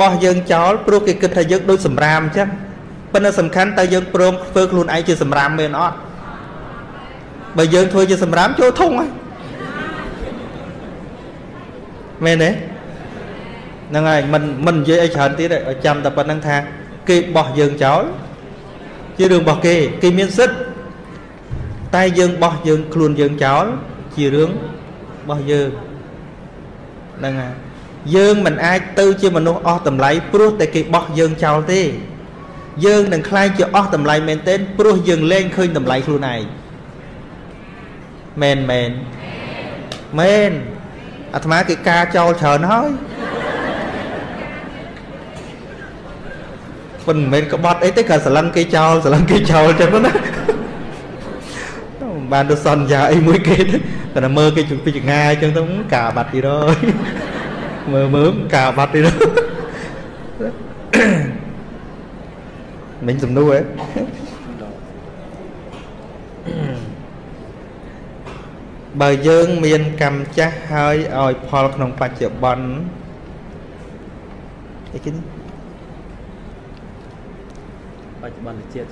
បោះយើងចោលព្រោះគេគិតថាយើងដូចសម្រាមអញ្ចឹងប៉ុន្តែសំខាន់តើយើងព្រមធ្វើខ្លួនឯងជាសម្រាមមែនអត់បើយើងធ្វើជាសម្រាមចូលធុងហើយមែនទេហ្នឹងហើយមិនមិននិយាយអីច្រើនទៀតទេចាំតែប៉ុណ្្នឹងថា គេបោះយើងចោលជារឿងរបស់គេគេមានសិទ្ធតែយើងបោះយើងខ្លួនយើងចោលជារឿងរបស់យើងហ្នឹងហើយ យើងមិនអាចទៅជាមនុស្សអស់តម្លៃព្រោះតែគេបោះយើងចោលទេ យើងនឹងខ្លាចជាអស់តម្លៃមែនទែនព្រោះយើងលែងឃើញតម្លៃខ្លួនឯងមែនមែនមែនអាត្មាគេការចោលច្រើនហើយប៉ុន្តែមិនមែនក្បត់អីទេក៏ស្រឡឹងគេចោលស្រឡឹងគេចោលចឹងណាបានទៅសន្យាអីមួយគេតែតែមើលគេពីចងាយចឹងទៅការបាត់ទីរយ មើលមើលការបាត់ទីរយមិញសំណួរហ៎បើយើងមានកម្មចាស់ហើយឲ្យផលក្នុងបច្ចុប្បន្នអីគេនេះបច្ចុប្បន្នជាតិ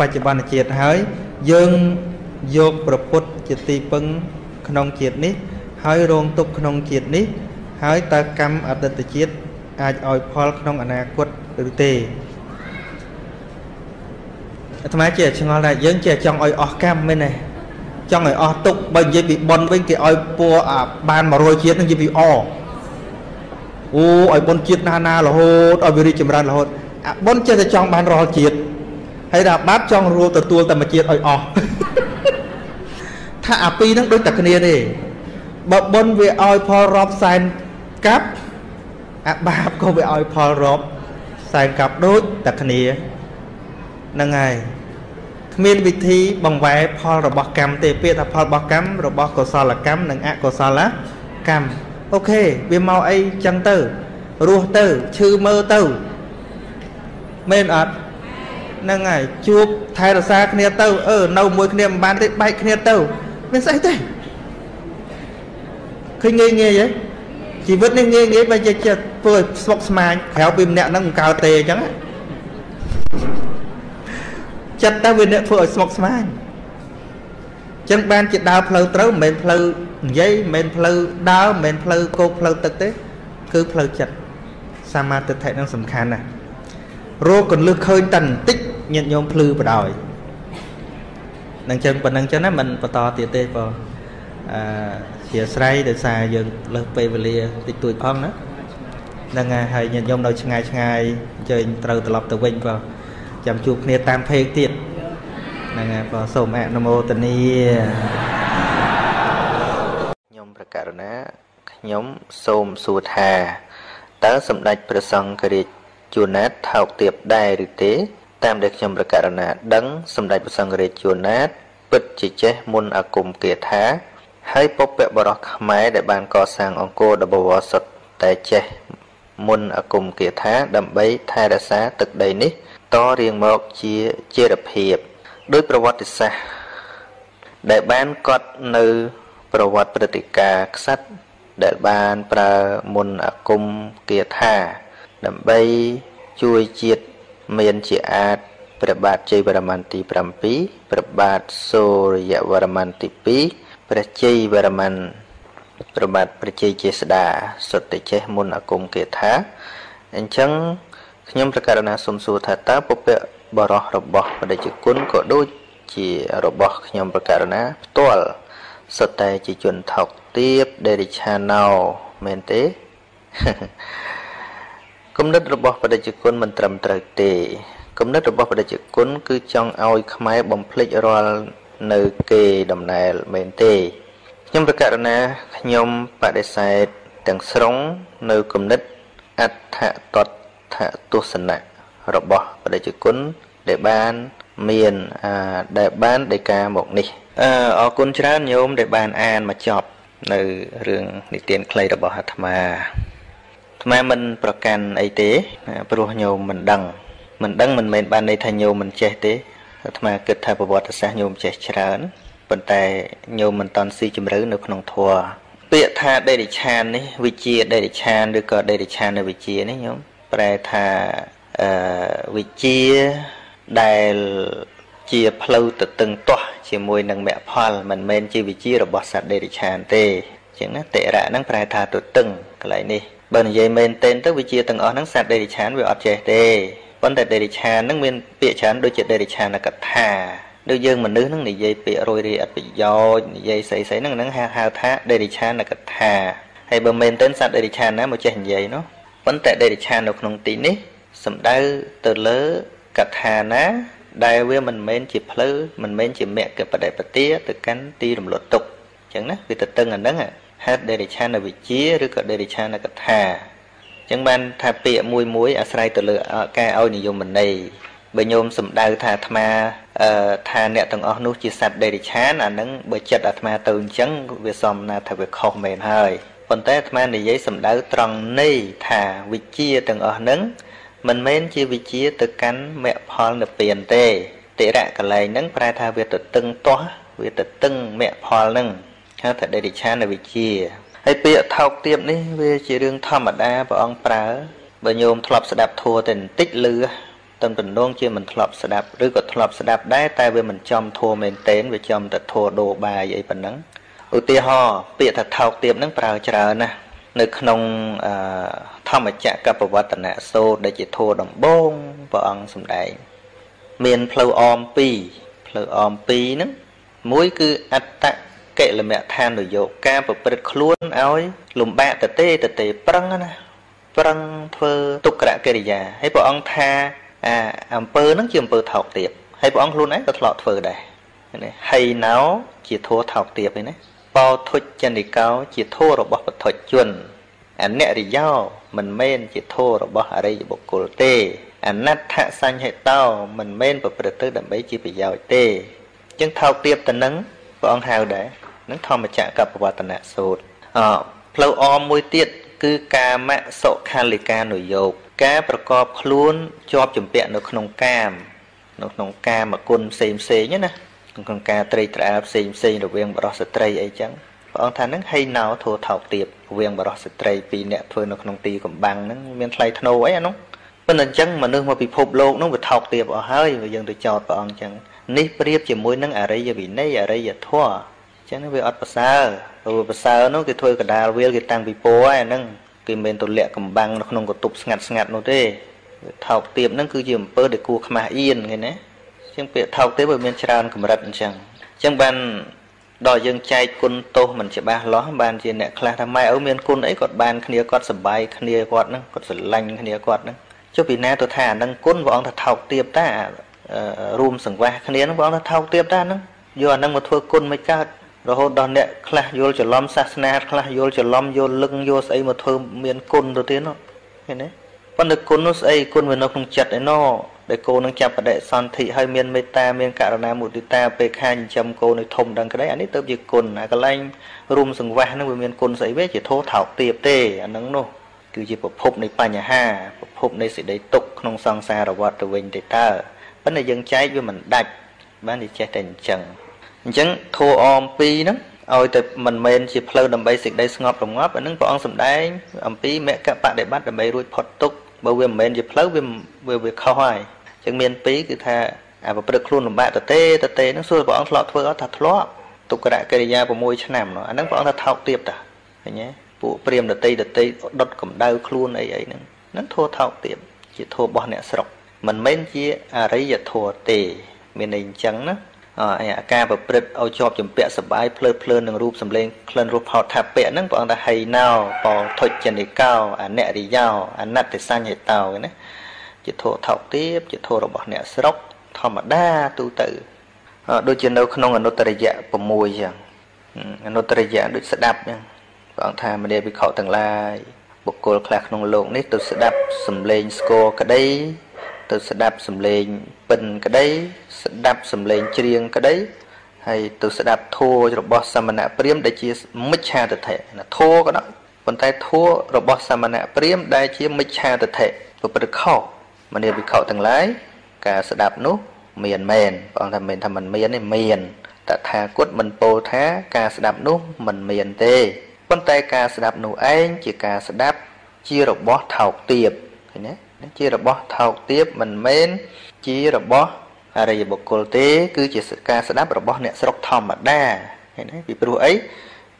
បច្ចុប្បន្នជាតិហើយយើងយកប្រពុតជាទីពឹងក្នុងជាតិនេះ ហើយរងទុកក្នុងជាតិនេះ ហើយតើកម្មអតីតជាតិអាចឲ្យផលក្នុងអនាគតឬទេអាត្មាជាឆ្ងល់ដែរយើងជាចង់ឲ្យអស់កម្មមែនទេចង់ឲ្យអស់ទុកបើនិយាយពីប៉ុនវិញគេឲ្យពួរអាបាន100ជាតិនឹងនិយាយពីអអូឲ្យប៉ុនជាតិណាណារហូតឲ្យវារីកចម្រើនរហូតអាប៉ុនចេះតែចង់បានរាល់ជាតិហើយដល់បាត់ចង់រួលទទួលតែមួយជាតិឲ្យអស់ថាអាពីរហ្នឹងដូចតែគ្នាទេបើប៉ុនវាឲ្យផលរាប់សែន កាប់អាបាបក៏វាឲ្យផលរាប់សែនកាប់ដូចតែគ្នាហ្នឹងហើយគ្មានវិធីបង្វែរផលរបស់កម្មទេពាក្យថាផលរបស់កម្មរបស់កុសលកម្មនិងអកុសលកម្មអូខេវាមកអីចឹងទៅរស់ទៅឈឺមើលទៅមែនអត់ហ្នឹងហើយជួបថែរក្សាគ្នាទៅអឺនៅមួយគ្នាមិនបានទេបែកគ្នាទៅមានស្អីទេឃើញងាយងាយហ៎ ជីវិតនេះងាយងាយបើជាចិត្តធ្វើឲ្យស្មុកស្មាញក្រៅពីម្នាក់ហ្នឹងមិនកើតទេអញ្ចឹងចិត្តតែវាអ្នកធ្វើឲ្យស្មុកស្មាញចឹងបានជាដើរផ្លូវត្រូវមិនមែនផ្លូវនិយាយមិនមែនផ្លូវដើរមិនមែនផ្លូវគោកផ្លូវទឹកទេ គឺផ្លូវចិត្តសមាទិដ្ឋិនឹងសំខាន់ណាស់រោគកន្លឹះឃើញតែបន្តិចញាតញោមភ្លឺបដ ாய் នឹងចឹងប៉ុណ្ណឹងចឹងណាមិនបន្តទៀតទេបង អឺជាស្រ័យដោយសារយើងលើសពេលវេលាតិចតួចផងណាហ្នឹងហើយញាតិញោមនៅឆ្ងាយឆ្ងាយអញ្ជើញត្រូវត្រឡប់ទៅវិញបងចាំជួបគ្នាតាមเพจទៀតហ្នឹងហើយបងសូមអនុមោទនាខ្ញុំប្រកាសណាខ្ញុំសូមសួរថាតើសម្ដេចព្រះសង្ឃរាជជួនណាតថោកទាបដែរឬទេ តាមដែលខ្ញុំប្រកាសណាដឹងសម្ដេចព្រះសង្ឃរាជជួនណាតពិតជាចេះមុនអាគមគាថា ហើយពពកបរោះខ្មែរដែលបានកសាងអង្គរដ៏បវរសុទ្ធតែចេះមុនអាគមគាថាដើម្បីថែរក្សាទឹកដីនេះតរៀងមកជាជារភាពដោយប្រវត្តិសាស្ត្រដែលបានកត់នៅប្រវត្តិព្រឹត្តិការណ៍ក្សត្រដែលបានប្រើមុនអាគមគាថាដើម្បីជួយជាតិមានជាអាចព្រះបាទជ័យវរ្ម័នទី7ព្រះបាទសូរ្យវរ្ម័នទី2 ព្រះជ័យវរ្ម័នព្រះបាទព្រះជ័យជាស្ដាសុទ្ធតែចេះមុនអាគមគាថាអញ្ចឹងខ្ញុំប្រកាសណាសូមសួរថាតើពុពៈបរោះរបស់បដិជគុណក៏ដូចជារបស់ខ្ញុំប្រកាសណាផ្ទាល់សុទ្ធតែជាជនថោកទាបដេរិឆាណោមែនទេគំនិតរបស់បដិជគុណមិនត្រឹមត្រូវទេគំនិតរបស់បដិជគុណគឺចង់ឲ្យខ្មែរបំភ្លេចរាល់ នៅគេដំណើរមែនទេខ្ញុំប្រកាសណាខ្ញុំបដិសេធទាំងស្រុងនៅគំនិតអដ្ឋតតថទស្សនៈរបស់បដិជគុណដែលបានមានដែលបានដីកាមកនេះអរគុណច្រើនញោមដែលបានអានមកចប់នៅរឿងនិទានខ្លីរបស់អាត្មាអាត្មាមិនប្រកាន់អីទេ ព្រោះញោមមិនដឹងមិនដឹងមិនមែនបានន័យថាញោមមិនចេះទេ អាត្មាគិតថាប្រវត្តិសាស្ត្រញោមចេះច្រើនប៉ុន្តែញោមមិនតន់ស៊ីជម្រៅនៅក្នុងធម៌ពាក្យថាដេរិឆាននេះវិជាដេរិឆានឬក៏ដេរិឆាននៅវិជានេះញោមប្រែថាអឺវិជាដែលជាផ្លូវទៅតឹងទាស់ជាមួយនឹងមគ្គផលមិនមែនជាវិជារបស់សត្វដេរិឆានទេអញ្ចឹងណាតិរៈហ្នឹងប្រែថាទៅតឹងកន្លែងនេះបើនិយាយមែនទែនទៅវិជាទាំងអស់ហ្នឹងសត្វដេរិឆានវាអត់ចេះទេ ប៉ុន្តែដេរិឆានហ្នឹងមានពាក្យច្រើនដូចជាដេរិឆានកថាដូចយើងមនុស្សហ្នឹងនិយាយពាក្យរយរាយអត់ប្រយោជន៍និយាយស្អីស្អីហ្នឹងហ្នឹងហៅហៅថាដេរិឆានកថាហើយបើមែនទែនសត្វដេរិឆានណាមកចេះនិយាយនោះប៉ុន្តែដេរិឆាននៅក្នុងទីនេះសំដៅទៅលើកថាណាដែលវាមិនមែនជាផ្លូវមិនមែនជាមគ្គបដិបទាទៅកាន់ទីរំលត់ទុកអញ្ចឹងណាវាទៅតឹងអាហ្នឹងហេតុដេរិឆានវិជាឬក៏ដេរិឆានកថាអញ្ចឹងបានថាពាក្យមួយមួយអាស្រ័យទៅលើការឲ្យនិយមន័យបើញោមសំដៅថាអាត្មាអឺថាអ្នកទាំងអស់នោះជាសត្វដេរិឆានអានឹងបើចិត្តអាត្មាទៅអញ្ចឹងវាសមណាថាវាខុសមែនហើយប៉ុន្តែអាត្មានិយាយសំដៅត្រង់ន័យថាវិជាទាំងអស់ហ្នឹងមិនមែនជាវិជាទៅកាន់មគ្គផលនិព្វានទេតិរៈកលែងហ្នឹងប្រែថាវាទៅតឹងទាស់វាទៅតឹងមគ្គផលហ្នឹងហៅថាដេរិឆានវិជា ហើយពាក្យថោកទាបនេះវាជារឿងធម្មតាព្រះអង្គប្រើបើញោមធ្លាប់ស្ដាប់ធัวតែបន្តិចលឺតំតំណងជាមិនធ្លាប់ស្ដាប់ឬក៏ធ្លាប់ស្ដាប់ដែរតែវាមិនចំធัวមែនតែនវាចំតែធัวដូបាយអីប៉ុណ្ណឹងឧទាហរណ៍ពាក្យថាថោកទាបហ្នឹងប្រើច្រើនណាស់នៅក្នុងធម្មចក្រកបវត្តនៈសូត្រដែលជាធัวដំបងព្រះអង្គសម្ដែងមានផ្លូវអម2ផ្លូវអម2ហ្នឹងមួយគឺអត្ត កិលមៈឋាននយោការប្រព្រឹត្តខ្លួនឲ្យលំបាកតទេតទេប្រឹងណាប្រឹងធ្វើទុក្ករកិរិយាហើយព្រះអង្គថាអាអំពើហ្នឹងជាអំពើថោកទាបហើយព្រះអង្គខ្លួនឯងក៏ធ្លាប់ធ្វើដែរនេះហើយណោជាធัวថោកទាបឯណាបោធុចនិកោជាធัวរបស់បធុជនអនិរិយោមិនមែនជាធัวរបស់អរិយបុគ្គលទេអនដ្ឋសញ្ញតោមិនមែនប្រព្រឹត្តទៅដើម្បីជាប្រយោជន៍ទេអញ្ចឹងថោកទាបទៅនឹងព្រះអង្គហៅដែរ នឹងធម្មចក្រកបវត្តនៈសូត្រអផ្លូវអមមួយទៀតគឺកាមសុខាលិកានុយោគការប្រកបខ្លួនជាប់ជំពាក់នៅក្នុងកាម នៅក្នុងកាមគុណផ្សេងផ្សេងណាក្នុងការត្រេកត្រអាលផ្សេងផ្សេងរវាងបរិសស្ត្រីអីចឹងព្រះអង្គថាហ្នឹងហីណោធัวថោកទៀបរវាងបរិសស្ត្រីពីរនាក់ធ្វើនៅក្នុងទីកំបាំងហ្នឹងមានថ្លៃធ្នូអីអានោះប៉ុន្តែអញ្ចឹងមនុស្សមកពិភពលោកហ្នឹងវាថោកទៀបអស់ហើយយើងទៅចោតព្រះអង្គអញ្ចឹងនេះប្រៀបជាមួយនឹងអរិយវិន័យអរិយធម៌ ចឹងវាអត់ប្រសើរព្រោះប្រសើរនោះគេធ្វើកដាលវាលគេតាំងពីពោហើយអាហ្នឹងគេមិនទៅលាក់កំបាំងនៅក្នុងកតុបស្ងាត់ស្ងាត់នោះទេថោកទៀបហ្នឹងគឺជាអំពើដែលគួរខ្មាស់អៀនឃើញណាចឹងពាក្យថោកទៀបវាមានច្រើនកម្រិតអញ្ចឹងអញ្ចឹងបានដល់យើងចែកគុណទោសមិនច្បាស់លាស់បានជាអ្នកខ្លះថាម៉ែឪមានគុណអីគាត់បានគ្នាគាត់សប្បាយគ្នាគាត់ហ្នឹងគាត់ស្រឡាញ់គ្នាគាត់ហ្នឹងចុះពីណាទៅថាអាហ្នឹងគុណព្រះអង្គថាថោកទៀបតារួមសង្វាស់គ្នាហ្នឹងព្រះអង្គថាថោកទៀបតាហ្នឹងយកអាហ្នឹងមកធ្វើគុណមិនកើត រហូតដល់អ្នកខ្លះយល់ច្រឡំសាសនាខ្លះយល់ច្រឡំយល់លឹងយល់ស្អីមកធ្វើមានគុណទៅទៀតនោះឃើញទេប៉ុន្តែគុណនោះស្អីគុណវានៅក្នុងចិត្តឯណោដែលគោនឹងចាប់បដិសន្ធិហើយមានមេត្តាមានករណាមុទិតាពេលខាចិញ្ចឹមគោនៅធំដឹងក្តីអានេះទៅជាគុណអាកន្លែងរួមសង្វាស់ហ្នឹងវាមានគុណស្អីវាជាធោថោកទៀបទេអាហ្នឹងនោះគឺជាប្រភពនៃបញ្ហាប្រភពនៃសេចក្តីទុក្ខក្នុងសង្សារវដ្តទៅវិញទេតើប៉ុន្តែយើងចែកវាមិនដាច់បានតែចេះតែអញ្ចឹង អញ្ចឹងធัวអម2ហ្នឹងឲ្យតែមិនមែនជាផ្លូវដើម្បីសេចក្តីស្ងប់រងាប់អានឹងព្រះអង្គសម្ដែងអំពីមគ្គបដិបត្តិដើម្បីរួចផុតទុក្ខបើវាមិនមែនជាផ្លូវវាវាវាខុសហើយអញ្ចឹងមានពីរគឺថាអាប្រព្រឹត្តខ្លួនលំបាកតទេតទេហ្នឹងសួរព្រះអង្គធ្លាប់ធ្វើអត់ថាធ្លាប់ទុក្ករកិរិយា6ឆ្នាំនោះអាហ្នឹងព្រះអង្គថាថោកទៀតតាឃើញទេពួកព្រាមតទេតទេដុតកម្ដៅខ្លួនអីអីហ្នឹងហ្នឹងធัวថោកទៀតជាធัวរបស់អ្នកស្រុកមិនមែនជាអរិយធัวទេមានន័យអញ្ចឹងណា អាការប្រព្រឹត្តឲ្យជាប់ចម្ពាក់សបាយភ្លើតភ្លើននឹងរូបសម្លេងក្លិនរសផោថាពៈហ្នឹងព្រះអង្គថាហៃណោបធុចនិកោអនរិយោអនត្តសញ្ញតោណាជាធោថោកទៀបជាធោរបស់អ្នកស្រុកធម្មតាទូទៅដូចជានៅក្នុងអនុត្តរិយៈ6ចឹងអនុត្តរិយៈដូចស្ដាប់ចឹងព្រះអង្គថាមនីវិខទាំងឡាយបុគ្គលខ្លះក្នុងលោកនេះទៅស្ដាប់សំឡេងស្គរក្តី ទៅស្ដាប់សំឡេងពិនក្តីស្ដាប់សំឡេងច្រៀងក្តីហើយទៅស្ដាប់ធัวរបស់សមណៈព្រាមដែលជាមិច្ឆាទិដ្ឋិណាធัวក៏ដោយប៉ុន្តែធัวរបស់សមណៈព្រាមដែលជាមិច្ឆាទិដ្ឋិប្រព្រឹត្តខុសមនាវិខទាំងឡាយការស្ដាប់នោះមានមែនបងថាមិនថាមិនមានទេមានតថាគតមិនពោលថាការស្ដាប់នោះមិនមានទេប៉ុន្តែការស្ដាប់នោះឯងជាការស្ដាប់ជារបស់ថោកទាបឃើញទេ ជារបស់ថោកទាបមិនមែនជារបស់អរិយបុគ្គលទេ គឺជាការស្ដាប់របស់អ្នកស្រុកធម្មតាឃើញទេពីព្រោះអី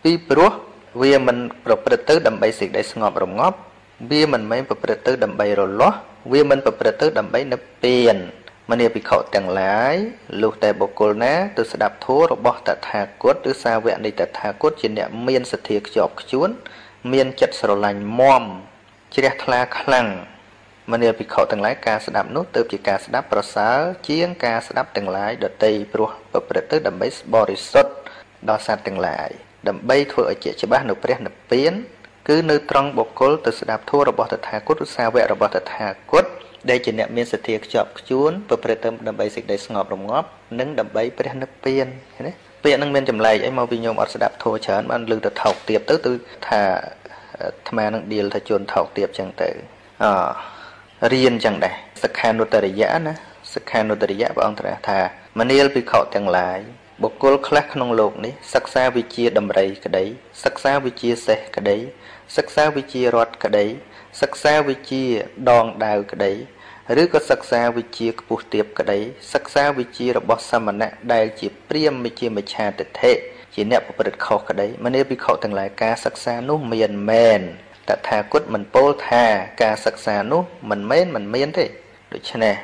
ពីព្រោះវាមិនប្រព្រឹត្តទៅដើម្បីសេចក្តីស្ងប់រងាប់វាមិនមែនប្រព្រឹត្តទៅដើម្បីរលាស់វាមិនប្រព្រឹត្តទៅដើម្បីនិព្វានមនីភិក្ខុទាំងឡាយលុះតែបុគ្គលណាទៅស្ដាប់ធម៌របស់តថាគតឬសាវកនៃតថាគតជាអ្នកមានសទ្ធាខ្ជាប់ខ្ជួន មានចិត្តស្រឡាញ់មមជ្រះថ្លាខ្លាំង មនីភិក្ខុទាំងឡាយការស្ដាប់នោះទៅជាការស្ដាប់ប្រសើរជាងការស្ដាប់ទាំងឡាយដតីព្រោះប្រព្រឹត្តទៅដើម្បីបរិសុទ្ធដល់សត្វទាំងឡាយដើម្បីធ្វើឲ្យជាច្បាស់នៅព្រះនិព្វានគឺនៅត្រង់បុគ្គលទៅស្ដាប់ធម៌របស់តថាគតឬសាវករបស់តថាគតដែលជាអ្នកមានសទ្ធាខ្ជាប់ខ្ជួនប្រព្រឹត្តទៅដើម្បីសេចក្តីស្ងប់រងាប់និងដើម្បីព្រះនិព្វានឃើញទេពាក្យហ្នឹងមានចម្លែកអីមកពីញោមអត់ស្ដាប់ធម៌ច្រើនបានលើកទៅថោកទៀតទៅទៅថាអាត្មានឹងឌីលថាជន់ថោកទៀតចឹងទៅអ រៀនចឹងដែរសិក្ខានុត្តរិយៈណាសិក្ខានុត្តរិយៈព្រះអង្គត្រាស់ថាមនាលភិក្ខុទាំងឡាយបុគ្គលខ្លះក្នុងโลกនេះសិក្សាវិជាដំរីក្តីសិក្សាវិជាសេះក្តីសិក្សាវិជារត់ក្តីសិក្សាវិជាដងដាវក្តីឬក៏សិក្សាវិជាខ្ពស់ទៀបក្តីសិក្សាវិជារបស់សមណៈដែលជាព្រាមវិជាមច្ឆាទិដ្ឋិជាអ្នកប្រព្រឹត្តខុសក្តីមនាភិក្ខុទាំងឡាយការសិក្សានោះមានមែន តថាគតមិនពោលថាការសិក្សានោះមិនមែនមិនមានទេដូច្នេះ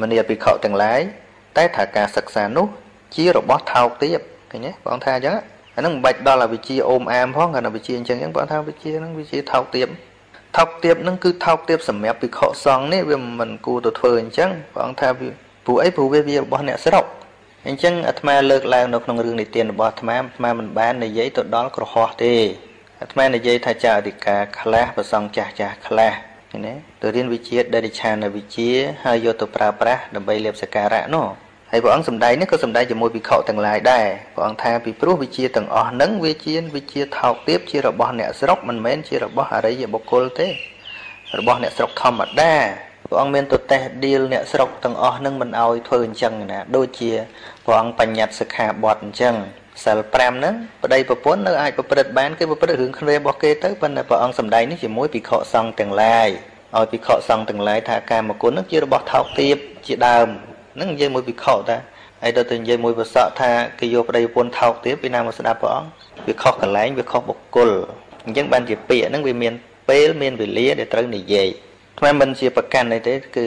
មនាភិក្ខុទាំងឡាយតែថាការសិក្សានោះ ជារបស់ថោកទាបឃើញទេបងថាអញ្ចឹងអានឹងមិនបាច់ដល់ឲ្យវិជាអូមអាមផងគាត់ថាវិជាអញ្ចឹងអញ្ចឹងបងថាវិជាហ្នឹងវិជាថោកទាបថោកទាបហ្នឹងគឺថោកទាបសម្រាប់ភិក្ខុសង្ឃនេះវាមិនគួរទៅធ្វើអញ្ចឹងព្រះអង្គថាព្រោះអីព្រោះវាវារបស់អ្នកស្រុកអញ្ចឹងអាត្មាលើកឡើងនៅក្នុងរឿងនិទានរបស់អាត្មាអាត្មាមិនបាននិយាយទៅដល់ក្រហោះទេ អាត្មានិយាយថាចាអធិការខ្លះប្រសងចាស់ចាស់ខ្លះណាទៅរៀនវិជាដេរិឆានវិជាហើយយកទៅប្រើប្រាស់ដើម្បីលៀបសការៈនោះហើយព្រះអង្គសម្ដែងនេះក៏សម្ដែងជាមួយភិក្ខុទាំងឡាយដែរព្រះអង្គថាពីព្រោះវិជាទាំងអស់ហ្នឹងវាជាវិជាថោកទាបជារបស់អ្នកស្រុកមិនមែនជារបស់អរិយបុគ្គលទេ របស់អ្នកស្រុកធម្មតាព្រះអង្គមានទតេះឌីលអ្នកស្រុកទាំងអស់ហ្នឹងមិនអោយធ្វើអញ្ចឹងណាដូចជាព្រះអង្គបញ្ញត្តិសិក្ខាបទអញ្ចឹង សិល5ហ្នឹងប្តីប្រពន្ធនៅអាចប្រព្រឹត្តបានគេប្រព្រឹត្តរឿងគ្នារបស់គេទៅប៉ុន្តែព្រះអង្គសម្ដែងនេះជាមួយភិក្ខុសង្ឃទាំងឡាយឲ្យភិក្ខុសង្ឃទាំងឡាយថាកាមគុណហ្នឹងជារបស់ថោកទាបជាដើមហ្នឹងនិយាយមួយវិខតាហើយដល់ទៅនិយាយមួយប្រសក់ថាគេយកប្តីប្រពន្ធថោកទៀតពីណាមកស្ដាប់ព្រះអង្គវាខុសកន្លែងវាខុសបុគ្គលអញ្ចឹងបានជាពាក្យហ្នឹងវាមានពេលមានវេលាដែលត្រូវនិយាយ ថ្មមិនជាប្រកាន់អីទេ គឺ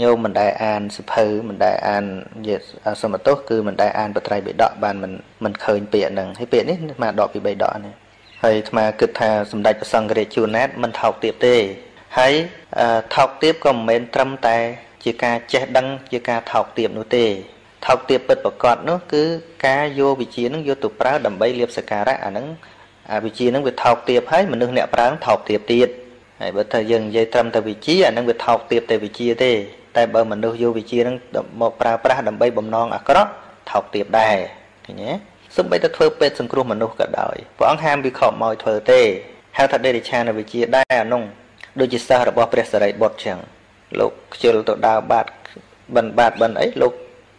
ញោមមិនដែលអានសភៅមិនដែលអាននិយាយសមទោសគឺមិនដែលអានបត្រៃបិដកបានមិនមិនឃើញពាក្យហ្នឹងហើយពាក្យនេះមកដកពីបិដកនេះហើយថ្មគិតថាសម្ដេចព្រះសង្ឃរាជជួនណាតមិនថោកទាបទេហើយថោកទាបក៏មិនមែនត្រឹមតែ ជាការចេះដឹងជាការថោកទាបនោះទេថោកទាបពិតប្រកបនោះគឺការយកវិជានឹងយកទៅប្រើដើម្បីលៀបសការៈអានឹងអាវិជានឹងវាថោកទាបហើយមនុស្សអ្នកប្រើថោកទាបទៀត ហើយបើថាយើងនិយាយត្រឹមតែវិជាអានឹងវាថោកទាបតែវិជាទេ តែបើមនុស្សយកវិជានឹងមកប្រើប្រាស់ដើម្បីបំណងអាក្រក់ថោកទាបដែរឃើញទេសូម្បីតែធ្វើពេទ្យសង្គ្រោះមនុស្សក៏ដោយព្រះអង្គហាមវិខមកធ្វើទេហៅថាដេរិឆានវិជាដែរអានោះដូចជាសិស្សរបស់ព្រះសរិបុត្រចឹងលោកខ្ជិលទៅដើរបាត់បិណ្ឌបាតបិណ្ឌអីលោក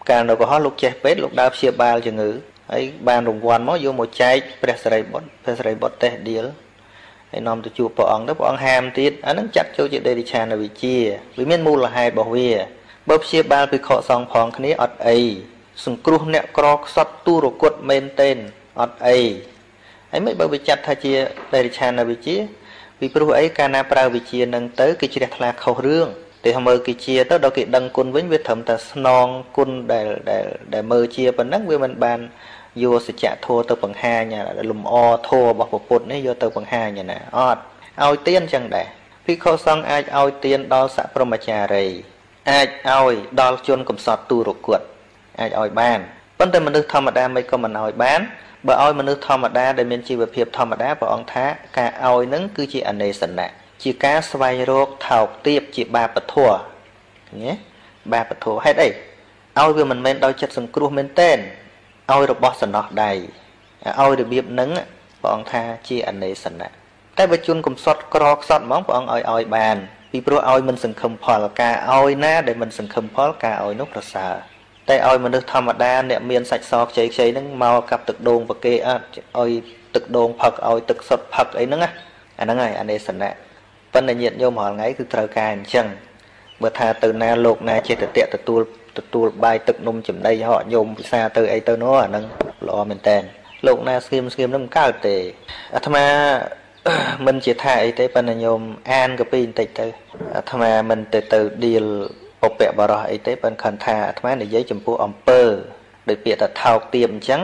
កាលនៅកុហកលោកចេះពេទ្យលោកដើរព្យាបាលជំងឺហើយបានរង្វាន់មកយកមកចែកព្រះសរិបុត្រព្រះសរិបុត្រតេះឌៀល ហើយនាំទៅជួបព្រះអង្គទៅព្រះអង្គហាមទៀតអានឹងចាត់ចូលជាដេរិឆានវិជាវាមានមូលហេតុរបស់វាបើព្យាបាលពិខុសងផងគ្នាអត់អីសង្គ្រោះអ្នកក្រខ្សត់ទូរគុតមែនតេនអត់អីហើយមិនបើវាចាត់ថាជាដេរិឆានវិជាពីព្រោះអីកាលណាប្រើវិជានឹងទៅគេជ្រះថ្លាខុសរឿងទេមើលគេជាទៅដល់គេដឹងគុណវិញវាត្រឹមតែស្នងគុណដែលដែលដែលមើលជាប៉ុណ្ណឹងវាមិនបាន យកសច្ចធម៌ទៅបង្ហាញលំអធម៌របស់ពុទ្ធនេះយកទៅបង្ហាញណាអត់ឲ្យទៀនចឹងដែរភិក្ខុសង្ឃអាចឲ្យទៀនដល់សព្រមចារី អាចឲ្យដល់ជនកំសត់ទូរគុតអាចឲ្យបានប៉ុន្តែមនុស្សធម្មតាមិនក៏មិនឲ្យបានបើឲ្យមនុស្សធម្មតាដែលមានជីវភាពធម្មតាព្រះអង្គថាការឲ្យនឹងគឺជាអនេសនៈជាការស្វែងរកថោកទាបជាបាបធម៌ញ៉េបាបធម៌ហេតុអីឲ្យវាមិនមែនដោយចិត្តសង្គ្រោះមែនតែន ឲ្យរបស់សំណោះដៃឲ្យរបៀបនឹងព្រះអង្គថាជាអនេសនៈតែបើជន់កំសត់ក្រខ្សត់ហ្មងព្រះអង្គឲ្យឲ្យបានពីព្រោះឲ្យមិនសង្ឃឹមផលការឲ្យណាដែលមិនសង្ឃឹមផលការឲ្យនោះប្រសើរតែឲ្យមនុស្សធម្មតាអ្នកមានសាច់សខ្ចីខ្ចីហ្នឹងមកកាប់ទឹកដូងប្រគេអត់ឲ្យទឹកដូងផឹកឲ្យទឹកសុទ្ធផឹកអីហ្នឹងណាអាហ្នឹងហើយអនេសនៈប៉ុន្តែញាតិញោមរាល់ថ្ងៃគឺត្រូវការអញ្ចឹងបើថាទៅណាលោកណាចេះតែទទួល ទទួលបាយទឹកនំចំណីហកញោមពិសាទៅអីទៅនោះអានឹងល្អមែនតើលោកណាស្ងៀមស្ងៀមនឹងមិនកើតទេអាត្មាមិនជាថាអីទេប៉ុន្តែញោមអានកពីបន្តិចទៅអាត្មាមិនទៅទៅឌីលពពកបរោះអីទេប៉ុន្តែខណ្ឌថាអាត្មានិយាយចំពោះអំពើដោយពាក្យថាថោកទាបអញ្ចឹង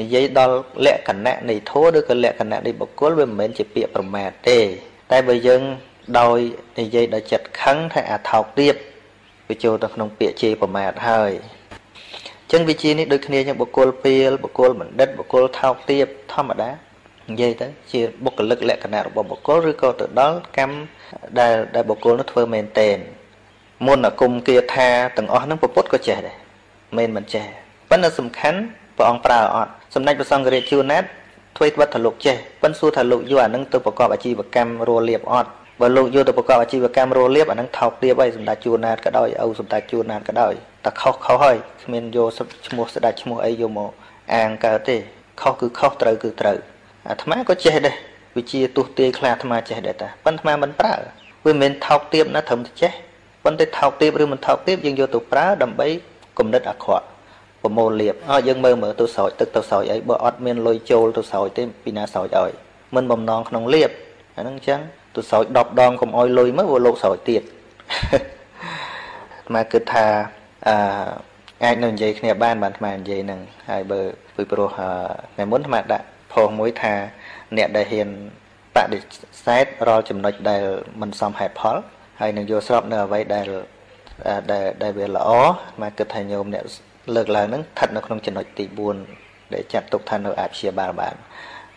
និយាយដល់លក្ខណៈនៃធម៌ឬក៏លក្ខណៈនៃបុគ្គលវាមិនមែនជាពាក្យប្រមាថទេតែបើយើងដោយនិយាយដោយចិត្តខឹងថាអាថោកទាប វាចូលទៅក្នុងពាក្យជេរប្រមាថហើយអញ្ចឹងវិជានេះដូចគ្នាយ៉ាងបុគ្គលពៀលបុគ្គលបណ្ឌិតបុគ្គលថោកទាបធម្មតានិយាយទៅជាបុគ្គលិកលក្ខណៈរបស់បុគ្គលឬក៏ទៅដល់កម្មដែលដែលបុគ្គលនោះធ្វើមែនតែនមុនអាគុំគាថាទាំងអស់ហ្នឹងពុទ្ធក៏ចេះដែរមិនមិនចេះប៉ុន្តែសំខាន់ព្រះអង្គប្រើអត់សម្ដេចព្រះសង្ឃរាជជួនណាតធ្វើវត្តថាលោកចេះប៉ុន្តែសួរថាលោកយកអានឹងទៅប្រកបអាជីវកម្មរលៀបអត់ បើលោកយកទៅប្រកបអាជីវកម្មរលៀបអានឹងថោកទាបហើយសម្ដេចជួនណាតក៏ដោយឪសម្ដេចជួនណាតក៏ដោយតែខុសខុសហើយគ្មានយកឈ្មោះស្ដេចឈ្មោះអីយកមកអាងកើតទេខុសគឺខុសត្រូវគឺត្រូវអាត្មាក៏ចេះដែរវិជាទស្សទាយខ្លះអាត្មាចេះដែរតាប៉ុន្តែអាត្មាមិនប្រើវាមិនមែនថោកទាបណាត្រឹមតែចេះប៉ុន្តែថោកទាបឬមិនថោកទាបយើងយកទៅប្រើដើម្បីគំនិតអាក្រក់ប្រមូលលៀបអើយើងមើលមើលទៅស្រោចទឹកទៅស្រោចអីបើអត់មានលុយចូលទៅស្រោចទេពីណាស្រោចឲ្យមិនបំណងក្នុងលៀបអាហ្នឹងអញ្ចឹង ទៅស្រោច10ដងកុំអោយលុយមកវាលោកស្រោចទៀតអាគិតថាអឺអាចនៅនិយាយគ្នាបានបានអាត្មានិយាយហ្នឹងហើយបើពីព្រោះថ្ងៃមុនអាត្មាដាក់ផុសមួយថាអ្នកដែលហ៊ានបដិសេធរាល់ចំណុចដែលមិនសមហេតុផលហើយនឹងយកស្របនៅអ្វីដែលដែលដែលវាល្អមកគិតថាញោមអ្នកលើកឡើងហ្នឹងស្ថិតនៅក្នុងចំណុចទី4ដែលចាត់ទុកថានៅអាចព្យាបាលបាន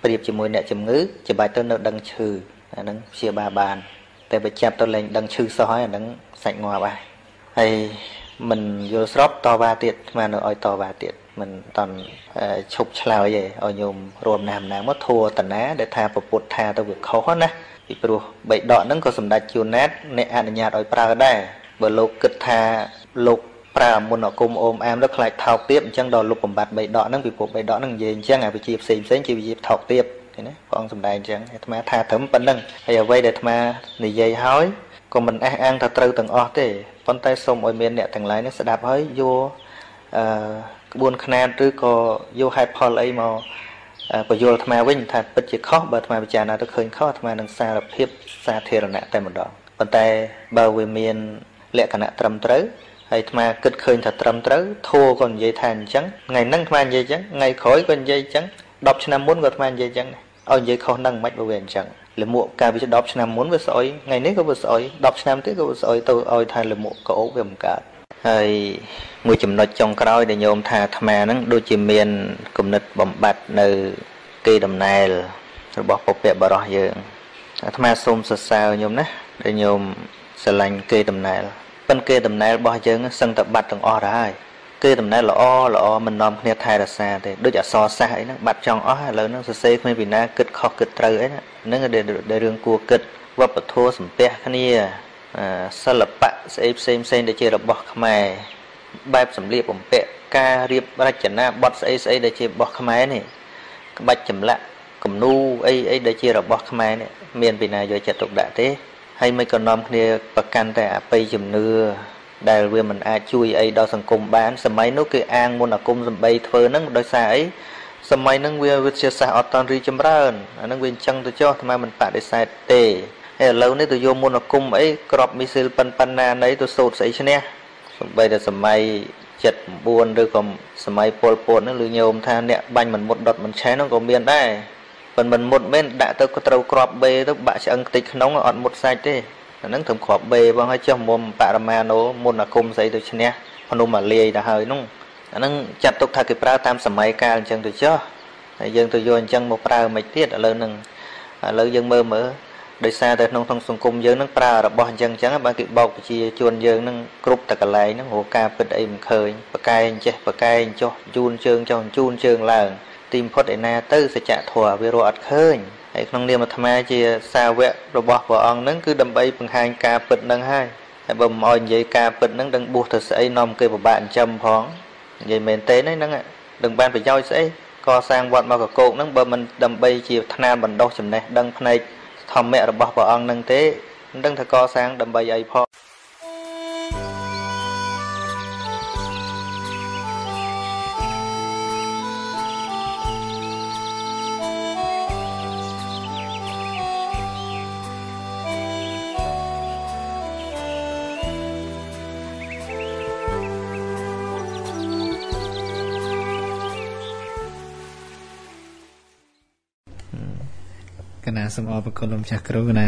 ប្រៀបជាមួយអ្នកជំងឺច្បាច់ទៅនៅដឹងឈឺ អាហ្នឹងព្យាបាលបាន តែបើចាប់ទៅលែងដឹងឈឺសោះហើយអាហ្នឹងសាច់ងាប់ហើយហើយមិនយល់ស្របតវ៉ាទៀតស្មាននៅឲ្យតវ៉ាទៀតមិនតន់ឈប់ឆ្លើយទេឲ្យញោមរួមណាស់ណាមកធัวតណាដែលថាពុទ្ធថាទៅវាខុសណាពីព្រោះបៃដកហ្នឹងក៏សម្ដេចជួនណាតអ្នកអនុញ្ញាតឲ្យប្រើដែរបើលោកគិតថាលោកប្រើមុនអគុំអូមអាមទៅខ្លាចថោកទៀបអញ្ចឹងដល់លុបបំបត្តិបីដកហ្នឹងពីពួកបីដកហ្នឹងនិយាយអញ្ចឹងអាវិជាផ្សេងផ្សេងជាវិជាថោកទៀប ឃើញណាព្រះអង្គសម្ដែងអញ្ចឹងអាត្មាថាត្រឹមប៉ុណ្្នឹងហើយអ្វីដែលអាត្មានិយាយហើយក៏មិនអះអាងថាត្រូវទាំងអស់ទេប៉ុន្តែសូមឲ្យមានអ្នកទាំងឡាយនេះស្ដាប់ហើយយកអឺក្បួនខ្នាតឬក៏យកហេតុផលអីមកបញ្យល់អាត្មាវិញថាពិតជាខុសបើអាត្មាពិចារណាទៅឃើញខុសអាត្មានឹងសារភាពសាធារណៈតែម្ដងប៉ុន្តែបើវាមានលក្ខណៈត្រឹមត្រូវហើយអាត្មាគិតឃើញថាត្រឹមត្រូវធัวក៏និយាយថាអញ្ចឹងថ្ងៃហ្នឹងអាត្មានិយាយអញ្ចឹងថ្ងៃក្រោយក៏និយាយអញ្ចឹង10ឆ្នាំមុនក៏អាត្មានិយាយអញ្ចឹង ឲ្យនិយាយខុសហ្នឹងមិនបើវាអញ្ចឹងលមួកកាលពី10ឆ្នាំមុនវាស្អុយថ្ងៃនេះក៏វាស្អុយ10ឆ្នាំទៀតក៏វាស្អុយទៅឲ្យថាលមួកកោកវាមិនកើតហើយមួយចំណុចចុងក្រោយដែលញោមថាអាត្មាហ្នឹងដូចជាមានគំនិតបំបត្តិនៅគេដំណែលរបស់ពពកបរោះយើងអាត្មាសូមសរសើរញោមណាដែលញោមស្រឡាញ់គេដំណែលប៉ុន្តែគេដំណែលរបស់យើងសឹងតែបាត់ទាំងអស់ទៅហើយ គេដំណែលល្អល្អមិននាំគ្នាថែរក្សាទេដូចអសរសាសអីហ្នឹងបាត់ចង់អស់ឥឡូវហ្នឹងសរសេរគ្មានពីណាគិតខុសគិតត្រូវអីហ្នឹងដែលរឿងគួរគិតវប្បធម៌សំពះគ្នាសិល្បៈស្អីផ្សេងផ្សេងដែលជារបស់ខ្មែរបែបសម្លៀកបំពាក់ការរៀបរចនាបទស្អីស្អីដែលជារបស់ខ្មែរនេះក្បាច់ចម្លាក់គំនូអីអីដែលជារបស់ខ្មែរនេះមានពីណាយកចិត្តទុកដាក់ទេហើយមិនក៏នាំគ្នាប្រកាន់តែអបិយជំនឿ ដែលវាមិនអាចជួយអីដល់សង្គមបាន សម័យនោះគេអាងមុនអាគមសំបីធ្វើហ្នឹងដោយសារអីសម័យហ្នឹងវាវិទ្យាសាស្ត្រអត់តរីចម្រើនអាហ្នឹងវាអញ្ចឹងទៅចុះអាត្មាមិនបដិសេធទេហើយឥឡូវនេះទៅយកមុនអាគមអីក្របមីស៊ីលប៉ិនប៉ិនណាណីទៅសូត្រស្អីឈ្នះសំបីតែសម័យ79ឬក៏សម័យពលពតហ្នឹងឬញោមថាអ្នកបាញ់មិនមុតដុតមិនឆេះហ្នឹងក៏មានដែរមិនមិនមុតមែនដាក់ទៅក៏ត្រូវក្របបេទៅបាក់ឆ្អឹងខ្ទេចក្នុងអត់មុតសាច់ទេអាហ្នឹងត្រឹមក្របបេបងហើយចុះមុំបរមាណូមុនអាគមស្អីទៅឈ្នះភ្នំអាលាយទៅហើយនោះអាហ្នឹងចាត់ទុកថាគេប្រើតាមសម័យកាលអញ្ចឹងទៅចុះហើយយើងទៅយកអញ្ចឹងមកប្រើមិនទៀតឥឡូវហ្នឹងឥឡូវយើងមើលមើលដោយសារតែក្នុងក្នុងសង្គមយើងនឹងប្រើរបស់អញ្ចឹងអញ្ចឹងបើគេបោកប្រជាជនយើងនឹងគ្រប់តែកន្លែងហ្នឹងរកការពិតអីមិនឃើញប្រកែងចេះប្រកែងចុះជូនជើងចុះជូនជើងឡើងទីបំផុតឯណាទៅសច្ចធម៌វារកអត់ឃើញ ហើយក្នុងនាមអាត្មាជាសាវករបស់ព្រះអង្គហ្នឹងគឺដើម្បីបង្ហាញការពិតហ្នឹងហើយហើយបើមិនអោយនិយាយការពិតហ្នឹងដឹងបួសទៅស្អីនាំគេពិបាកចិញ្ចឹមផងនិយាយមែនទេហ្នឹងដឹងបានប្រយោជន៍ស្អីកសាងវត្តមកកកោកហ្នឹងបើមិនដើម្បីជាឋានបណ្ដុះចំណេះដឹងផ្នែកធម្មៈរបស់ព្រះអង្គនឹងទេមិនដឹងថាកសាងដើម្បីអីផង សូមអរគុណលោកចាស់គ្រូកណា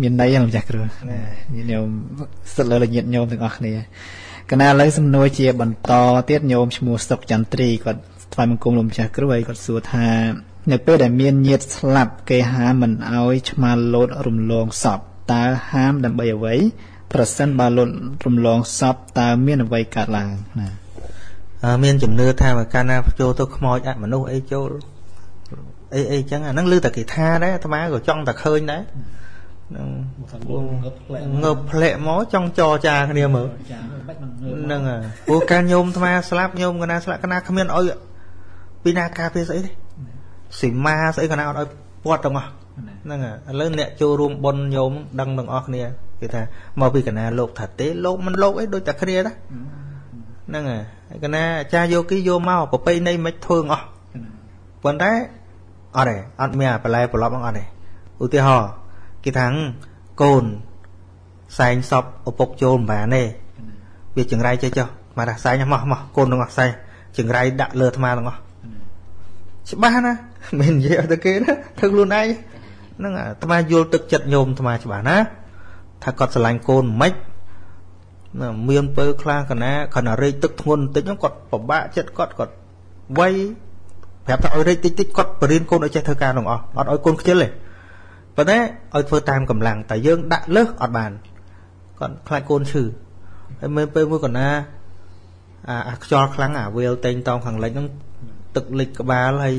មានន័យលោកចាស់គ្រូញាតិញោមសិតលើញាតិញោមទាំងអស់គ្នាកណាឥឡូវសំណួរជាបន្តទៀតញោមឈ្មោះសុកចន្ទ្រីគាត់ថ្វាយបង្គំលោកចាស់គ្រូហើយគាត់សួរថានៅពេលដែលមានញាតិស្លាប់គេហាមមិនអោយឆ្មាលោតរំលងសពតើហាមដើម្បីអ្វីប្រសិនបើលោតរំលងសពតើមានអ្វីកើតឡើងណាមានជំនឿថាបើកាលណាចូលទៅខ្មោចអមនុស្សអីចូល អីអីចឹងអាហ្នឹងឮតែគេថាដែរអាត្មាក៏ចង់តែឃើញដែរនឹងងើបផ្លែកមកចង់ចរចាគ្នាមើលហ្នឹងហើយព្រោះការញោមអាត្មាស្លាប់ញោមកណាស្លាប់កណាគ្មានអុយពីណាការពារស្អីទេសីមាស្អីកណាអត់អុយពាត់ទាំងអស់ហ្នឹងហើយឥឡូវអ្នកចូលរួមបុណ្យញោមដឹងទាំងអស់គ្នាគេថាមកពីកណាលោកថាទេលោកមិនលោកអីដូចតែគ្នាណាហ្នឹងហើយកណាអាចារ្យយោគីយកមកប្របីនៃមិនធ្វើអស់ប៉ុន្តែ អត់ទេអត់មានអាបន្លែប្រឡប់ហ្នឹងអត់ទេឧទាហរណ៍គេថាកូនសែងសពឪពុកចូលមិនបានទេវាចង្រៃចេះចុះមកថាសែងមកមកកូនទាំងអស់សែងចង្រៃដាក់លើអាត្មាទាំងអស់ច្បាស់ណាមិននិយាយអត់ទៅគេណាធ្វើខ្លួនឯងហ្នឹងអាត្មាយល់ទឹកចិត្តញោមអាត្មាច្បាស់ណាថាគាត់ស្រឡាញ់កូនមិនណាមានពើខ្លាំងកណាខណៈរែកទឹកធ្ងន់បន្តិចហ្នឹងគាត់ពិបាកចិត្តគាត់គាត់វ័យ ប្រាប់ថាឲ្យរែកតិចតិចគាត់បរៀនកូនឲ្យចេះធ្វើការទាំងអស់អត់ឲ្យកូនខ្ជិលទេប៉ុន្តែឲ្យធ្វើតាមកម្លាំងតែយើងដាក់លើសអត់បានគាត់ខ្លាចកូនឈឺហើយមើលពេលមួយគាត់ណាអាខ្យល់ខ្លាំងអាវាលតេងតងខាងលិចហ្នឹងទឹកលិចក្បាលហើយ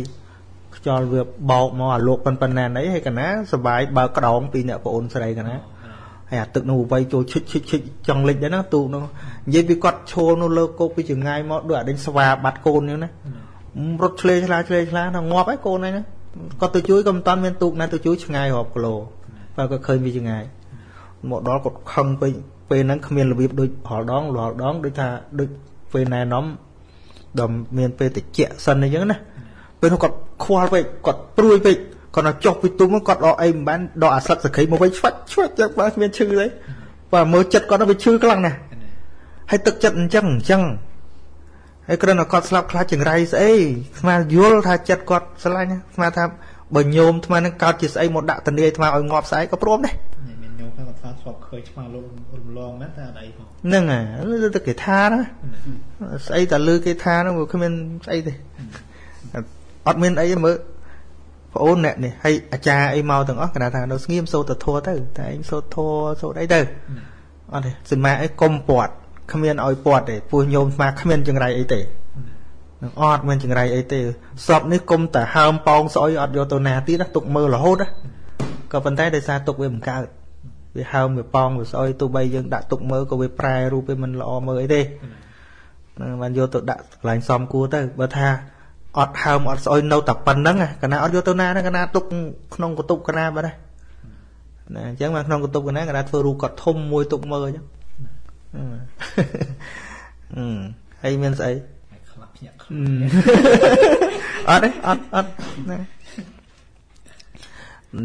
ខ្យល់វាបោកមកអាលោកប៉ុនប៉ុណ្ណាណីហើយកណាសបាយបើក្តោងពីអ្នកប្អូនស្រីកណាហើយអាទឹកនោះវៃចូលឈិចឈិចឈិចចង់លិចដែរណាទូកនោះនិយាយពីគាត់ឈរនោះលើគោកពីចងាយមកដូចអាដេញស្វាបាត់កូនអញ្ចឹងណា រត់ឆ្លេឆ្លាឆ្លេឆ្លាណាងាប់ហើយកូនហ្នឹងគាត់ទៅជួយក៏មិនតាន់មានទូកណាទៅជួយឆ្ងាយរាប់គីឡូបើគាត់ឃើញវាឆ្ងាយមកដល់គាត់ខឹងពេកពេលហ្នឹងគ្មានរបៀបដូចរាល់ដងរាល់ដងដូចថាដូចពេលណែនាំដល់មានពេលតិចសិនអញ្ចឹងណាពេលនោះគាត់ខ្វល់ពេកគាត់ព្រួយពេកគាត់ទៅចុះពីទុំគាត់ដកអីមិនបានដកអាសឹកសក្តិមកវិញឆ្វាច់ឆ្វាច់ចឹងបើគ្មានឈឺទេបើមើលចិត្តគាត់ទៅវាឈឺខ្លាំងណាស់ហើយទឹកចិត្តអញ្ចឹងអញ្ចឹង ហើយគ្រាន់តែគាត់ស្លាប់ខ្លាចចង្រៃស្អីស្មាយល់ថាចិត្តគាត់ស្រឡាញ់ស្មាថាបើញោមថ្មនឹងកើតជាស្អីមកដាក់តនីថ្មឲ្យងាប់ស្អីក៏ព្រមដែរមានញោមគាត់ថាស្បឃើញឆ្មាលរំលងណាតែអត់អីផងហ្នឹងហើយទៅគេថាណាស្អីតែលឺគេថាហ្នឹងគ្មានស្អីទេអត់មានអីមើលប្អូនអ្នកនេះហើយអាចារ្យអីមកទាំងអស់គេថានៅស្ងៀមសូត្រធัวទៅតែឯងសូត្រធัวសូត្រអីទៅអត់ទេសមាអីកុំពាត់ គ្មានឲ្យពាត់ទេពោះញោមស្មាគ្មានចង្រៃអីទេនឹងអត់មានចង្រៃអីទេសពនេះគុំតែហើមប៉ោងស្អុយអត់យកទៅណាទៀតណាទុកមើលរហូតណាក៏ប៉ុន្តែដោយសារទុកវាមិនកើតវាហើមវាប៉ោងវាស្អុយទោះបីយើងដាក់ទុកមើលក៏វាប្រែរូបវាមិនល្អមើលអីទេនឹងបានយកទៅដាក់កន្លែងសំគួរទៅបើថាអត់ហើមអត់ស្អុយនៅតែប៉ុណ្្នឹងកណាអត់យកទៅណាកណាទុកក្នុងកតុបកណាបាត់ណាអញ្ចឹងមកក្នុងកតុបកណាកណាធ្វើរូបគាត់ធំមួយទុកមើលអញ្ចឹងអឺ ហើយមានស្អីខ្លាប់ភ្ញាក់អត់ទេអត់អត់ណា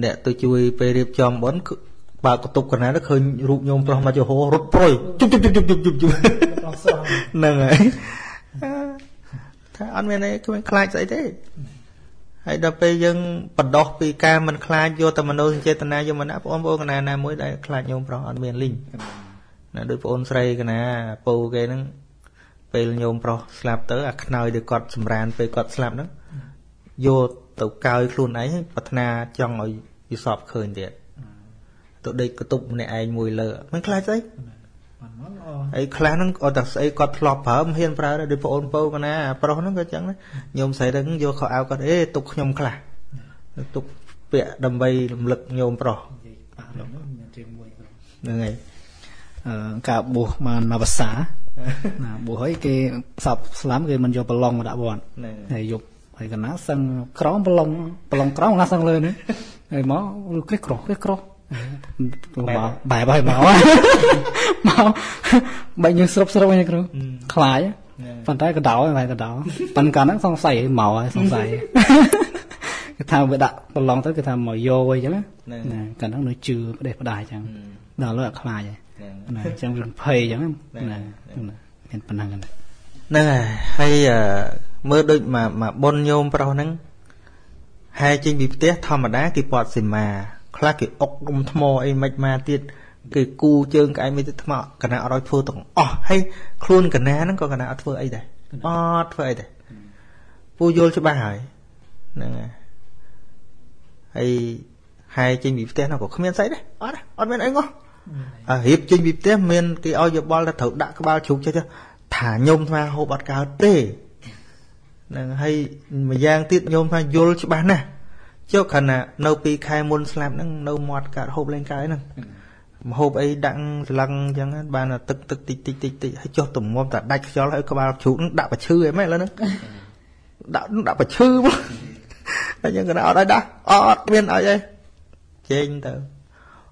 អ្នកទៅជួយពេលរៀបចំបន់បើកតុបកណាទៅឃើញរូបញោមប្រុសមកចុះរត់ប្រុយជុបជុបជុបជុបជុបជុបហ្នឹងហើយថាអត់មានអីគ្មានខ្លាចស្អីទេហើយដល់ពេលយើងបដោះពីការមិនខ្លាចយកតែមនោសញ្ចេតនាយកមកណាបងប្អូនកណាណាមួយដែលខ្លាចញោមប្រុសអត់មានលីង ណាដូចប្អូនស្រីកណាពូគេហ្នឹងពេលញោមប្រុសស្លាប់ទៅអាខ្នើយដែលគាត់សម្រានពេលគាត់ស្លាប់ហ្នឹងយកទៅកោយខ្លួនឯងប្រាថ្នាចង់ឲ្យវាសពឃើញទៀតទៅដេកកតុកម្នាក់ឯងមួយលើមិនខ្លាចស្អីអីខ្លះហ្នឹងអត់តែស្អីគាត់ធ្លាប់ប្រើមិនហ៊ានប្រើដែរដូចប្អូនពៅកណាប្រុសហ្នឹងក៏ចឹងដែរញោមស្រីហ្នឹងយកខោអាវគាត់អេទុកខ្ញុំខ្លះទុកពាក់ដើម្បីរំលឹកញោមប្រុសហ្នឹងហើយ ការបួសបានមួយភាសាណាបួសហើយគេសពស្លាមគេមិនយកប្រឡងមកដាក់វត្តហើយយកហើយកណាសឹងក្រមប្រឡងប្រឡងក្រមណាសឹងលើនេះហើយមកឬគេក្រោះគេក្រោះបែបមកបែបហើយមកមកបែបយើងស្រុបស្រុបហ្នឹងគ្រូខ្លាចប៉ុន្តែកដោហើយកដោប៉ុន្តែកាលហ្នឹងសង្ស័យមកហើយសង្ស័យគេថាវាដាក់ប្រឡងទៅគេថាមកយកអីចឹងណាណាកាលហ្នឹងនៅជឿផ្ដេសផ្ដាយចឹងដល់លើអត់ខ្លាចហើយ ណាអញ្ចឹងវាភ័យចឹងណាណាមានប៉ុណ្ណឹងណាហ្នឹងហើយហើយអឺមើលដូចមកមកប៉ុនញោមប្រុសហ្នឹងហែចេញពីផ្ទះធម្មតាគេពាត់សីមាខ្លះគេអុកដុំថ្មអីមិនមកទៀតគេគូជើងក្អែកមួយទៅថ្មកណាអត់ឲ្យធ្វើទាំងអស់ហើយខ្លួនកណាហ្នឹងក៏កណាអត់ធ្វើអីដែរអត់ធ្វើអីដែរពូយល់ច្បាស់ហើយហ្នឹងហើយហើយហែចេញពីផ្ទះហ្នឹងក៏គ្មានស្អីដែរអត់ទេអត់មានអីងោះអា រៀបចេញពីផ្ទះមានគេឲ្យយោបល់ថាត្រូវដាក់ក្បាលជ្រូកចេះចេះថាញោមថ្មហូបអត់កើតទេហ្នឹងហើយម្យ៉ាងទៀតញោមថាយល់ច្បាស់ណាស់ចុះខណៈនៅពីខែមុនស្លាប់ហ្នឹងនៅមាត់កើតហូបលេងកាយហ្នឹងមហូបអីដាក់ស្លឹងអញ្ចឹងបានតែទឹកទឹកតិចតិចតិចតិចហើយចុះទំងំតែដាច់ខ្យល់ហើយក្បាលជ្រូកហ្នឹងដាក់បឈឺអីមែនឥឡូវហ្នឹងដាក់ដាក់បឈឺមកហើយយើងក៏អត់ឲ្យដាក់អត់មានឲ្យអីចេញទៅ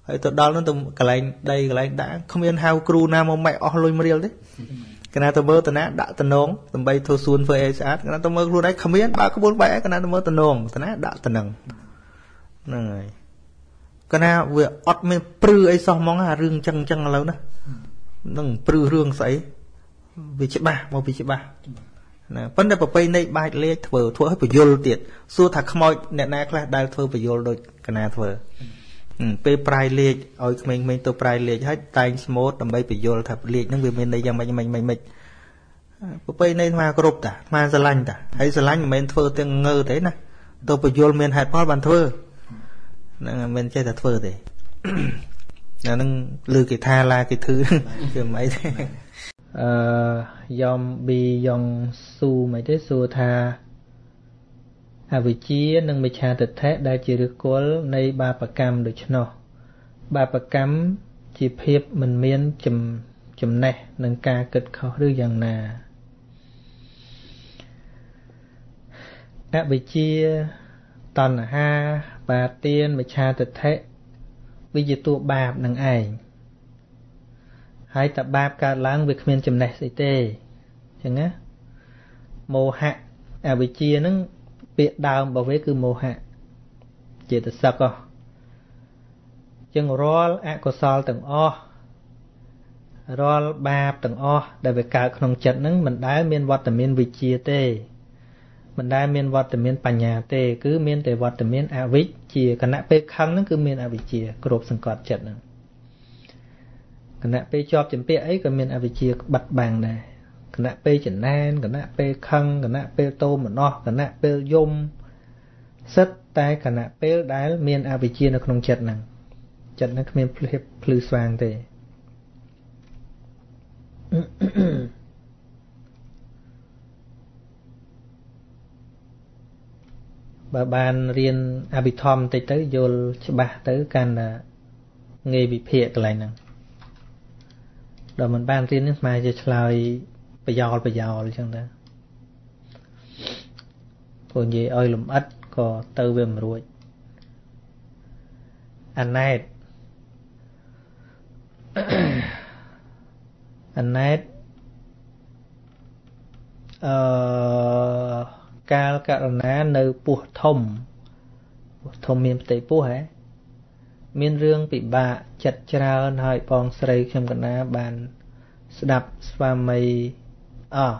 ហើយទៅដល់នោះទៅកន្លែងដីកន្លែងដាក់គ្មានហៅគ្រូណាមកម៉ែអស់លុយមរៀលទេកណាទៅមើលតាណាដាក់តំណងដើម្បីធ្វើសួនធ្វើអីស្អាតកណាទៅមើលខ្លួនឯងគ្មានបើក្បួនបែកកណាទៅមើលតំណងតាណាដាក់តំណងហ្នឹងហើយកណាវាអត់មានព្រឺអីសោះហ្មងអារឿងចឹងចឹងឥឡូវណានឹងព្រឺរឿងស្អីវាច្បាស់មកវាច្បាស់ណាប៉ុន្តែប្រពៃណីបាច់លេខធ្វើធ្វើឲ្យបញ្យលទៀតសួរថាខ្មោចអ្នកណាខ្លះដែលធ្វើបញ្យលដូចកណាធ្វើ ពេលប្រាយលេខឲ្យក្មេងៗទៅប្រាយលេខហើយតែងស្មូតដើម្បីបញ្យលថាលេខហ្នឹងវាមានន័យយ៉ាងម៉េចម៉េចម៉េចម៉េចប្រពៃណីអាគ្រប់តាអាស្រឡាញ់តាហើយស្រឡាញ់មិនមែនធ្វើទាំងងើទេណាទៅបញ្យលមានហេតុផលបានធ្វើហ្នឹងមិនមែនចេះតែធ្វើទេអាហ្នឹងលើគេថាឡាគេធឺគឺមិនអីទេអឺយ៉ំប៊ីយ៉ងស៊ូមិនទេសួរថា អវិជ្ជានិងមិច្ឆាទិដ្ឋិដែលជាឫសគល់នៃបាបកម្មដូច្នោះបាបកម្មជាភាពមិនមានចំចំណេះនឹងការគិតខុសឬយ៉ាងណាអវិជ្ជាតណ្ហាបាទានមិច្ឆាទិដ្ឋិវាជាតួបាបនឹងឯងហើយតបាបកើតឡើងវាគ្មានចំណេះស្អីទេអញ្ចឹងណាមោហៈអវិជ្ជានឹង ពាក្យដើមរបស់វាគឺមោហៈចេតសិកអចឹងរាល់អកុសលទាំងអស់រាល់បាបទាំងអស់ដែលវាកើតក្នុងចិត្តហ្នឹងមិនដែលមានវត្តមានវិជាទេមិនដែលមានវត្តមានបញ្ញាទេ គឺមានតែវត្តមានអវិជ្ជាគណៈពេលខឹងហ្នឹងគឺមានអវិជ្ជាគ្រប់សង្កត់ចិត្តហ្នឹងគណៈពេលជាប់ចម្ពាក់អីក៏មានអវិជ្ជាបាត់បាំងដែរ គណៈពេលចំណែនគណៈពេលខឹងគណៈពេលតោមនោះគណៈពេលយំសិតតែគណៈពេលដែល មានអវិជ្ជានៅក្នុងចិត្តហ្នឹងចិត្តហ្នឹងគ្មានភ្លៀបភ្លឺស្វាងទេបើបានរៀនអភិធម្មបន្តិចទៅយល់ច្បាស់ទៅកាន់តែងាយវិភាគកន្លែងហ្នឹងដល់មិនបានរៀននេះស្មើជាឆ្លើយ ប្រយោលប្រយោលអញ្ចឹងទៅព្រោះនិយាយឲ្យលំអិតក៏ទៅវាមិនរួចអាណែតអាណែតអឺកាលករណានៅពោះធំពោះធំមានផ្ទៃពោះហ៎មានរឿងពិបាកចិត្តច្រើនហើយបងស្រីខ្ញុំកណាបាន ស្ដាប់ស្វាមី អោះ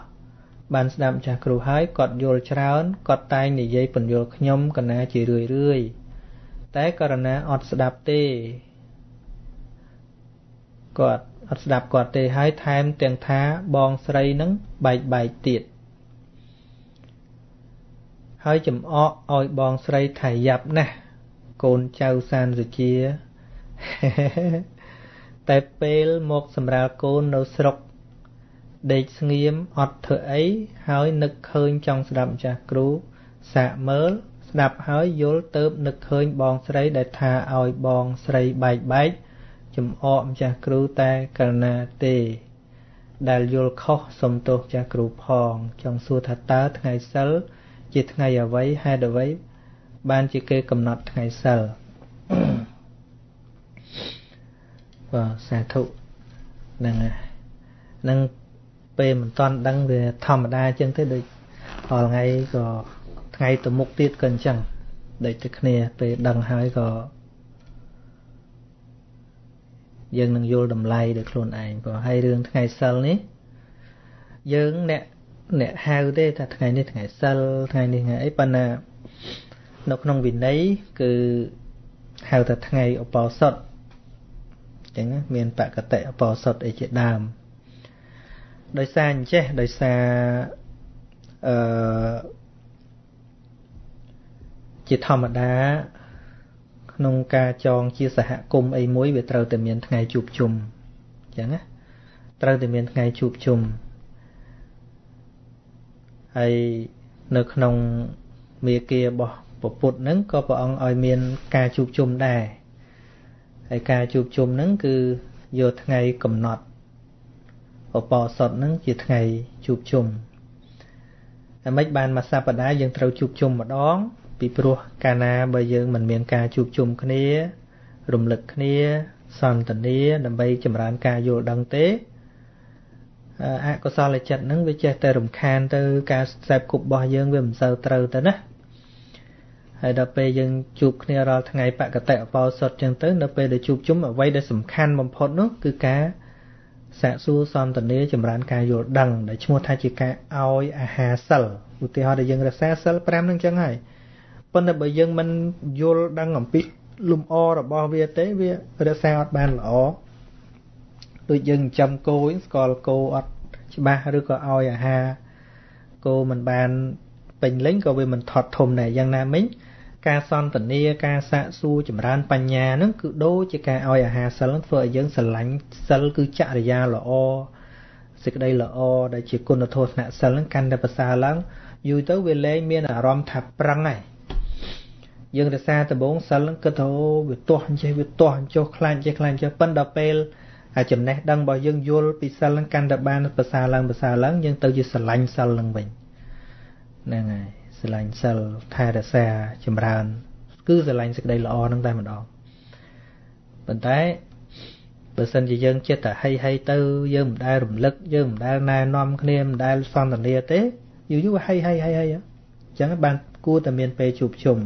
បានស្ដាប់ចាស់គ្រូហើយគាត់យល់ច្រើនគាត់តែងនិយាយពន្យល់ខ្ញុំកណាជារឿយរឿយតែករណាអត់ស្ដាប់ទេគាត់អត់ស្ដាប់គាត់ទេហើយថែមទាំងថាបងស្រីនឹងបែកបែកទៀតហើយចំអកឲ្យបងស្រីថាយ៉ាប់ណាស់កូនចៅសានសុជាតែពេលមកសម្រាលកូននៅស្រុក ដេកស្ងៀមអត់ធ្វើអីហើយនឹកឃើញចង់ស្ដាប់ម្ចាស់គ្រូ សាកមើល ស្ដាប់ហើយយល់ទៅនឹកឃើញបងស្រីដែលថាឲ្យបងស្រីបែកបែកចំអកម្ចាស់គ្រូតែករណាទេ ដែលយល់ខុសសំទោសចាស់គ្រូផង ចង់សួរថាតើថ្ងៃសិល ជាថ្ងៃអ្វីហេតុអ្វី បានជាគេកំណត់ថ្ងៃសិលបាទសាធុហ្នឹងហើយហ្នឹង ពេលមិនតាន់ដឹងវាធម្មតាអញ្ចឹងទេដូចរាល់ថ្ងៃក៏ថ្ងៃទៅមុខទៀតក៏អញ្ចឹងដូចតែគ្នាពេលដឹងហើយក៏យើងនឹងយល់តម្លៃដោយខ្លួនឯងព្រោះហើយរឿងថ្ងៃសិលនេះយើងអ្នកអ្នកហៅទេថាថ្ងៃនេះថ្ងៃសិលថ្ងៃនេះថ្ងៃអីប៉ុន្តែនៅក្នុងវិន័យគឺហៅថាថ្ងៃឧបោសថអញ្ចឹងមានបកតិឧបោសថអីជាដើម ដោយសារអញ្ចេះដោយសារអឺជាធម្មតាក្នុងការចងជាសហគមន៍អីមួយវាត្រូវតែមានថ្ងៃជួបជុំអញ្ចឹងណាត្រូវតែមានថ្ងៃជួបជុំហើយនៅក្នុងមេគារបស់ពុទ្ធហ្នឹងក៏ព្រះអង្គឲ្យមានការជួបជុំដែរហើយការជួបជុំហ្នឹងគឺយកថ្ងៃកំណត់ ឧបោសថហ្នឹងជាថ្ងៃជួបជុំតែមិនបានមួយសប្តាហ៍យើងត្រូវជួបជុំម្ដង ពីព្រោះកាលណាបើយើងមិនមានការជួបជុំគ្នា រំលឹកគ្នាសន្តានាដើម្បីចម្រើនការយល់ដឹងទេអកុសលចិត្តហ្នឹងវាចេះតែរំខានទៅការខ្សែគប់របស់យើងវាមិនសូវត្រូវទៅណាហើយដល់ពេលយើងជួបគ្នារាល់ថ្ងៃបកតិអបោសុតចឹងទៅ នៅពេលដែលជួបជុំអ្វីដែលសំខាន់បំផុតនោះគឺការ សាកសួរសន្តានាចម្រើនការយល់ដឹងដែលឈ្មោះថាជាការឲ្យអាហារសិលឧទាហរណ៍ដែលយើងរក្សាសិល5នឹងចឹងហើយប៉ុន្តែបើយើងមិនយល់ដឹងអំពីលំអរបស់វាទេវារក្សាអត់បានល្អដូចយើងចិញ្ចឹមគោស្គាល់គោអត់ច្បាស់ឬក៏ឲ្យអាហារគោមិនបានពេញលេញក៏វាមិនថត់ធំដែរយ៉ាងណាមិញ ការសន្ទនាការសាកសួរចម្រើនបញ្ញាហ្នឹងគឺដូចជាការឲ្យអាហារសិលធ្វើឲ្យយើងស្រឡាញ់សិលគឺចរិយាល្អសេចក្តីល្អដែលជាគុណធម៌ថ្នាក់សិលហ្នឹងកាន់តែប្រសើរឡើងយូរទៅវាលែងមានអារម្មណ៍ថាប្រឹងហើយយើងរសាដំបងសិលហ្នឹងគិតថាវាទាស់អញ្ចេះវាទាស់អញ្ចោះខ្លាចអញ្ចេះខ្លាចអញ្ចេះប៉ុន្តែដល់ពេលហើយចំណេះដឹងរបស់យើងយល់ពីសិលហ្នឹងកាន់តែបានប្រសើរឡើងប្រសើរឡើងយើងទៅជាស្រឡាញ់សិលហ្នឹងវិញហ្នឹងហើយ ស្រឡាញ់សិលថែរក្សាចម្រើន គឺស្រឡាញ់សេចក្តីល្អហ្នឹងតែម្ដងប៉ុន្តែបើសិនជាយើងចិត្តតែហីហីទៅយើងមិនដែលរំលឹកយើងមិនដែលណែនាំគ្នាមិនដែលសន្ទនាទេយូរយូរហីហីហីហីអញ្ចឹងបានគួរតែមានពេលជួបជុំ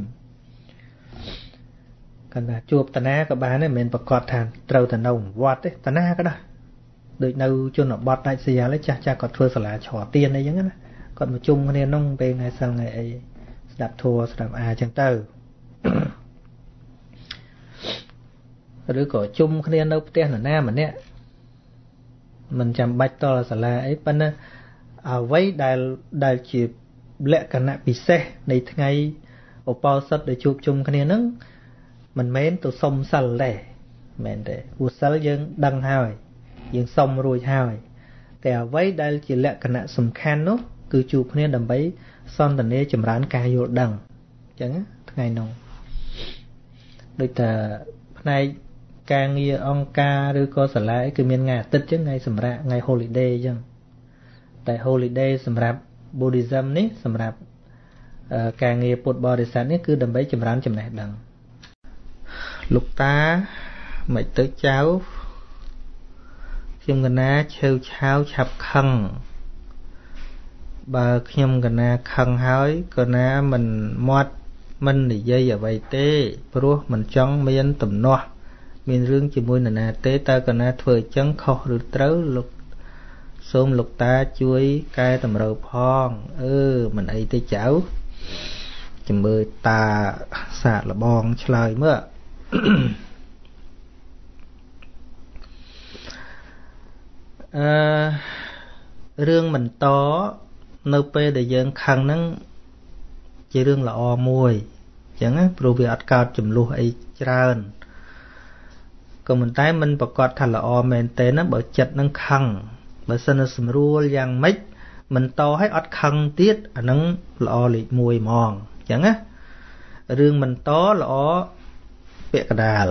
កណ្ដាជួបតាណាក៏បានដែរមិនមែនប្រកាសថាត្រូវទៅនៅវត្តទេតាណាក៏ដែរដូចនៅជនបទដាច់ស្រយាលចាស់ចាស់គាត់ធ្វើសាលាឆោទៀនអីចឹងណា គាត់មកជុំគ្នានោះពេលថ្ងៃសិលថ្ងៃអីស្ដាប់ធัวស្ដាប់អាចឹងទៅឬក៏ជុំគ្នានៅផ្ទះនរណាម្នាក់មិនចាំបាច់តលសាលាអីប៉ុន្តែអ្វីដែលដែលជាលក្ខណៈពិសេសនៃថ្ងៃឧបោសថដែលជួបជុំគ្នានឹងមិនមែនទៅសុំសិលទេមែនទេព្រោះសិលយើងដឹងហើយយើងសុំរួចហើយតែអ្វីដែលជាលក្ខណៈសំខាន់នោះ គឺជួបគ្នាដើម្បីសន្ទនាចម្រើនការយល់ដឹងអញ្ចឹងថ្ងៃនោះដូចតែផ្នែកការងារអង្គការឬក៏សាលាគឺមានថ្ងៃអាទិត្យអញ្ចឹងថ្ងៃសម្រាប់ថ្ងៃ holiday អញ្ចឹងតែ holiday សម្រាប់ Buddhism នេះសម្រាប់ការងារពុទ្ធបរិស័ទនេះគឺដើម្បីចម្រើនចំណេះដឹងលោកតាមិនទៅចៅខ្ញុំកណាឆើឆាវឆាប់ខឹង បើខ្ញុំកណាខឹងហើយកណាមិនមាត់មិននិយាយអ្វីទេ ព្រោះមិនចង់មានទំនាស់មានរឿងជាមួយនរណាទេតើកណាធ្វើអញ្ចឹងខុសឬត្រូវលោកសូមលោកតាជួយកែតម្រូវផងអឺមិនអីទេចៅចាំមើលតាសាកលបងឆ្លើយមើលអឺរឿងបន្ត នៅពេលដែលយើងខឹងហ្នឹងជារឿងល្អមួយអញ្ចឹងព្រោះវាអត់កើតចំនួនអីច្រើនក៏ប៉ុន្តែมันប្រកាសថាល្អមែនទេណាបើចិត្តនឹងខឹងបើសិនតែស្រួលយ៉ាងម៉េចមិនតឲ្យអត់ខឹងទៀតអានឹងល្អលេខ1ហ្មងអញ្ចឹងណារឿងមិនតល្អពាក្យកដាល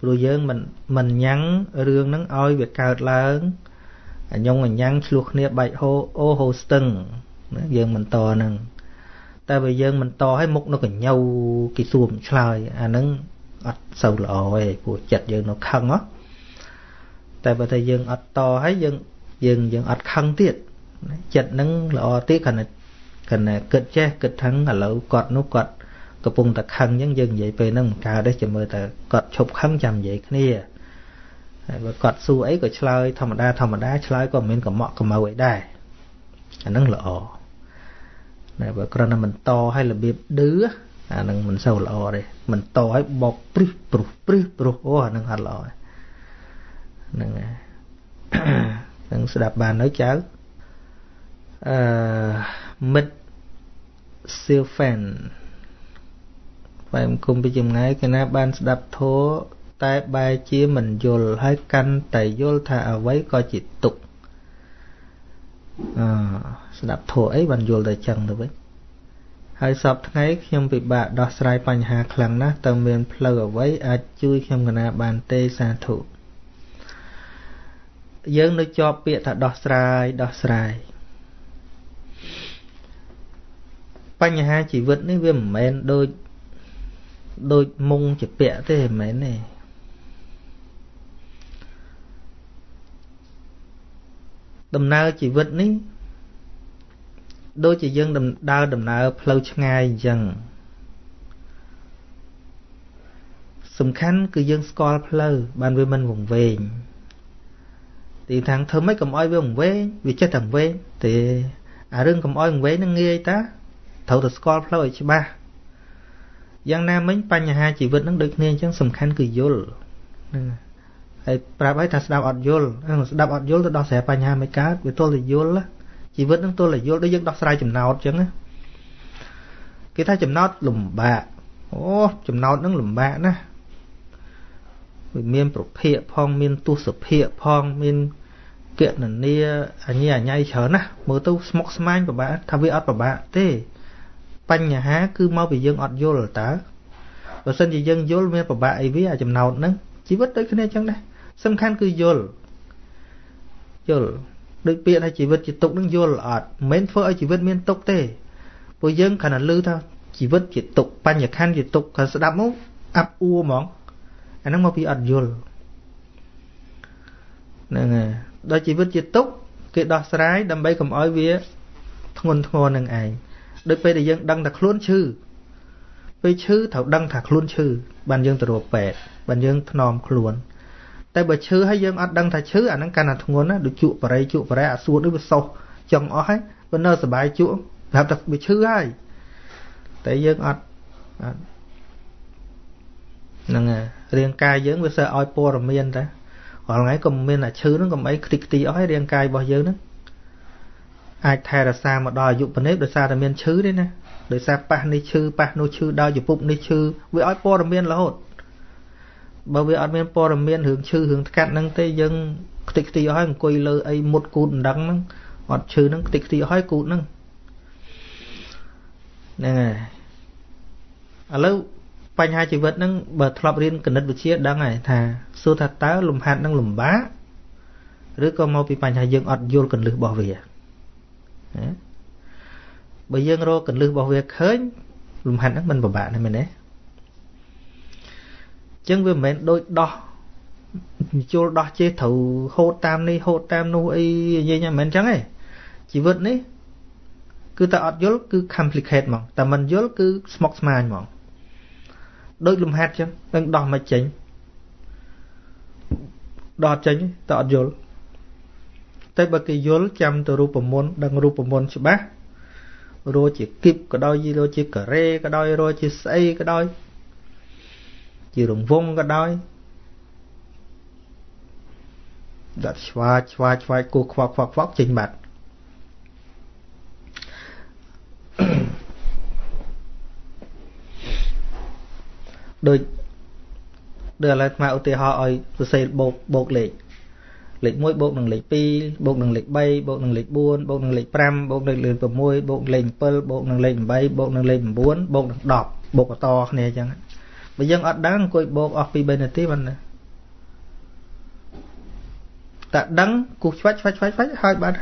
ព្រោះយើងមិនមិនញ៉ាំងរឿងហ្នឹងឲ្យវាកើតឡើងអញ្ញងអញ្ញ៉ាំងឆ្លោះគ្នាបែកហូអូហូស្ទឹង យើងមិនតហ្នឹងតែបើយើងមិនតឲ្យមុខនៅកញ្ញូគេសួរឆ្លើយអាហ្នឹងអត់សូវល្អទេព្រោះចិត្តយើងនៅខឹងហ៎តែបើថាយើងអត់តហើយយើងយើងយើងអត់ខឹងទៀតចិត្តនឹងល្អទៀតគ្រាន់តែគ្រាន់តែគិតចេះគិតថឹងឥឡូវគាត់នោះគាត់កំពុងតែខឹងអញ្ចឹងយើងនិយាយពេលហ្នឹងមិនកើតទេចាំមើលតែគាត់ឈប់ខឹងចាំនិយាយគ្នាហើយបើគាត់សួរអីក៏ឆ្លើយធម្មតាធម្មតាឆ្លើយក៏មិនមានកំក់កំៅអីដែរអាហ្នឹងល្អ តែបើគ្រាន់តែមិនតឲ្យរបៀបឌឺអាហ្នឹងមិនសូវល្អទេមិនតឲ្យបោកព្រឹសព្រោះព្រឹសព្រោះអូអាហ្នឹងអត់ល្អហ្នឹងហ្នឹងស្ដាប់បាននៅចៅអឺមិត្ត Silfen បែមគុំពីចម្ងាយគេណាបានស្ដាប់ធម៌តែបែរជាមិនយល់ហើយកាន់តែយល់ថាអ្វីក៏ជាទុក អឺស្ដាប់ធម៌អីបានយល់តែចឹងទៅវិញហើយសពថ្ងៃខ្ញុំពិបាកដោះស្រាយបញ្ហាខ្លាំងណាស់តើមានផ្លូវអ្វីអាចជួយខ្ញុំកណាបានទេសាធុយើងនៅជាប់ពាក្យថាដោះស្រាយដោះស្រាយបញ្ហាជីវិតនេះវាមិនមែនដូចដូចមុងជាពាក់ទេមិនមែនទេ ដំណើរជីវិតនេះដូចជាយើងដើរដំណើរផ្លូវឆ្ងាយអញ្ចឹងសំខាន់គឺយើងស្គាល់ផ្លូវបានវាមិនវង្វេងទីខាងធ្វើម៉េចកុំឲ្យវាវង្វេងវាចិត្តតែវង្វេងទេអារឿងកុំឲ្យវង្វេងនឹងងាយតាត្រូវតែស្គាល់ផ្លូវឲ្យច្បាស់យ៉ាងណាមិញបញ្ហាជីវិតនឹងដូចគ្នាអញ្ចឹងសំខាន់គឺយល់ហ្នឹងហើយ ប្រាប់ឲ្យថាស្ដាប់អត់យល់ស្ដាប់អត់យល់ទៅដោះស្រាយបញ្ហាមិនកើតវាទល់តែយល់ជីវិតនឹងទល់តែយល់ដូចយើងដោះស្រាយចំណោទអញ្ចឹងគេថាចំណោទលំបាកអូចំណោទនឹងលំបាកណាស់វាមានប្រភេទផងមានទស្សភៈផងមានកណនីអញ្ញាអញ្ញៃច្រើនណាស់មើលទៅស្មុកស្មាញពិបាកថាវាអត់ពិបាកទេបញ្ហាគឺមកពីយើងអត់យល់តើបើសិនជាយើងយល់មានពិបាកអីវាអាចំណោទហ្នឹងជីវិតដូចគ្នាអញ្ចឹងដែរ សំខាន់គឺយល់យល់ដូចពាក្យថាជីវិតជាទុកនឹងយល់អត់មិនមែនធ្វើឲ្យជីវិតមានទុកទេព្រោះយើងគ្រាន់តែឮថាជីវិតជាទុកបញ្ញខណ្ឌជាទុកគាត់ស្ដាប់មកអាប់អួរហ្មងអាហ្នឹងមកពីអត់យល់ហ្នឹងហើយដល់ជីវិតជាទុកគេដោះស្រាយដើម្បីកុំឲ្យវាធ្ងន់ធ្ងរនឹងឯងដូចពេលដែលយើងដឹងថាខ្លួនឈឺពេលឈឺត្រូវដឹងថាខ្លួនឈឺបានយើងទៅរកពេទ្យបានយើងថ្នមខ្លួន តែបើឈឺហើយយើងអត់ដឹងថាឈឺអាហ្នឹងកាន់តែធ្ងន់ណាដូចជក់បរិយជក់បរិយអាសួតនេះវាសោះចង់អស់ហើយបើនៅសុបាយជក់ប្រាប់ថាវាឈឺហើយតែយើងអត់អត់ហ្នឹងហើយរាងកាយយើងវាសើឲ្យព័ត៌មានតារាល់ថ្ងៃក៏មានអាឈឺហ្នឹងកុំអីខ្ទេចខ្ទីអស់ហើយរាងកាយរបស់យើងហ្នឹងអាចថែរក្សាមកដល់អាយុប៉ុណ្ណេះដោយសារតែមានឈឺទេណាដោយសារប៉ះនេះឈឺប៉ះនោះឈឺដល់ជពុកនេះឈឺវាឲ្យព័ត៌មានរហូត បើវាអត់មានព័ត៌មានរឿងឈឺរឿងថ្កាត់ហ្នឹងទេយើងខ្ទេចខ្ទីអស់ហើយអង្គុយលើអីមុតគូតមិនដឹងហ្នឹងអត់ឈឺហ្នឹងខ្ទេចខ្ទីអស់ហើយគូតហ្នឹងហ្នឹងហើយឥឡូវបញ្ហាជីវិតហ្នឹងបើធ្លាប់រៀនគណិតវិទ្យាដឹងហើយថាសួរថាតើលំហាត់នឹងលំបាកឬក៏មកពីបញ្ហាយើងអត់យល់កលឹះរបស់វាណាបើយើងរកកលឹះរបស់វាឃើញលំហាត់ហ្នឹងមិនពិបាកទេមែនទេ ចឹងវាមិនមែនដូចដោះជុលដោះជេះត្រូវហូតតាមនេះហូតតាមនោះអីនិយាយមិនមែនចឹងទេជីវិតនេះគឺតែអត់យល់គឺ complicate ហ្មងតែមិនយល់គឺស្មុកស្មាញហ្មងដូចលំហាត់ចឹងនឹងដោះមកចេញដោះចេញតែអត់យល់តែបើគេយល់ចាំទៅរូបមន្តដឹងរូបមន្តច្បាស់រោជាគីបក៏ដោយរោជាការ៉េក៏ដោយរោជាស្អីក៏ដោយ ជារង្វង់ក៏ដោយដាក់ឆ្វាចឆ្វាចឆ្វាចគោះខ្វក់ខ្វក់ខ្វក់ចេញបាត់ដូចដូចឥឡូវស្មើឧទាហរណ៍ឲ្យសរសេរបូកបូកលេខលេខ1បូកនឹងលេខ2បូកនឹងលេខ3បូកនឹងលេខ4បូកនឹងលេខ5បូកនឹងលេខ6បូកលេខ7បូកនឹងលេខ8បូកនឹងលេខ9បូកនឹង10បូកបន្តគ្នាអញ្ចឹង បើយើងអត់ដឹងអង្គុយបូកអស់2 3នាទីបានណាតែដឹងគូឆ្វាច់ឆ្វាច់ឆ្វាច់ឆ្វាច់ហើយបាន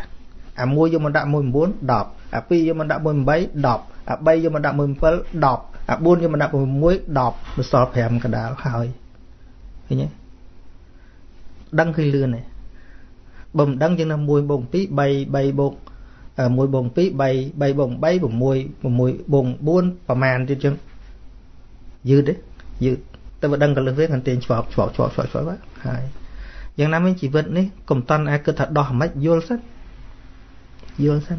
អា1យកមកដាក់1 9 10អា2យកមកដាក់1 8 10អា3យកមកដាក់1 7 10អា4យកមកដាក់6 10ដល់សល់5កដាលហើយឃើញទេដឹងឃើញលឿនទេបើមិនដឹងយើងនៅ1បូក2 3 3បូក1បូក2 3 3បូក3 6 6បូក4ប្រមាណទៀតចឹងយឺតទេ យឺតតែបើដឹងកលឹះវាកាន់តែឆ្វបឆ្វបឆ្វបឆ្វបឆ្វបហើយយ៉ាងណាមិញជីវិតនេះកុំតន់អាចគិតថាដោះមិនយល់សិនយល់សិន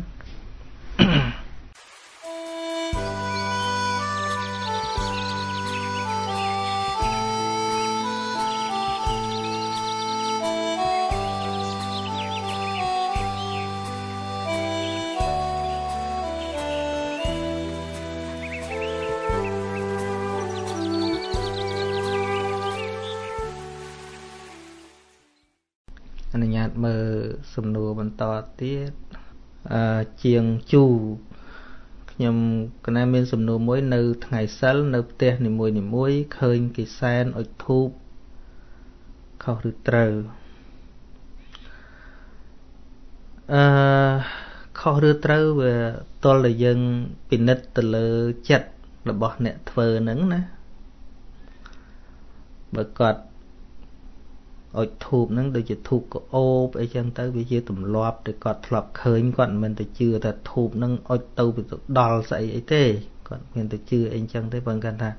បន្តទៀតអឺជាងជូខ្ញុំកណាមានសំណួរមួយ នៅ ថ្ងៃសិលនៅផ្ទះនីមួយនីមួយឃើញគេសែនអុជធូបខុសឬត្រូវអឺខុសឬត្រូវវាតលតែយើងពិនិត្យទៅលើចិត្តរបស់អ្នកធ្វើហ្នឹងណាបើគាត់ អុជធូបហ្នឹងដូចជាធូបកោបអីចឹងទៅវាជាទម្លាប់ដែលគាត់ធ្លាប់ឃើញគាត់មិនមែនទៅជឿថាធូបហ្នឹងអុជទៅទៅដល់ស្អីអីទេគាត់មានទៅជឿអីចឹងទេបើគាត់ថា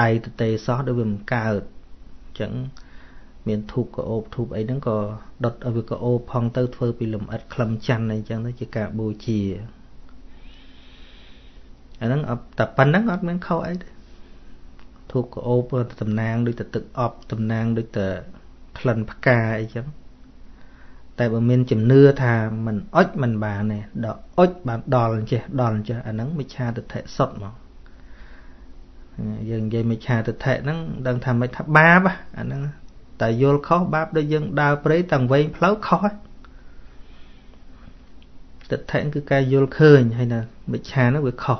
ដៃទៅទេសោះដូចវាមិនកើតអញ្ចឹងមានធូបកោបធូបអីហ្នឹងក៏ដុតឲ្យវាកោបផងទៅធ្វើពីលំអិតក្លឹមច័ន្ទអីចឹងទៅជាការបូជាអាហ្នឹងតែប៉ុណ្្នឹងអត់មានខុសអីទេធូបកោបតំណាងដូចទៅទឹកអប់តំណាងដូចទៅ ក្លិនផ្កាអីចឹងតែបើមានជំនឿថាมันអុចมันបានទេដល់អុចបានដល់អញ្ចេះដល់អញ្ចេះអាហ្នឹងមិច្ឆាទិដ្ឋិសុទ្ធមកយើងនិយាយមិច្ឆាទិដ្ឋិហ្នឹងដឹងថាមិនថាបាបអាហ្នឹងតែយល់ខុសបាបដូចយើងដើរព្រៃទាំងវែងផ្លូវខុសទិដ្ឋិគឺការយល់ឃើញហើយណាមិច្ឆាហ្នឹងវាខុស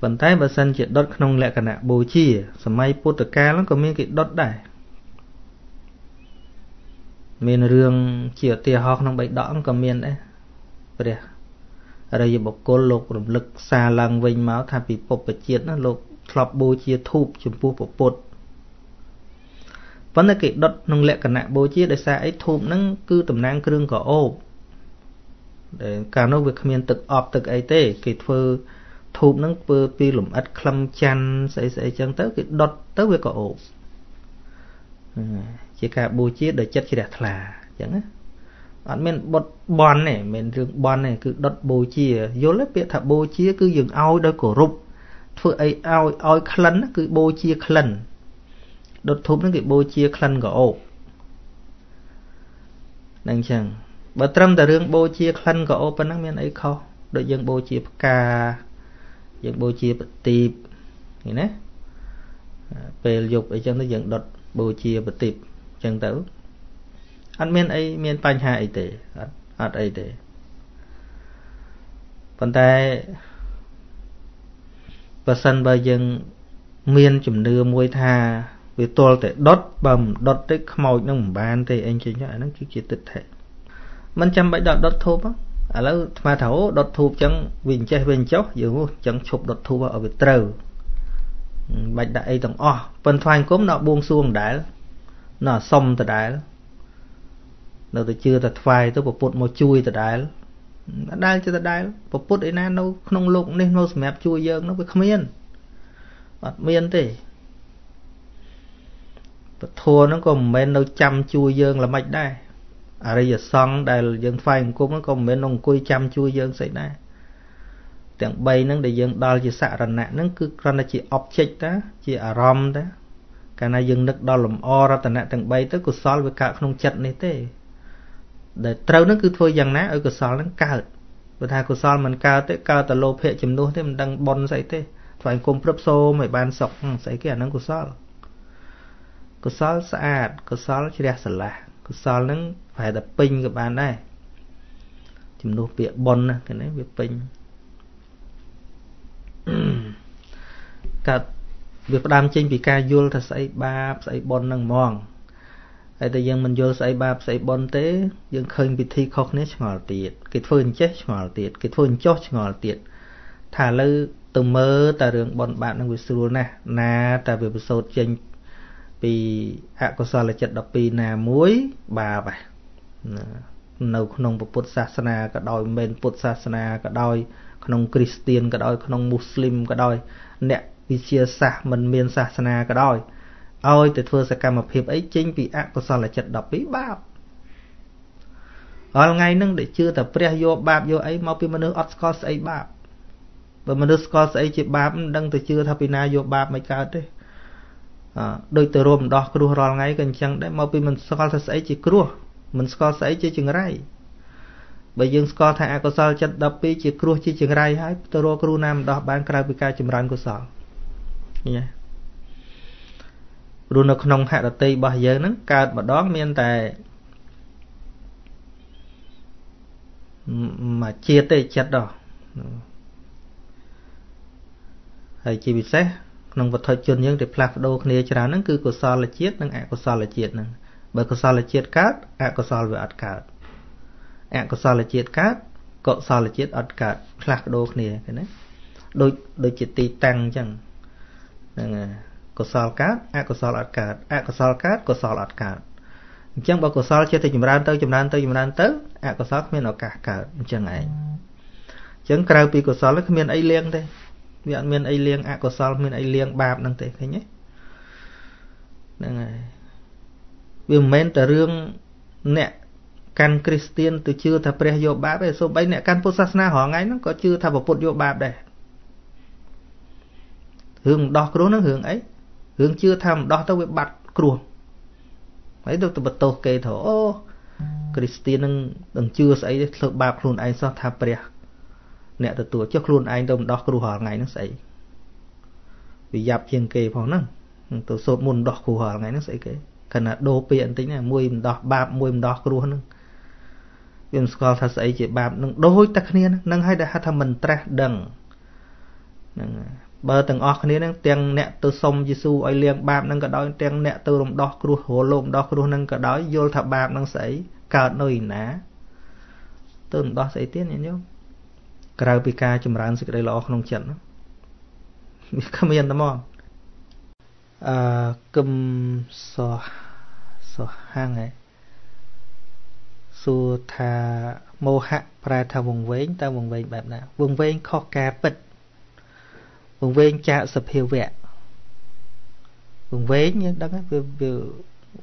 ប៉ុន្តែបើសិនជាដុតក្នុងលក្ខណៈបូជា សម័យពុទ្ធកាលហ្នឹងក៏មានគេដុតដែរមានរឿងជាឧទាហរណ៍ក្នុងបៃដកក៏មានដែរព្រះអរិយបុគ្គលលោករំលឹកសារឡើងវិញមកថាពីពុព្វជាតិណាលោកធ្លាប់បូជាធូបចំពោះពុទ្ធប៉ុន្តែគេដុតក្នុងលក្ខណៈបូជាដោយសារអីធូបហ្នឹងគឺតំណាងគ្រឿងកោបដែលកាលនោះវាគ្មានទឹកអប់ទឹកអីទេ គេធ្វើ ធូបហ្នឹងធ្វើពីលំអិតក្លឹមច័ន្ទស្អីស្អីចឹងទៅគេដុតទៅវាក៏អូបជាការបូជាដោយចិត្តជ្រះថ្លាចឹងណាអត់មានបុតបន់ទេមិនរឿងបន់ទេគឺដុតបូជាយល់ទេពាក្យថាបូជា គឺយើងឲ្យដោយគោរពធ្វើអីឲ្យឲ្យក្លិនគឺបូជាក្លិនដុតធូបហ្នឹងគេបូជាក្លិនក៏អូបនឹងចឹងបើត្រឹមតែរឿងបូជាក្លិនក៏អូបប៉ុណ្ណឹងមានអីខុសដូចយើងបូជាផ្កា យើងបូជាប្រទីបឃើញណាពេលយប់អីចឹងទៅយើងដុតបូជាប្រទីបចឹងទៅអត់មានអីមានបញ្ហាអីទេអត់អត់អីទេប៉ុន្តែបើសិនបើយើងមានជំនឿមួយថាវាទល់តែដុតបើមិនដុតទេខ្មោចនឹងមិនបានទេអីចឹងអាហ្នឹងគឺជាទិដ្ឋិមិនចាំបាច់ដល់ដុតធូបហ្នឹង ឥឡូវថ្មថាអូដុតធូបចឹងវាអញ្ចេះវាអញ្ចោះយើងចឹងឈប់ដុតធូបឲ្យវាត្រូវបាច់ដាក់អីទាំងអស់ប៉ុន្តែថ្វាយគុំដល់បួងសួងដដែលនៅសុំដដែលនៅតែជឿតែថ្វាយទៅពពុទ្ធមកជួយដដែលដដែលជាដដែលពពុទ្ធឯណានៅក្នុងលោកនេះនៅសម្រាប់ជួយយើងនោះវាគ្មានអត់មានទេពធហ្នឹងក៏មិនមែននៅចាំជួយយើងល្មិចដែរ អរិយសង្ឃដែលយើងថ្វាយអង្គមក៏មិនមែនអង្គុយចាំជួយយើងស្អីដែរទាំង3ហ្នឹងដែលយើងដល់ជាសរណៈហ្នឹងគឺគ្រាន់តែជា object តាជាអារម្មណ៍តាកាលណាយើងនឹកដល់លំអរតនៈទាំង3ទៅកុសលវាកើតក្នុងចិត្តនេះទេដែលត្រូវហ្នឹងគឺធ្វើយ៉ាងណាឲ្យកុសលហ្នឹងកើតបើថាកុសលមិនកើតទេកើតតែលោភៈជំនួសទេមិនដឹងប៉ុនស្អីទេថ្វាយអង្គមព្រឹបសូមឲ្យបានសុខស្អីគេអាហ្នឹងកុសលកុសលស្អាតកុសលជ្រះស្រឡះកុសលហ្នឹង ប្រហែលតែពេញក៏បានដែរជំនួសពាក្យប៉ុនណាគេណាវាពេញកាត់វាផ្ដើមចេញពីការយល់ថាស្អីបាបស្អីប៉ុនហ្នឹងហ្មងហើយតែយើងមិនយល់ស្អីបាបស្អីប៉ុនទេយើងឃើញពិធីខុសគ្នាឆ្ងល់ទៀតគេធ្វើអញ្ចេះឆ្ងល់ទៀតគេធ្វើអញ្ចោះឆ្ងល់ទៀតថាឥឡូវទៅមើលតែរឿងប៉ុនបាបហ្នឹងវាស្រួលណាស់ណាតែវាប្រសូតចេញពីអកុសលចិត្ត12ណាមួយបាប នៅក្នុងពុទ្ធសាសនាក៏ដោយមិនពុទ្ធសាសនាក៏ដោយក្នុងគ្រីស្ទៀនក៏ដោយក្នុងមូស្លីមក៏ដោយអ្នកវិជាសាសមិនមានសាសនាក៏ដោយឲ្យទៅធ្វើសកម្មភាពអីចេញពីអកុសលចិត្ត12បាបរាល់ថ្ងៃហ្នឹងដែលជឿតែព្រះយកបាបយកអីមកពីមនុស្សអត់ស្គាល់ស្អីបាបបើមនុស្សស្គាល់ស្អីជាបាបមិនដឹងទៅជឿថាពីណាយកបាបមិនកើតទេអឺដូចទៅរួមដោះគ្រោះរាល់ថ្ងៃក៏អញ្ចឹងដែរមកពីមិនស្គាល់ថាស្អីជាគ្រោះ មិនស្គាល់ស្អីជាចង្រៃបើយើងស្គាល់ថាអកុសលចិត្ត12ជាគ្រោះជាចង្រៃហើយទៅរកគ្រូណាមិនដោះបានក្រៅពីការចម្រើនកុសលឃើញទេព្រោះនៅក្នុងហរតិរបស់យើងហ្នឹងកើតម្ដងមានតែមួយជាតិទេចិត្តដល់ហើយជាពិសេសក្នុងវត្ថុជនយើងដែលផ្លាស់ប្ដូរគ្នាច្រើនហ្នឹងគឺកុសលជាតិនិងអកុសលជាតិហ្នឹង បើកុសលជាតិកើតអកុសលវាអត់កើតអកុសលជាតិកើតកុសលជាតិអត់កើតផ្លាស់ប្ដូរគ្នាឃើញទេដូចដូចជាទីតាំងអញ្ចឹងហ្នឹងហើយកុសលកើតអកុសលអត់កើតអកុសលកើតកុសលអត់កើតអញ្ចឹងបើកុសលចិត្តទៅចម្រើនទៅចម្រើនទៅចម្រើនទៅអកុសលគ្មានឱកាសកើតអញ្ចឹងឯងអញ្ចឹងក្រៅពីកុសលគ្មានអីលៀងទេវាអត់មានអីលៀងអកុសលមានអីលៀងបាបហ្នឹងទេឃើញទេហ្នឹងហើយ វាមិនមែនតែរឿងអ្នកកាន់គ្រីស្ទៀនទៅជឿថាព្រះយកបាបទេសូម្បីអ្នកកាន់ពុទ្ធសាសនារងថ្ងៃហ្នឹងក៏ជឿថាពុទ្ធយកបាបដែររឿងដោះគ្រោះហ្នឹងរឿងអីរឿងជឿថាមិនដោះទៅវាបាត់គ្រោះហើយទៅទៅបន្ទោសគេថាអូគ្រីស្ទៀននឹងនឹងជឿស្អីទេធ្វើបាបខ្លួនឯងសោះថាព្រះ អ្នកទទួលចុះខ្លួនឯងទៅមិនដោះគ្រោះរាល់ថ្ងៃហ្នឹងស្អីវាយ៉ាប់ជាងគេផងហ្នឹងទៅសូត្រមុនដោះគ្រោះរាល់ថ្ងៃហ្នឹងស្អីគេ ខណៈដូរពាក្យបន្តិចណាមួយមិនដោះបាបមួយមិនដោះគ្រោះហ្នឹងវាមិនស្គាល់ថាស្អីជាបាបនឹងដូចតែគ្នាហ្នឹងហើយដែលហៅថាមិនត្រាស់ដឹងហ្នឹងបើទាំងអស់គ្នាហ្នឹងទាំងអ្នកទៅសុំយេស៊ូវឲ្យលាងបាបហ្នឹងក៏ដោយទាំងអ្នកទៅរំដោះគ្រោះរលោមដោះគ្រោះហ្នឹងក៏ដោយយល់ថាបាបហ្នឹងស្អីកើតនៅឯណាទៅរំដោះស្អីទៀតញាតិញោមក្រៅពីការចម្រើនសេចក្តីល្អក្នុងចិត្តហ្នឹងវាគ្មានតែមកអឺគឹមសោះ សោះហាងឯសួរថាមោហៈប្រែថាវង្វេងតើវង្វេងបែបណាវង្វេងខុសការពិតវង្វេងចាកសភាវៈវង្វេងយើងដឹងវាវា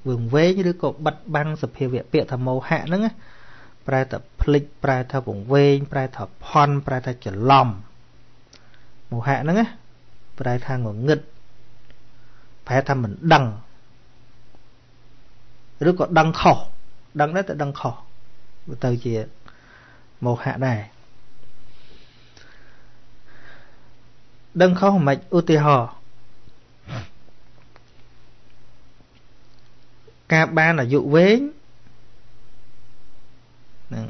វង្វេងឬក៏បិទបាំងសភាវៈពាក្យថាមោហៈហ្នឹងប្រែថាភ្លេចប្រែថាវង្វេងប្រែថាផន់ប្រែថាច្រឡំមោហៈហ្នឹងប្រែថាងងឹតប្រែថាមិនដឹង ឬក៏ដឹងខុសដឹងដែរតែដឹងខុសទៅជាមោហៈដែរដឹងខុសមិនឧទាហរណ៍ការបានអាយុវែងហ្នឹង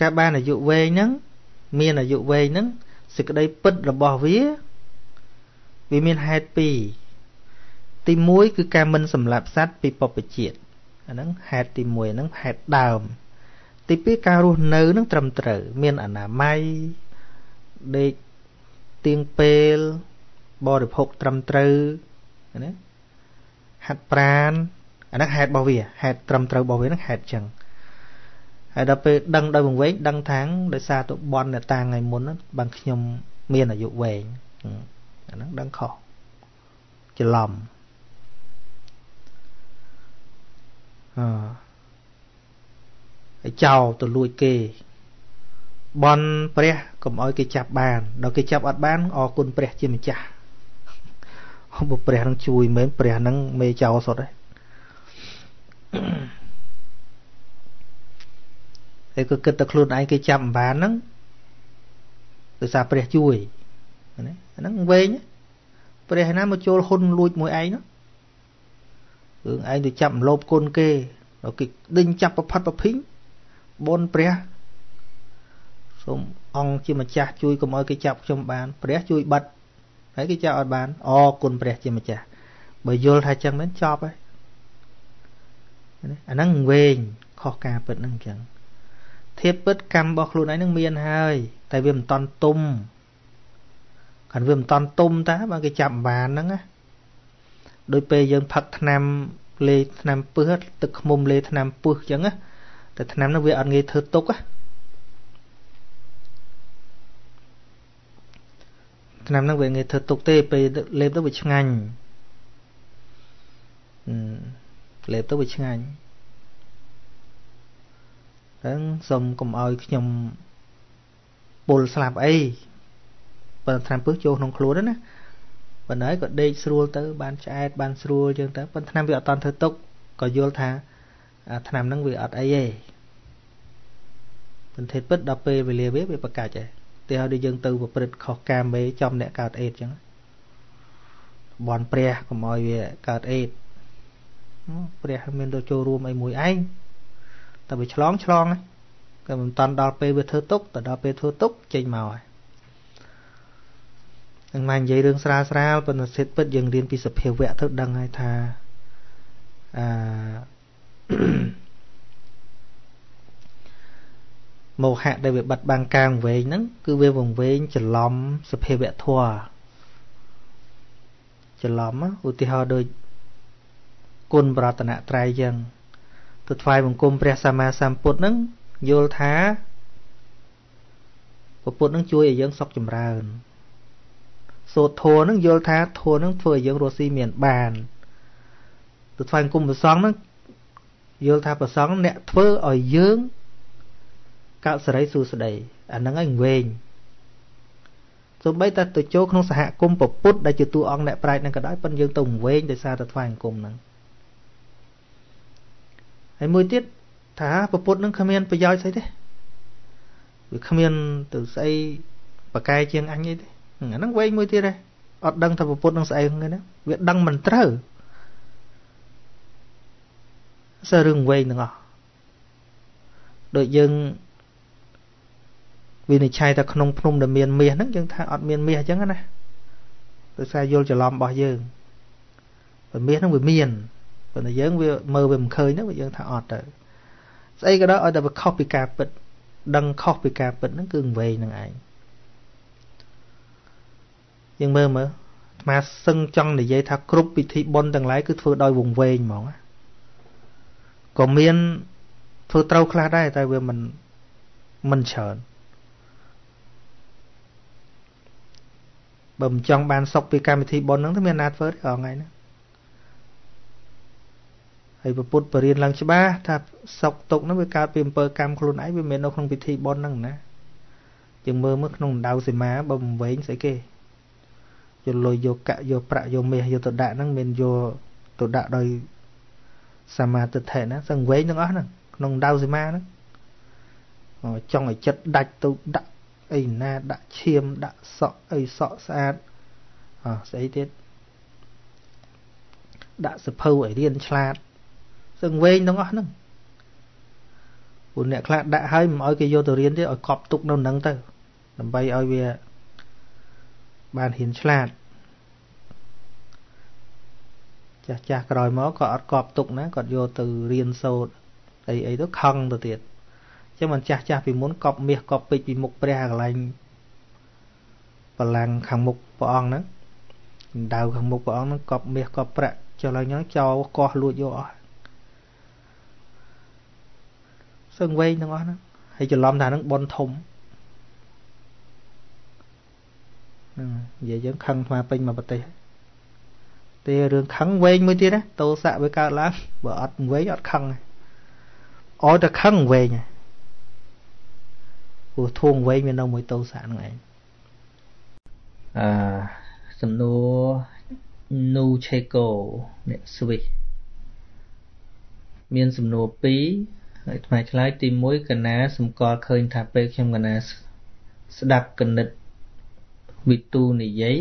ការបានអាយុវែងហ្នឹងមានអាយុវែងហ្នឹងសេចក្តីពិតរបស់វា វាមានហេតុពីរ ទី1គឺការមិនសម្លាប់សត្វពីបព្វជិតអាហ្នឹងហេតុទី1ហ្នឹងហេតុដើម ទី2ការរស់នៅនឹងត្រឹមត្រូវ មានអនាម័យដេកទៀងពេលបរិភោគត្រឹមត្រូវណាហាត់ប្រានអាហ្នឹងហេតុរបស់វាហេតុត្រឹមត្រូវរបស់វាហ្នឹងហេតុចឹងហើយដល់ពេលដឹងដោយវង្វេងដឹងថាងដោយសារទៅបន់អ្នកតាថ្ងៃមុនបានខ្ញុំមានអាយុវែងអាហ្នឹងដឹងខុសច្រឡំ អឺហើយចោលទៅលួចគេបនព្រះកុំឲ្យគេចាប់បានដល់គេចាប់អត់បានអរគុណព្រះជាម្ចាស់បើព្រះនឹងជួយមែនព្រះនឹងមេចោសុទ្ធហើយហើយក៏គិតតែខ្លួនឯងគេចាប់មិនបានហ្នឹងដោយសារព្រះជួយណាអាហ្នឹងវែងព្រះណាមកចូលហ៊ុនលួចមួយឯងនោះ រឿងឯងទៅចាប់លោបគុណគេដល់គេដេញចាប់ប្រផាត់ប្រភីងបនព្រះសូមអង្គជាម្ចាស់ជួយកុំឲ្យគេចាប់ខ្ញុំបាន ព្រះជួយបិទហើយគេចាប់អត់បានអរគុណព្រះជាម្ចាស់បើយល់ថាចឹងមែនចប់ហើយអាហ្នឹងវែងខុសការពិតហ្នឹងចឹងធៀបពិតកម្មរបស់ខ្លួនឯងនឹងមានហើយ តែវាមិនតន់ទុំកាន់វាមិនតន់ទុំតាបើគេចាប់បានហ្នឹងណា ដោយពេលយើងផឹកថ្នាំលេថ្នាំពឹសទឹកឃ្មុំលេថ្នាំពឹសអញ្ចឹងណាតែថ្នាំនោះវាអត់ងាយធ្វើទុកណាថ្នាំហ្នឹងវាងាយធ្វើទុកទេពេលលេបទៅវាឆ្ងាញ់លេបទៅវាឆ្ងាញ់ហ្នឹងសូមកុំឲ្យខ្ញុំពុលស្លាប់អីបើថ្នាំពឹសចូលក្នុងខ្លួនណា ប៉ុន្តែក៏ដេកស្រួលទៅបានឆ្អែតបានស្រួលចឹងទៅប៉ុន្តែថ្នាំវាអត់តន់ធ្វើទុកក៏យល់ថាថ្នាំហ្នឹងវាអត់អីទេប៉ុន្តែពិតដល់ពេលវេលាវាវាប្រកាច់ហើយតែឲ្យដូចយើងទៅប្រព្រឹត្តខុសកាមេចំអ្នកកើតអេតចឹងបនព្រះកុំឲ្យវាកើតអេតព្រះមានទៅចូលរួមអីមួយឯងតែវាឆ្លងឆ្លងក៏មិនតាន់ដល់ពេលវាធ្វើទុកទៅដល់ពេលធ្វើទុកចេញមកហើយ នឹងមកនិយាយរឿងស្រាលស្រាលប៉ុន្តែសិទ្ធពិតយើងរៀនពីសភាវៈទៅដឹងហើយថាអឺមោហៈដែលវាបាត់បាំងកាងវែងហ្នឹងគឺវាវង្វេងច្រឡំសភាវៈធម៌ច្រឡំឧទាហរណ៍ដូចគុណបរតនត្រ័យចឹងទៅថ្វាយបង្គំព្រះសម្មាសម្ពុទ្ធហ្នឹងយល់ថាពុទ្ធនឹងជួយឲ្យយើងសុខចម្រើន សូត្រធម៌នឹងយល់ថាធម៌នឹងធ្វើឲ្យយើងរស់ស៊ីមានបានទៅថ្វាយបង្គំព្រះសង្ឃនឹងយល់ថាព្រះសង្ឃអ្នកធ្វើឲ្យយើងកើតសេរីសួស្តីអាហ្នឹងឯងវែងសូម្បីតែទៅចូលក្នុងសហគមន៍ពុទ្ធដែលជាតួអង្គអ្នកប្រាជ្ញនឹងក៏ដោយប៉ុន្តែយើងទៅវែងដោយសារតែថ្វាយអង្គមហ្នឹងហើយមួយទៀតថាពុទ្ធនឹងគ្មានប្រយោជន៍ស្អីទេវាគ្មានទៅស្អីប្រកែជាងអញអីទេ អាហ្នឹងវែងមួយទៀតដែរអត់ដឹងថាពុទ្ធនឹងស្អីហ្នឹងណាវាដឹងមិនត្រូវសើរឿងវែងទាំងអស់ដូចយើងវិនិច្ឆ័យថាក្នុងភ្នំដែលមានមាសហ្នឹងយើងថាអត់មានមាសអញ្ចឹងណាដោយសារយល់ច្រឡំរបស់យើងបើមាសហ្នឹងវាមានប៉ុន្តែយើងវាមើលវាមិនឃើញហ្នឹងវាយើងថាអត់ទៅស្អីក៏ដោយឲ្យតែវាខុសពីការពិតដឹងខុសពីការពិតហ្នឹងគឺវែងនឹងឯង យើងមើលមើលអាត្មាសឹងចង់និយាយថាគ្រប់ពិធីបុណ្យទាំងឡាយគឺធ្វើដោយវង្វេងហ្មងក៏មានធ្វើត្រូវខ្លះដែរតែវាមិនមិនច្រើនបើមិនចង់បានសុខពីកម្មវិធីបុណ្យហ្នឹងទៅមានណាធ្វើទេអងថ្ងៃហ្នឹងហើយពុទ្ធបរៀនឡើងច្បាស់ថាសុខទុកហ្នឹងវាកើតពីអំពើកម្មខ្លួនឯងវាមាននៅក្នុងពិធីបុណ្យហ្នឹងណាយើងមើលមើលក្នុងដៅសីមាបើមិនវែងស្អីគេ យកលុយយកកាក់យកប្រាក់យកមាសយកទៅដាក់ហ្នឹងមានយកទៅដាក់ដោយសមាទិដ្ឋិណាសឹងវែងទាំងអស់ហ្នឹងក្នុងដៅសីមាហ្នឹងចង់ឲ្យចិត្តដាច់ទៅដាក់អីណាដាក់ឈាមដាក់សក់អីសក់ស្អាតអស្អីទៀតដាក់សភៅឲ្យរៀនឆ្លាតសឹងវែងទាំងអស់ហ្នឹងពួកអ្នកខ្លះដាក់ឲ្យមិនឲ្យគេយកទៅរៀនទេឲ្យកប់ទុកនៅនឹងទៅដើម្បីឲ្យវាបានហ៊ានឆ្លាត ចាស់ចាស់ក្រោយមកក៏អត់កប់ទុកណាគាត់យកទៅរៀនសូត្រអីអីទៅខឹងទៅទៀតចឹងមិនចាស់ចាស់ពីមុនកប់មាសកប់ពេជ្រពីមុខព្រះកន្លែងបលាំងខាងមុខព្រះអង្គហ្នឹងដៅខាងមុខព្រះអង្គហ្នឹងកប់មាសកប់ប្រាក់ចុះឡើងហ្នឹងចោលកោះលួចយកអស់សឹងវែងទាំងអស់ហ្នឹងហើយច្រឡំថាហ្នឹងបនធំហ្នឹងនិយាយយើងខឹងស្មាពេញមកប្រទេស ទេរឿងខឹងវែងមួយទៀតណាតោសៈវាកើតឡើងបើអត់វែងអត់ខឹងអត់តែខឹងវែងហ្នឹងព្រោះធួងវែងវានៅមួយតោសៈហ្នឹងឯងអឺសំណួរ Nu Cheko អ្នក Swiss មានសំណួរ2ហើយថ្មឆ្លើយទី1កណាសម្គាល់ឃើញថាពេលខ្ញុំកណាស្ដាប់កណិតវិទូនិយាយ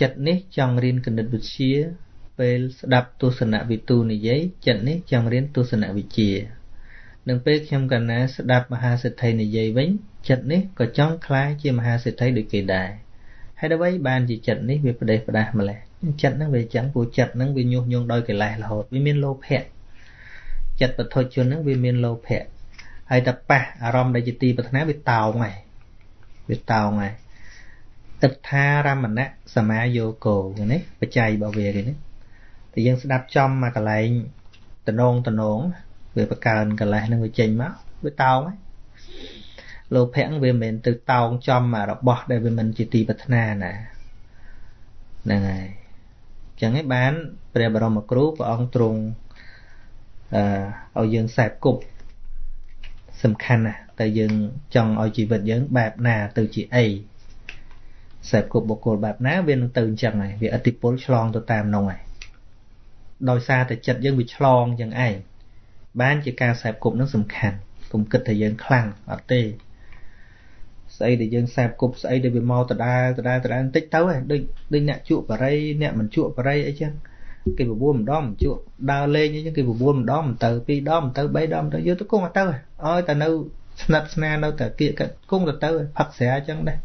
ចិត្តនេះចង់រៀនកណិតវិទ្យាពេលស្ដាប់ទស្សនវិទូនិយាយចិត្តនេះចង់រៀនទស្សនវិជ្ជានឹងពេលខ្ញុំកណាស្ដាប់មហាសិទ្ធិនិយាយវិញចិត្តនេះក៏ចង់ក្លាយជាមហាសិទ្ធិដូចគេដែរហេតុអ្វីបានជាចិត្តនេះវាប្រដេះប្រដាសម្លេះចិត្តហ្នឹងវាអញ្ចឹងព្រោះចិត្តហ្នឹងវាញុះញង់ដោយកិលេសរហូតវាមានលោភៈចិត្តបទុជនហ្នឹងវាមានលោភៈហើយតែប៉ះអារម្មណ៍ដែលជាទីប្រាថ្នាវាតោងហើយវាតោងហើយ ទិដ្ឋារមណៈសមាយោគោនេះបច្ច័យរបស់វាគេនេះតែយើងស្ដាប់ចំមកកន្លែងតនងតនងវាបកើនកលេសនឹងវាចេញមកវាតោងហើយលោភៈវាមិនមែនទៅតោងចំមករបស់ដែលវាមិនជាទីប្រាថ្នាណាហ្នឹងហើយអញ្ចឹងឯងបានព្រះបរមគ្រូព្រះអង្គទ្រង់អឺឲ្យយើងខ្សែគប់សំខាន់ណាស់តែយើងចង់ឲ្យជីវិតយើងបែបណាទៅជាអី ខ្សែគប់បុគ្គលបែបណាវានឹងទៅអញ្ចឹងហើយវាអតិពលឆ្លងទៅតាមនោះហើយដោយសារតែចិត្តយើងវាឆ្លងយ៉ាងឯងបានជាការខ្សែគប់នឹងសំខាន់កុំគិតថាយើងខ្លាំងអត់ទេស្អីដែលយើងខ្សែគប់ស្អីដែលវាមកដដែលដដែលដដែលបន្តិចទៅហ៎ដូចដូចអ្នកជក់បរិយអ្នកមិនជក់បរិយអីចឹងគេបបួលម្ដងមិនជក់ដើរលេងអីចឹងគេបបួលម្ដងមិនទៅពីរដងមិនទៅបីដងទៅយកទៅគង់ទៅឲ្យតែនៅស្និទ្ធស្នាលនៅតែគៀកកាត់គង់ទៅទៅផឹកស្រាអញ្ចឹងដែរ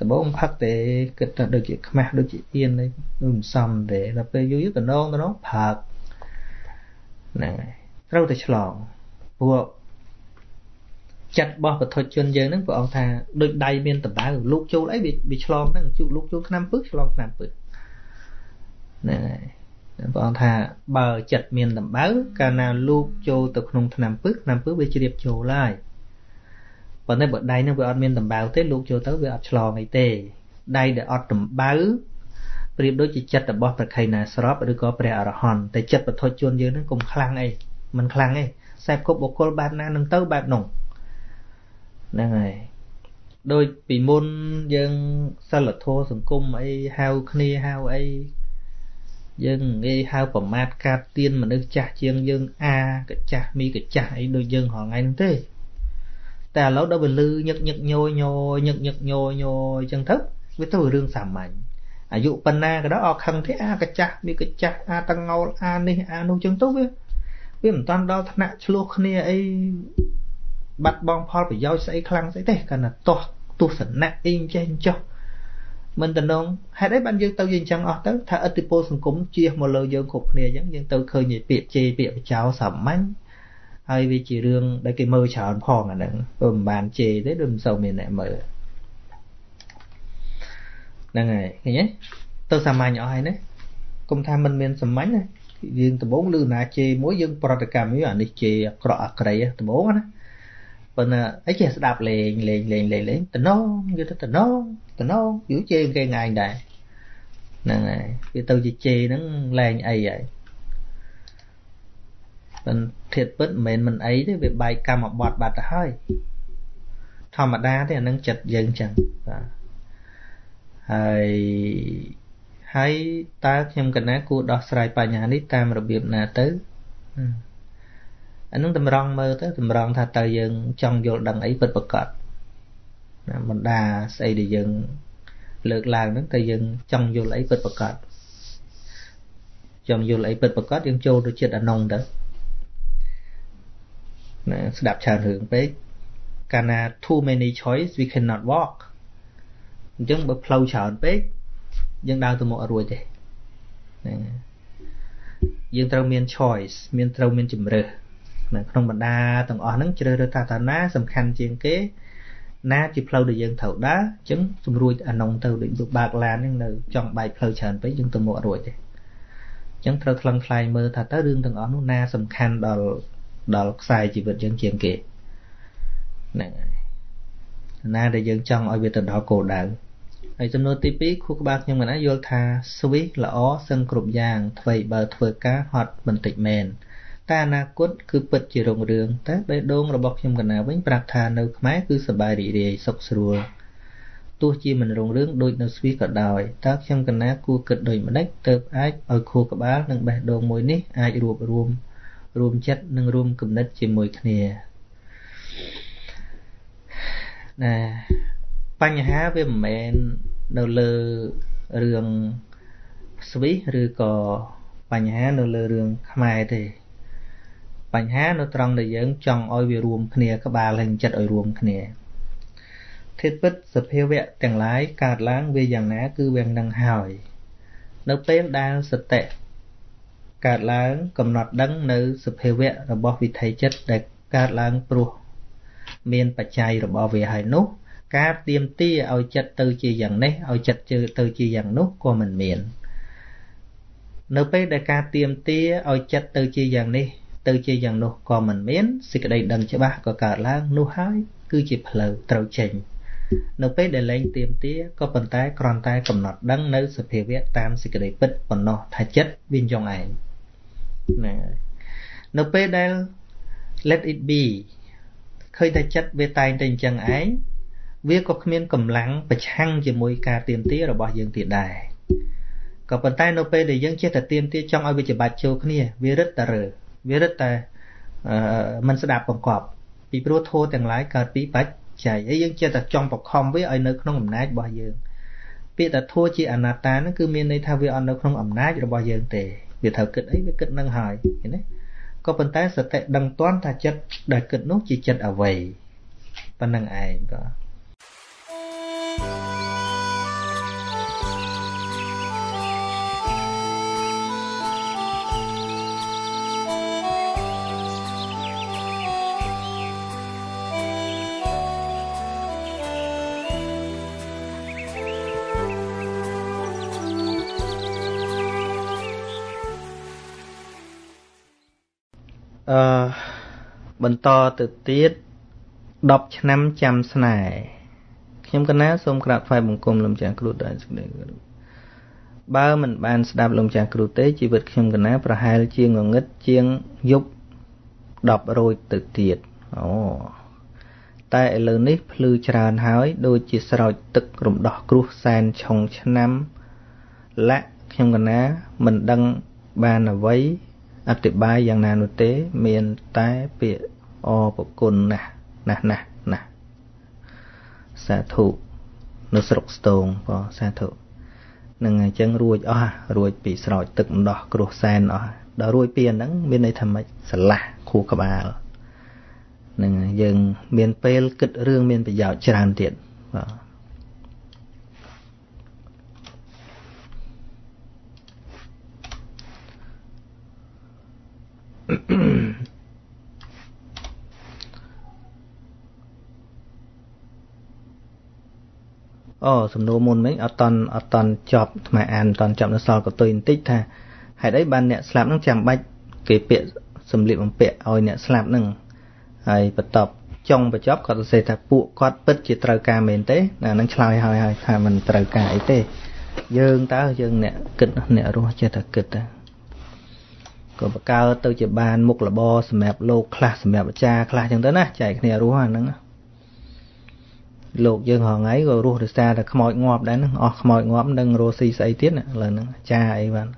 ដំបូងផឹកតែគិតថាដូចជាខ្មាស់ដូចជាអៀននេះមិនសមទេដល់ពេលយូរយូរតំណងតំណងផឹកហ្នឹងហើយត្រូវតែឆ្លងព្រោះចិត្តរបស់ពុទ្ធជនយើងហ្នឹងព្រះអង្គថាដូចដៃមានតបៅលោកចូលអីវាឆ្លងហ្នឹងជូលោកចូលឆ្នាំពឹសឆ្លងឆ្នាំពឹសហ្នឹងហើយព្រះអង្គថាបើចិត្តមានដំបៅកាលណាលោកចូលទៅក្នុងឆ្នាំពឹសឆ្នាំពឹសវាជ្រាបចូលហើយ ប៉ុន្តែបើដៃនឹងវាអត់មានដំបៅទេលោកចូលទៅវាអត់ឆ្លងអីទេដៃដែលអត់ដំបៅប្រៀបដូចជាចិត្តរបស់ប្រខៃណាស្របឬក៏ព្រះអរហន្តតែចិត្តពធជនយើងនឹងកុំខ្លាំងអីមិនខ្លាំងទេខ្សែគប់បុគ្គលបែបណានឹងទៅបែបនោះហ្នឹងហើយដូចពីមុនយើងសិលធម៌សង្គមអីហៅគ្នាហៅអីយើងងាយហៅប្រមាថកាត់ទៀនមនុស្សចាស់ជាងយើងអាកចាស់មីកចាស់អីដូចយើងហងៃហ្នឹងទេ តែឥឡូវដល់វាលឺញឹកញឹកញយញយញឹកញឹកញយញយអញ្ចឹងទៅវាទៅរឿងសាមញ្ញអាយុប៉ុណ្ណាក៏ដោយអខឹងទេអាកចាស់មីកចាស់អាតងោលអានេះអានោះអញ្ចឹងទៅវាវាមិនតាន់ដល់ថ្នាក់ឆ្លោះគ្នាអីបាត់បង់ផលប្រយោជន៍ស្អីខ្លាំងស្អីទេគាត់ណាតោះទស្សនៈអីចេះចោះមិនតំណងហេតុអីបានយើងទៅយើងអញ្ចឹងអស់ទៅថាអតិពលសង្គមជះមកលើយើងគ្រប់គ្នាអញ្ចឹងយើងទៅឃើញពាក្យជេរពាក្យបចោសាមញ្ញ ហើយវាជារឿងដែលគេមើលច្រើនផងអាហ្នឹងព្រោះមិនបានជេរទេដូចមិនសូវមានអ្នកមើលហ្នឹងហើយឃើញទេទៅសាមញ្ញអស់ហើយណាគុំថាมันមានសាមញ្ញណាយើងដំបងលឺណាជេរមួយយើងប្រតិកម្មវាអានេះជេរអាក្រក់អាក្រៃដំបងណាប៉ុន្តែអីចេះស្ដាប់លេងលេងលេងលេងលេងតំណងយល់ទៅតំណងតំណងយូរជេរគេងាយដែរហ្នឹងហើយវាទៅជាជេរហ្នឹងលែងអីហើយ ប៉ុន្តែធៀបពិតមិនមែនមិនអីទេវាបែកកម្មបត្តិបាត់ទៅហើយធម្មតាទេអានឹងចិត្តយើងចឹងបាទហើយហើយតើខ្ញុំកណាគួរដោះស្រាយបញ្ហានេះតាមរបៀបណាទៅអានឹងតម្រង់មើលទៅតម្រង់ថាតើយើងចង់យល់ដឹងអីពិតប្រាកដណាបណ្ដាស្អីដែលយើងលើកឡើងហ្នឹងតើយើងចង់យល់អីពិតប្រាកដចង់យល់អីពិតប្រាកដយើងចូលទៅចិត្តអានងទៅ ណាស្ដាប់ច្រើនរឿងពេកកាលណា too many choice we cannot walk អញ្ចឹងបើផ្លូវច្រើនពេកយើងដើរទៅមុខអត់រួចទេណាយើងត្រូវមាន choice មានត្រូវមានជំរើសនៅក្នុងបណ្ដាទាំងអស់ហ្នឹងជ្រើសរើសថាតាណា សំខាន់ជាងគេ ណាជាផ្លូវដែលយើងត្រូវដើរអញ្ចឹងស្រួចអានុងទៅដូចបើកឡានហ្នឹងនៅចង់បែកផ្លូវច្រើនពេកយើងទៅមុខរួចទេអញ្ចឹងត្រូវថ្លឹងថ្លែងមើលថាតើរឿងទាំងអស់នោះណាសំខាន់ដល់ ដល់ខ្សែជីវិតយើងជាងគេហ្នឹងហើយណាដែលយើងចង់ឲ្យវាទៅដល់គោលដៅហើយចំនួនទី2ខួរក្បាលខ្ញុំកណាយល់ថាស្វីសល្អសឹងគ្រប់យ៉ាងអ្វីបើធ្វើការហត់បន្តិចមែនតែអនាគតគឺពិតជារុងរឿងតែបេះដូងរបស់ខ្ញុំកណាវិញប្រាប់ថានៅខ្មែរគឺសบายរីករាយសុខស្រួលទោះជាមិនរុងរឿងដូចនៅស្វីសក៏ដោយតើខ្ញុំកណាគួរគិតដូចម្ដេចទើបអាចឲ្យខួរក្បាលនិងបេះដូងមួយនេះអាចរួបរวม រួមចិត្តនិងរួមគំនិតជាមួយគ្នាណាបញ្ហាវាមិនមែននៅលើរឿងស្វីសឬក៏បញ្ហានៅលើរឿងខ្មែរទេបញ្ហានៅត្រង់ដែលយើងចង់ឲ្យវារួមគ្នាក្បាលហើយចិត្តឲ្យរួមគ្នាធាតុពិតសភាវៈទាំងឡាយកើតឡើងវាយ៉ាងណាគឺវានឹងហើយនៅពេលដែលសតិ កើតឡើងកំណត់ដឹងនៅសភាវៈរបស់វិថីចិត្តដែលកើតឡើងព្រោះមានបច្ច័យរបស់វាហើយនោះ ការទៀមទាឲ្យចិត្តទៅជាយ៉ាងនេះឲ្យចិត្តទៅជាយ៉ាងនោះក៏មិនមាន នៅពេលដែលការទៀមទាឲ្យចិត្តទៅជាយ៉ាងនេះ ទៅជាយ៉ាងនោះក៏មិនមានសេចក្តីដឹងច្បាស់ក៏កើតឡើងនោះហើយគឺជាផ្លូវត្រូវចេញនៅពេលដែលលែងទៀមទាក៏ប៉ុន្តែគ្រាន់តែកំណត់ដឹងនៅសភាវៈតាមសេចក្តីពិតប៉ុណ្ណោះថាចិត្តវាយងឯង ហ្នឹងហើយនៅពេលដែល let it be ឃើញតែចិត្តវាតែងតែអញ្ចឹងឯងវាក៏គ្មានកម្លាំងប្រឆាំងជាមួយការទៀមទារបស់យើងទៀតដែរក៏ប៉ុន្តែនៅពេលដែលយើងចេះតែទៀមទាចង់ឲ្យវាច្បាច់ចូលគ្នាវារឹតតែរើវារឹតតែមិនស្ដាប់បង្កប់ពីព្រោះធោទាំងឡាយកើតពីបច្ច័យហើយយើងចេះតែចង់បខំវាឲ្យនៅក្នុងអំណាចរបស់យើងពាក្យថាធัวជាអនត្តាហ្នឹងគឺមានន័យថាវាអត់នៅក្នុងអំណាចរបស់យើងទេ វាត្រូវគិតអីវាគិតនឹងហើយឃើញទេក៏ប៉ុន្តែសតិដឹងតាន់ថាចិត្តដែលគិតនោះជាចិត្តអ្វីប៉ុណ្្នឹងឯងបាទ អឺបន្តទៅទៀត10ឆ្នាំចាំស្នេហ៍ខ្ញុំកណាសូមក្រាបថ្វាយបង្គំលោកចាស់គ្រូដែរសេចក្តីគោរពបើមិនបានស្ដាប់លោកចាស់គ្រូទេជីវិតខ្ញុំកណាប្រហែលជាងងឹតជាងយប់10រោចទៅទៀតអូតែឥឡូវនេះភ្លឺច្រើនហើយដូចជាស្រោចទឹករំដោះគ្រោះសែនឆុងឆ្នាំលាក់ខ្ញុំកណាមិនដឹងបានអ្វី អធិប្បាយយ៉ាងណានោះទេ មានតែពាក្យអបគុណណាស់ណាស់ណាស់ណាស់សាធុនៅស្រុកស្ទងបងសាធុនឹងអញ្ចឹងរួចអស់រួចពីស្រោចទឹកម្ដោះគ្រោះសែនអស់ដល់រួចពីហ្នឹងមានន័យថាម៉េចស្រឡះខួរក្បាលនឹងយើងមានពេលគិតរឿងមានប្រយោជន៍ច្រើនទៀតបាទ អូសំណួរមុនមិញអត់តន់អត់តន់ចប់ថ្មអានអត់តន់ចប់នៅសល់កតុយបន្តិចថាហេតុអីបានអ្នកស្លាប់នឹងចាំបាច់គេពាក់សម្លៀកបំពាក់ឲ្យអ្នកស្លាប់នឹងហើយបន្ទាប់ចុងបញ្ចប់គាត់សរសេរថាពួកគាត់ពិតជាត្រូវការមែនទេណានឹងឆ្លើយហើយហើយថាមិនត្រូវការអីទេ យើងតើយើងអ្នកគិតអ្នករស់ចេះតែគិតទៅ ក៏បកើទៅជាបានមុខលបសម្រាប់លោកខ្លះសម្រាប់អាចារ្យខ្លះចឹងទៅណាចែកគ្នារស់អាហ្នឹងលោកយើងរហងៃក៏រស់ដោយសារតែខ្មោចងាប់ដែរហ្នឹងអស់ខ្មោចងាប់នឹងរស់ស៊ីស្អីទៀតឥឡូវហ្នឹងអាចារ្យអីបាន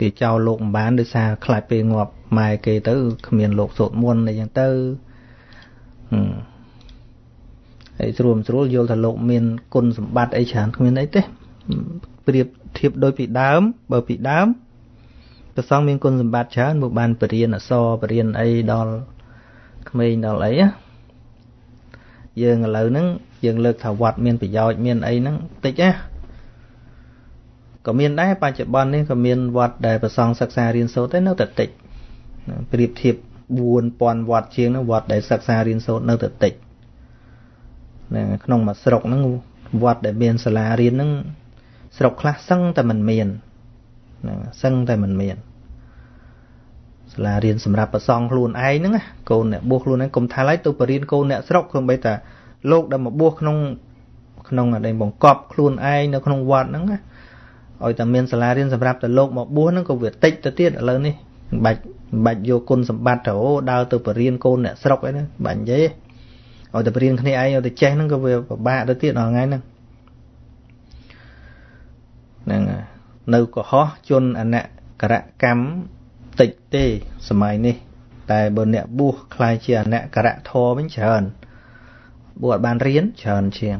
គេចោលលោកមិនបានដោយសារខ្លាចពេលងាប់ម៉ែគេទៅគ្មានលោកសូត្រមន្តអីចឹងទៅហើយស្រួលស្រួលយល់ថាលោកមានគុណសម្បត្តិអីច្រើនគ្មានអីទេប្រៀប ធៀបដូចពីដើម បើពីដើមព្រះសង្ឃមានគុណសម្បត្តិច្រើនមកបានបរៀនអសរបរៀនអីដល់ក្មេងដល់អីណាយើងឥឡូវហ្នឹងយើងលើកថាវត្តមានប្រយោជន៍មានអីហ្នឹងតិចណាក៏មានដែរបច្ចុប្បន្ននេះក៏មានវត្តដែលប្រសង់សិក្សារៀនសូត្រតែនៅតែតិចប្រៀបធៀប4000វត្តជាងហ្នឹងវត្តដែលសិក្សារៀនសូត្រនៅតែតិចក្នុងមួយស្រុកហ្នឹងវត្តដែលមានសាលារៀនហ្នឹង ស្រុកខ្លះសឹងតែមិនមានហ្នឹងសឹងតែមិនមានសាលារៀនសម្រាប់ប្រសង់ខ្លួនឯងហ្នឹងកូនអ្នកបួសខ្លួនឯងកុំថាឡើយទៅបរៀនកូនអ្នកស្រុកខ្ញុំបីតាលោកដែលមកបួសក្នុងក្នុងដែលបង្កប់ខ្លួនឯងនៅក្នុងវត្តហ្នឹងឲ្យតែមានសាលារៀនសម្រាប់តែលោកមកបួសហ្នឹងក៏វាតិចទៅទៀតឥឡូវនេះមិនបាច់មិនបាច់យកគុណសម្បត្តិទៅអូដើរទៅបរៀនកូនអ្នកស្រុកអីហ្នឹងបាញ់និយាយឲ្យតែបរៀនគ្នាឯងឲ្យតែចេះហ្នឹងក៏វាពិបាកទៅទៀតដល់ថ្ងៃហ្នឹង ហ្នឹងនៅកុហកជនអនករកម្មតិចទេសម័យនេះ តែបើអ្នកបួសខ្លាយជាអនករធម៌វិញច្រើនបួសអត់បានរៀនច្រើនជាង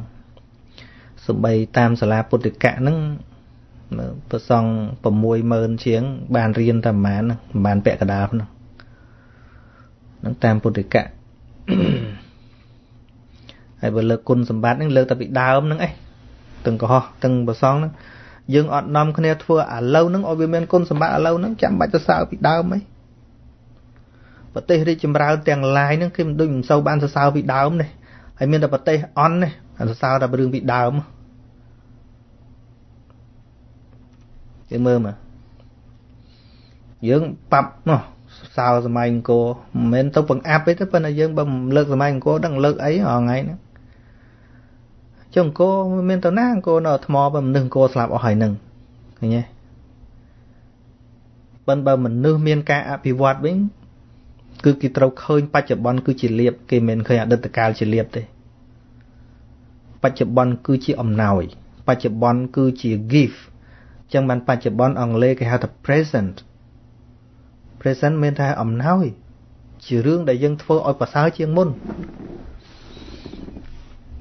សំបីតាមសាលាពុទ្ធិកៈហ្នឹងប្រសង60000ជាង បានរៀនតែប្រហែលហ្នឹងបានពាក់កណ្ដាលហ្នឹងហ្នឹងតាមពុទ្ធិកៈហើយបើលើកគុណសម្បត្តិហ្នឹងលើកតែពីដើមហ្នឹងឯងទាំងកុហកទាំងប្រសងហ្នឹង យើងអត់នាំគ្នាធ្វើឥឡូវហ្នឹងឲ្យវាមានគុណសម្បត្តិឥឡូវហ្នឹងចាំបាច់ទៅសើពីដើមអីប្រទេសរីកចម្រើនទាំងឡាយហ្នឹងគេមិនដូចមិនសូវបានសរសើរពីដើមនេះហើយមានតែប្រទេសអន់នេះសរសើរតែរឿងពីដើមគេមើលមកយើងប៉ាប់នោះសើសម័យអង្គរមិនមែនទៅបង្អាប់ទេប៉ុន្តែយើងបើមិនលើកសម័យអង្គរដឹងលើកអីរាល់ថ្ងៃហ្នឹង ចុះអង្គរមានទៅណាអង្គរនៅថ្មបើមនុស្សអង្គរស្លាប់អស់ហើយនឹងឃើញទេប៉ុន្តែបើមនុស្សមានការអភិវឌ្ឍវិញគឺគេត្រូវឃើញបច្ចុប្បន្នគឺជាលៀបគេមិនឃើញអតីតកាលជាលៀបទេបច្ចុប្បន្នគឺជាអំណោយ បច្ចុប្បន្នគឺជា gift ចឹងបានបច្ចុប្បន្នអង់គ្លេសគេហៅថា present present មានថាអំណោយ ជារឿងដែលយើងធ្វើឲ្យប្រសើរជាងមុន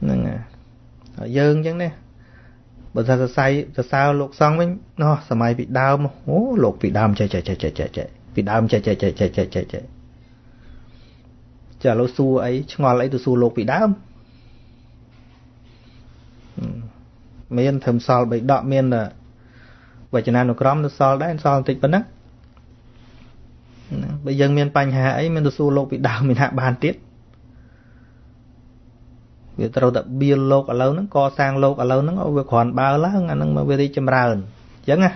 ហ្នឹងហើយ យើងអញ្ចឹងនេះបើថាសរសៃសរសើរលោកសង្ឃវិញណោះសម័យពីដើមអូលោកពីដើមចេះចេះចេះចេះចេះចេះពីដើមចេះចេះចេះចេះចេះចេះចេះចាឥឡូវសួរអីឆ្ងល់អីទៅសួរលោកពីដើមមានធំសល់បីដកមានវចនានុក្រមទៅសល់ដែរសល់បន្តិចប៉ុណ្ណឹងបើយើងមានបញ្ហាអីមានទៅសួរលោកពីដើមមានហាក់បានទៀត វាត្រូវតែបៀលលោកឥឡូវហ្នឹងកសាងលោកឥឡូវហ្នឹងឲ្យវាគ្រាន់បើឡើងអាហ្នឹងមកវារីកចម្រើនអញ្ចឹងណា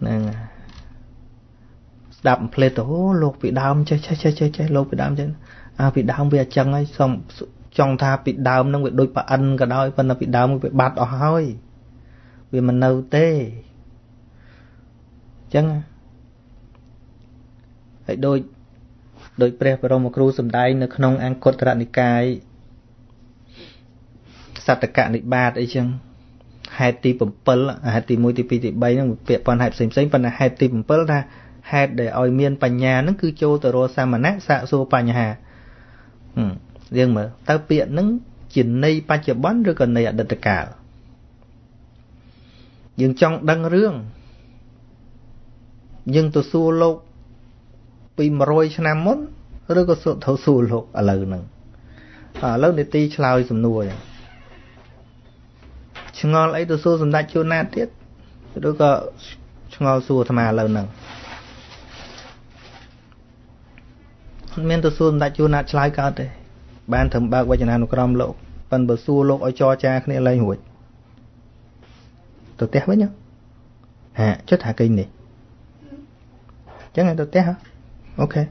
ហ្នឹងស្ដាប់ផ្លេតទៅអូលោកពីដើមចេះចេះចេះចេះចេះលោកពីដើមចេះអាពីដើមវាអញ្ចឹងហើយសុំចង់ថាពីដើមហ្នឹងវាដូចប្រអិនក៏ដោយប៉ុន្តែពីដើមវាបាត់អស់ហើយវាមិននៅទេអញ្ចឹងហើយដូច ដោយព្រះបរមគ្រូសម្ដែងនៅក្នុងអង្គតរនិកាយសតកនិបាតអីចឹងហេតុទី7ហេតុទី1ទី2ទី3ហ្នឹងពាក្យប៉ុនហេតុផ្សេងផ្សេងប៉ុន្តែហេតុទី7ថាហេតុដែលឲ្យមានបញ្ញាហ្នឹងគឺចូលទៅរកសាមណៈសាកសួរបញ្ហាយើងមើលតើពាក្យហ្នឹងជាន័យបច្ចុប្បន្នឬក៏ន័យអតីតកាលយើងចង់ដឹងរឿងយើងទៅសួរលោក ពី100ឆ្នាំមុនឬក៏ត្រូវសួរលោកឥឡូវហ្នឹងឥឡូវនីតិឆ្លើយសំណួរឆ្ងល់អីទៅសួរសម្ដេចជួនណាទៀតឬក៏ឆ្ងល់សួរអាត្មាឥឡូវហ្នឹងអត់មានទៅសួរសម្ដេចជួនណាឆ្លើយកើតទេបានត្រឹមបើកវចនានុក្រមលោកប៉ិនបើសួរលោកឲ្យចរចាគ្នាឡើងរួចទៅផ្ទះវិញហាចុះថាគេនេះអញ្ចឹងទៅផ្ទះហ៎ អូខេ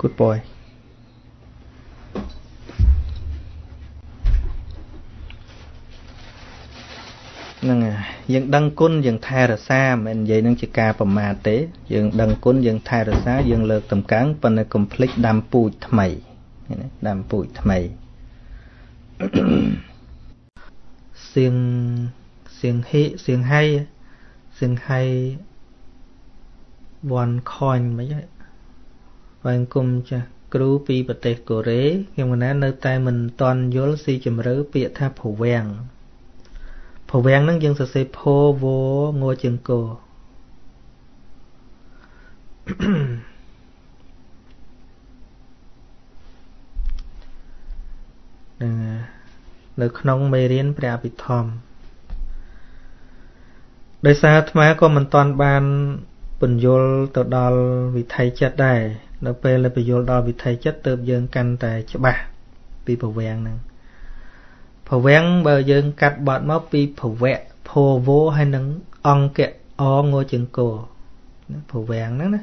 good boy ហ្នឹងយើងដឹងគុណយើងថែរក្សាមិននិយាយនឹងជាការប្រមាទទេ យើងដឹងគុណយើងថែរក្សាយើងលើកតម្កើងប៉ុន្តែកុំភ្លេចដាំពូជថ្មីដាំពូជថ្មីសៀងសៀងហេសៀងហៃ សៀងហៃ one coin មិនហ៎បាទគុំចាស់គ្រូពីប្រទេសកូរ៉េខ្ញុំកណានៅតែមិនតន់យល់ស៊ីជម្រៅពាក្យថាភវាំងភវាំងហ្នឹងយើងសរសេរភវងជើងកោនឹងនៅក្នុងមេរៀនព្រះអភិធម្ម ដោយសារអាត្មាក៏មិនទាន់បានពន្យល់ទៅដល់វិថីចិត្តដែរនៅពេលដែលពន្យល់ដល់វិថីចិត្តទើបយើងកាន់តែច្បាស់ពីពវាំងហ្នឹងភវៈបើយើងកាត់បត់មកពីភវៈភវោហើយនឹងអង្គៈអងជើងគោភវៈហ្នឹងណា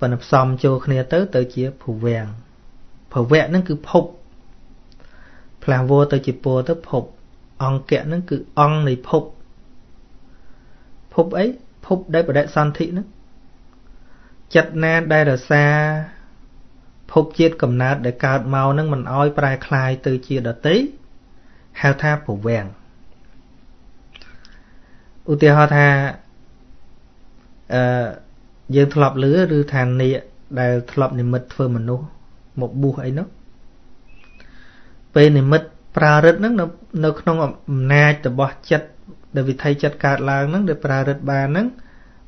ប៉ុន្តែផ្សំចូលគ្នាទៅទៅជាភវៈភវៈហ្នឹងគឺភពផ្លាស់វោទៅជាពោទៅភពអង្គៈហ្នឹងគឺអង្គនៃភព ភពអីភពដែលបដិសន្ធិហ្នឹងចិត្តណាដែលរសាភពជាតិកំណើតដែលកើតមកហ្នឹងមិនអោយប្រែคลายទៅជាដតីហៅថាប្រវាំងឧទាហរណ៍ថាអឺយើងធ្លាប់លឺឬថានាគដែលធ្លាប់និមិត្តធ្វើមនុស្សមកបួសអីនោះពេលនិមិត្តប្រារឹតហ្នឹងនៅនៅក្នុងអំណាចរបស់ចិត្ត ដែលវិថីចិត្តកើតឡើងហ្នឹងដែលប្រារឹតបានហ្នឹង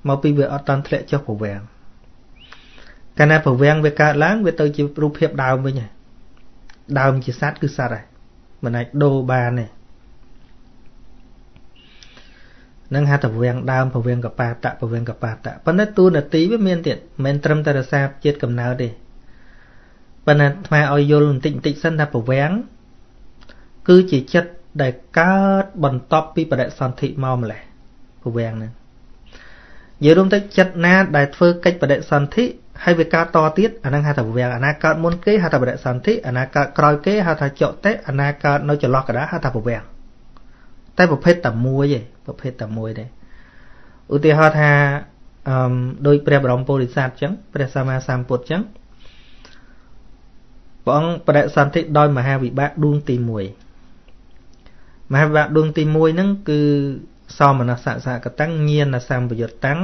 មកពីវាអត់តាន់ធ្លាក់ចុះប្រវាំងកាលណាប្រវាំងវាកើតឡើងវាទៅជារូបភាពដើមវិញហើយដើមជាសត្វគឺសត្វហើយមិនអាចដូរបានទេនឹងហៅថាពវាំងដើមពវាំងកបាតៈពវាំងកបាតៈប៉ុន្តែតួនាទីវាមានទៀតមិនមែនត្រឹមតែរសាជាតិកំណើតទេប៉ុន្តែថ្មឲ្យយល់បន្តិចបន្តិចសិនថាពវាំងគឺជាចិត្ត ដែលកើតបន្ទាប់ពីបដិសន្ធិមកម្លេះពវាំងហ្នឹងនិយាយរួមទៅចិត្តណាដែលធ្វើកិច្ចបដិសន្ធិហើយវាកើតតទៀតអាហ្នឹងហៅថាពវាំងអាណាកើតមុនគេហៅថាបដិសន្ធិអាណាកើតក្រោយគេហៅថាចុតិអាណាកើតនៅចន្លោះកណ្ដាលហៅថាពវាំងតែប្រភេទតែមួយទេប្រភេទតែមួយទេឧទាហរណ៍ថាអឺដោយព្រះបរមពុរិស័ទចឹងព្រះសម្មាសម្ពុទ្ធចឹងព្រះអង្គបដិសន្ធិដោយមហាវិបាកដួងទី1 មហាវិបាកដួងទី1ហ្នឹងគឺសមនស្សសកតੰញាណសម្បយុត្តੰ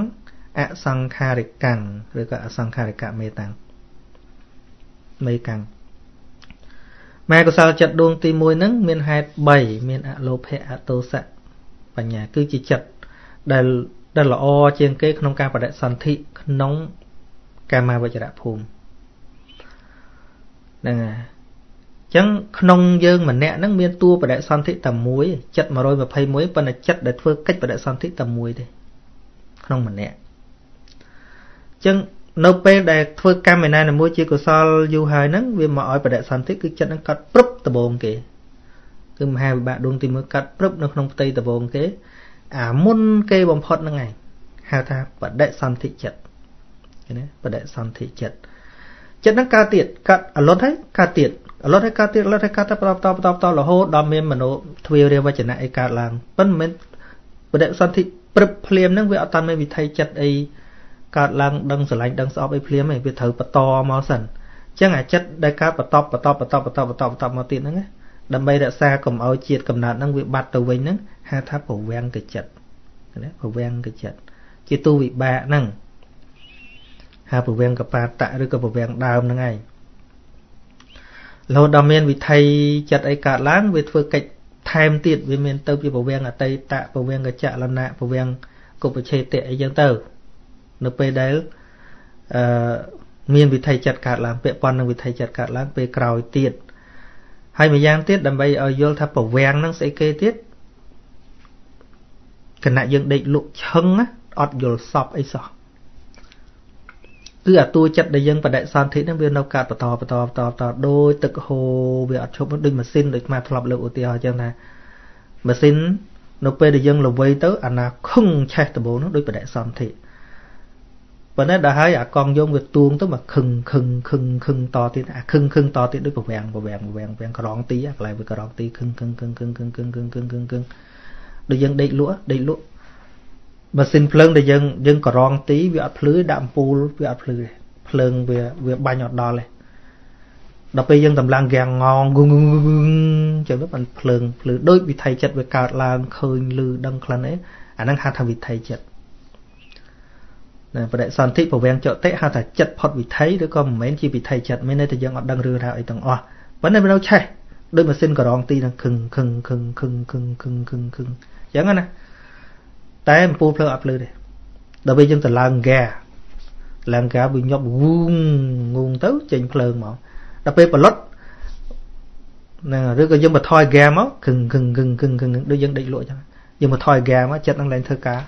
អសង្ខារិកੰឬក៏អសង្ខារិកមេតាំងមេកាំងមហាកុសលចិត្តដួងទី1ហ្នឹងមានហេតុ3មានអលោភៈអតោសៈបញ្ញាគឺជាចិត្តដែលដែលល្អជាងគេក្នុងការបដិសន្ធិក្នុងកាមាវចរៈភូមិហ្នឹងហើយ ចឹងក្នុងយើងម្នាក់ហ្នឹងមានតួបដិសន្ធិតែមួយចិត្ត121ប៉ុន្តែចិត្តដែលធ្វើកិច្ចបដិសន្ធិតែមួយទេក្នុងម្នាក់ចឹងនៅពេលដែលធ្វើកម្មឯណាមួយជាកុសលយូរហើយហ្នឹងវាមកឲ្យបដិសន្ធិគឺចិត្តហ្នឹងកាត់ព្រឹបដបងគេគឺមហាវិបាកដួងទី1កាត់ព្រឹបនៅក្នុងផ្ទៃដបងគេអាមុនគេបំផុតហ្នឹងឯងហៅថាបដិសន្ធិចិត្តឃើញទេបដិសន្ធិចិត្តចិត្តហ្នឹងកើតទៀតកាត់អលត់ហើយកើតទៀត អលត់ហើយកើតទៀតអលត់ហើយកើតទៅបន្តបន្តបន្តរហូតដល់មានមនោទ្វារាវចនៈអីកើតឡើងប៉ុន្តែមិនមែនបដិសន្ធិព្រឹបភ្លាមហ្នឹងវាអត់តាន់មានវិថីចិត្តអីកើតឡើងដឹងស្រឡាញ់ដឹងស្អប់អីភ្លាមឯងវាត្រូវបន្តមកសិនអញ្ចឹងអាចិត្តដែលកើតបន្តបន្តបន្តបន្តបន្តបន្តមកទៀតហ្នឹងដើម្បីរក្សាកុំឲ្យជាតិកំណត់ហ្នឹងវាបាត់ទៅវិញហ្នឹងហៅថាប្រវាំងកចិត្តណាប្រវាំងកចិត្តជាទូវិបាកហ្នឹងហៅប្រវាំងកបាតៈឬក៏ប្រវាំងដើមហ្នឹងឯង រហូតដល់មានវិថីចិត្តអីកើតឡើងវាធ្វើកិច្ចថែមទៀតវាមានទៅជាប្រវាំងអតីតៈប្រវាំងកច្ចលណៈប្រវាំងគុបឆេតៈអីចឹងទៅ នៅពេលដែលអឺមានវិថីចិត្តកើតឡើងពាក់ព័ន្ធនឹងវិថីចិត្តកើតឡើងពេលក្រោយទៀតហើយម្យ៉ាងទៀតដើម្បីឲ្យយល់ថាប្រវាំងនឹងស្អីគេទៀតគណៈយើងដេកលក់ឈឹងអត់យល់សពអីសោះ គឺអាតួចិត្តដែលយើងបដិសន្ធិហ្នឹងវានៅកើតបន្តបន្តបន្តបន្តដោយទឹកហូរវាអត់ឈប់ដូចម៉ាស៊ីនដូចមកធ្លាប់លើកឧទាហរណ៍អញ្ចឹងថាម៉ាស៊ីននៅពេលដែលយើងល្វីទៅអាណាខឹងឆេះដំបូងនោះដូចបដិសន្ធិប៉ុន្តែដល់ហើយអាកងយងវាទួងទៅមកខឹងខឹងខឹងខឹងតទៀតអាខឹងខឹងតទៀតដូចប្រវាំងប្រវាំងប្រវាំងប្រវាំងក្រងទីកន្លែងវាក្រងទីខឹងខឹងខឹងខឹងខឹងខឹងខឹងខឹងខឹងខឹងដូចយើងដេកលក់ដេកលក់ ម៉ាស៊ីនភ្លើងដែលយើងយើងក្រងទីវាអត់ភ្លឺដាក់អំពូលវាអត់ភ្លឺទេភ្លើងវាវាបាញ់អត់ដល់ទេដល់ពេលយើងតម្លើងកាំងងងងងងចឹងទៅបានភ្លើងភ្លឺដូចវិថីចិត្តវាកើតឡើងឃើញឮដឹងក្លិនអីអាហ្នឹងហៅថាវិថីចិត្តណាបដិសន្ធិពវាំងចតិហៅថាចិត្តផុតវិថីឬក៏មិនមែនជាវិថីចិត្តមានន័យថាយើងអត់ដឹងរឿងរ៉ាវអីទាំងអស់ប៉ុន្តែវានៅឆេះដូចម៉ាស៊ីនក្រងទីនឹងខឹងខឹងខឹងខឹងខឹងខឹងខឹងខឹងអញ្ចឹងណា តែអំពូលភ្លើងអត់ភ្លឺទេដល់ពេលយើងទៅឡើងហ្គាឡើងហ្គាវាញាប់វូងងងទៅចេញភ្លើងមកដល់ពេលបលុតហ្នឹងឬក៏យើងមកថយហ្គាមកខឹងខឹងខឹងខឹងខឹងដូចយើងដេកលក់អញ្ចឹងយើងមកថយហ្គាមកចិត្តនឹងឡើងធ្វើការ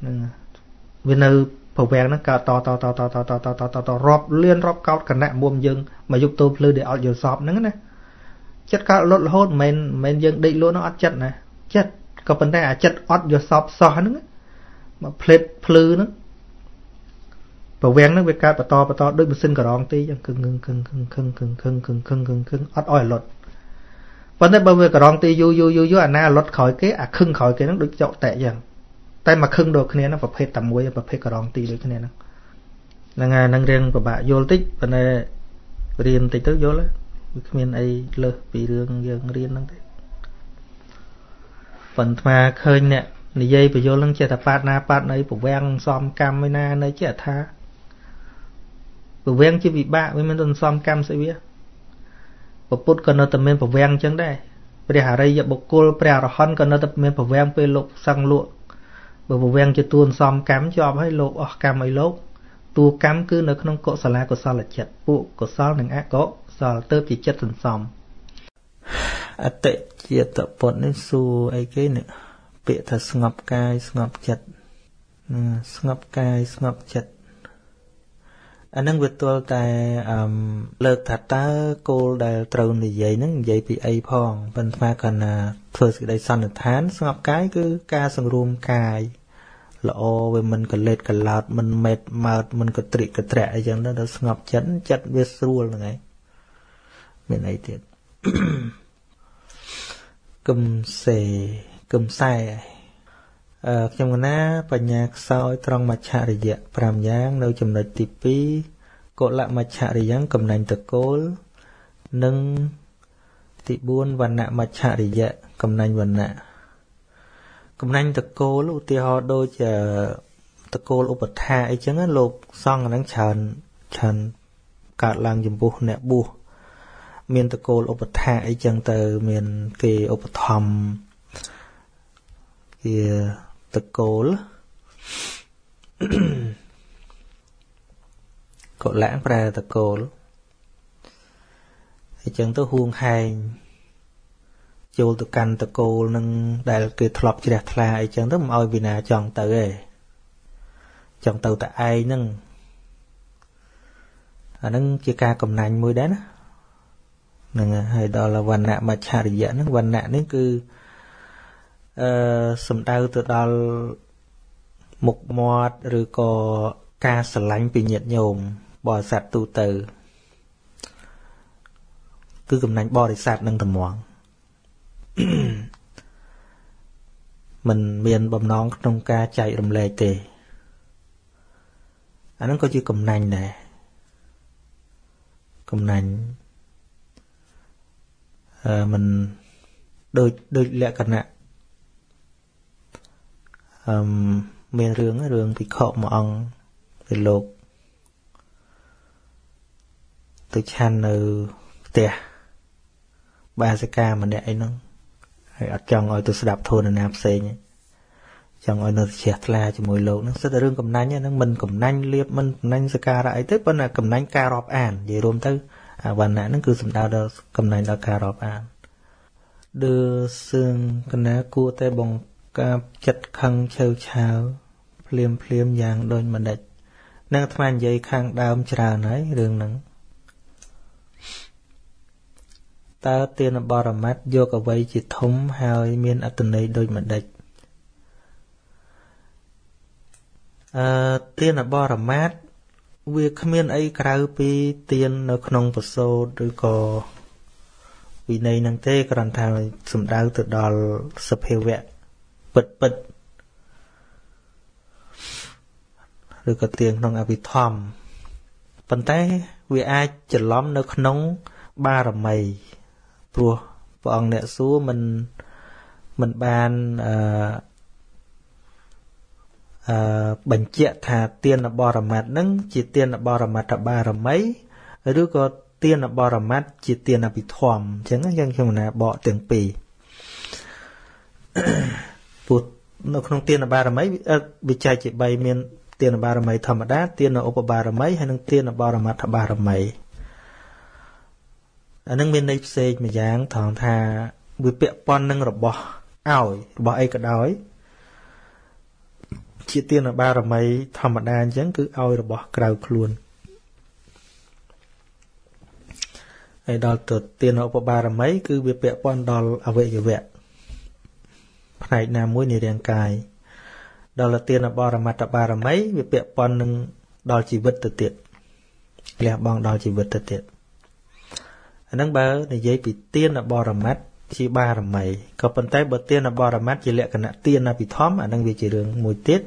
ហ្នឹងវានៅប្រវាំងហ្នឹងកើតតតតតតតតតតតរាប់លៀនរាប់កោតគណៈមុំយើងមកយុគតូភ្លឺដែលអត់យល់សពហ្នឹងណាចិត្តកើតលត់រហូតមិនមែនមិនយើងដេកលក់នោះអត់ចិត្តណាចិត្ត ក៏ប៉ុន្តែអាចិត្តអត់យល់សពសោះហ្នឹងមកផ្លេតភ្លឺហ្នឹងប្រវាំងហ្នឹងវាកើតបន្តបន្តដូចម៉ាស៊ីនក្រងទីចឹងគឹងគឹងគឹងគឹងគឹងគឹងគឹងគឹងគឹងគឹងអត់អោយលត់ប៉ុន្តែបើវាក្រងទីយូរយូរយូរយូរអាណាលត់ក្រោយគេអាខឹងក្រោយគេហ្នឹងដូចចោកតែចឹងតែមកខឹងដូចគ្នាហ្នឹងប្រភេទតែមួយប្រភេទក្រងទីដូចគ្នាហ្នឹងហ្នឹងហើយហ្នឹងរៀងពិបាកយល់តិចប៉ុន្តែរៀនតិចទៅយល់វាគ្មានអីលើសពីរឿងយើងរៀនហ្នឹងទេ ប៉ុន្តែឃើញអ្នកនិយាយបញ្យលនឹងចេះតែប៉ាតណាប៉ាតណីប្រវាំងសំកម្មឯណានៅចេះថាប្រវាំងជាវិបាកវាមិនទៅសំកម្មស្អីវាពុទ្ធក៏នៅតែមានប្រវាំងអញ្ចឹងដែរព្រះអរិយបុគ្គលព្រះអរហន្តក៏នៅតែមានប្រវាំងពេលលោកសឹងលក់បើប្រវាំងជាទួនសំកម្មជាប់ឲ្យលោកអស់កម្មឲ្យលោកតួកម្មគឺនៅក្នុងកុសលាកុសលចិត្តពួកកុសលនិងអកុសលទៅជាចិត្តសន្សំអតិ ជាតិពុទ្ធនេះសួរអីគេនេះពាក្យថាស្ងប់កាយស្ងប់ចិត្តស្ងប់កាយស្ងប់ចិត្តអានឹងវាទល់តែអឺលើកថាតើគោលដែលត្រូវនិយាយហ្នឹងនិយាយពីអីផងប៉ុន្តែគាត់ណាធ្វើសេចក្តីសន្និដ្ឋាន ស្ងប់កាយគឺការសង្រួមកាយល្អវាមិនកលេតកលោតមិនមេតម៉ើតមិនកត្រិកត្រាក់អីចឹងទៅដល់ស្ងប់ចិត្តចិត្តវាស្រួលហ្នឹងឯងមានអីទៀត គំសេគំសែអឺខ្ញុំកណាបញ្ញាខ្សោយត្រង់មច្ឆរិយៈ5យ៉ាង នៅចំណុចទី2កុលមច្ឆរិយ៉ាងកំណាញ់តកូល និងទី4វណ្ណៈមច្ឆរិយៈកំណាញ់វណ្ណៈកំណាញ់តកូលឧទាហរណ៍ដូចតកូលឧបថាអីចឹងលោកសង្ឃហ្នឹងច្រើនច្រើនកើតឡើងចំពោះអ្នកបួស មានតកូលឧបថាអីចឹងទៅ មានគេឧបត្ថម្ភជាតកូលកុលាងប្រែតកូលអញ្ចឹងទៅហួងហែងចូលទៅកាន់តកូលនឹងដែលគេធ្លាប់ជ្រះថ្លាអីចឹងទៅមិនឲ្យវិណាចង់ទៅទេចង់ទៅតែឯងហ្នឹងអាហ្នឹងជាការកំណាញ់មួយដែរណា ហ្នឹងហើយដល់វណ្ណៈមច្ឆរិយៈហ្នឹងវណ្ណៈនេះគឺអឺសំដៅទៅដល់មុខមាត់ឬក៏ការស្រឡាញ់ពីញាតិញោមបរិស័ទទូទៅគឺកំណាញ់បរិស័ទនឹងត្មងมันមានបំណងក្នុងការចែករំលែកទេអាហ្នឹងក៏ជាកំណាញ់ដែរកំណាញ់ អឺมันដូចដូចលក្ខណៈអឺមានរឿងរឿងភិក្ខុមួយអង្គទៅលោកទៅឆាន់នៅផ្ទះបាសិកាម្នាក់អីហ្នឹងហើយអត់ចង់ឲ្យទៅស្ដាប់ធនណាផ្សេងចង់ឲ្យនៅជ្រះថ្លាជាមួយលោកហ្នឹងសិតតែរឿងកំណាញ់ហ្នឹងមិនកំណាញ់លៀបមិនកំណាញ់សការៈអីទេប៉ុន្តែកំណាញ់ការរាប់អាននិយាយរួមទៅ អាវណ្ណៈហ្នឹងគឺសំដៅដល់កំណាញ់ដល់ការរាប់អានដឺសឿងកណាគួរតែបង្ការចិត្តខឹងឆៅឆាវភ្លាមភ្លាមយ៉ាងដូចម្ដេចនឹងអាត្មានិយាយខាងដើមច្រើនហើយរឿងហ្នឹងតើទានបរមត្តយកអ្វីជាធំហើយមានអត្តន័យដូចម្ដេចអឺទានបរមត្ត វាគ្មានអីក្រៅពីទាននៅក្នុងប្រសូតឬក៏វិន័យនឹងទេគ្រាន់តែសំដៅទៅដល់សភាវៈពិតពិតឬក៏ទៀងក្នុងអភិធម្មប៉ុន្តែវាអាចច្រឡំនៅក្នុងបារមីព្រោះព្រះអង្គអ្នកសួរមិនមិនបានអឺអឺ បញ្ជាក់ថាទានបរមត្តនឹងជាទានបរមត្តបារមីឬក៏ទានបរមត្តជាទានអភិធម្មអញ្ចឹងយើងខ្ញុំណាបកទាំងពីរព្រោះនៅក្នុងទានបារមីវិច័យជា3មានទានបារមីធម្មតាទានឧបបារមីហើយនិងទានបរមត្ថបារមីអានឹងមានន័យផ្សេងមួយយ៉ាងត្រង់ថាវាពាក់ព័ន្ធនឹងរបស់ឲ្យរបស់អីក៏ដោយ ជាទានបារមីធម្មតាអញ្ចឹងគឺឲ្យរបស់ក្រៅខ្លួនហើយដល់ទៅទានឧបបារមី គឺវាពាក់ព័ន្ធដល់អវយវៈផ្នែកណាមួយនៃរាងកាយដល់ទានបរមត្តបារមី វាពាក់ព័ន្ធនឹងដល់ជីវិតទៅទៀតលះបង់ដល់ជីវិតទៅទៀតអាហ្នឹងបើនិយាយពីទានបរមត្តជាបារមីក៏ប៉ុន្តែបើទានបរមត្តជាលក្ខណៈទានអភិធម្មអាហ្នឹងវាជារឿងមួយទៀត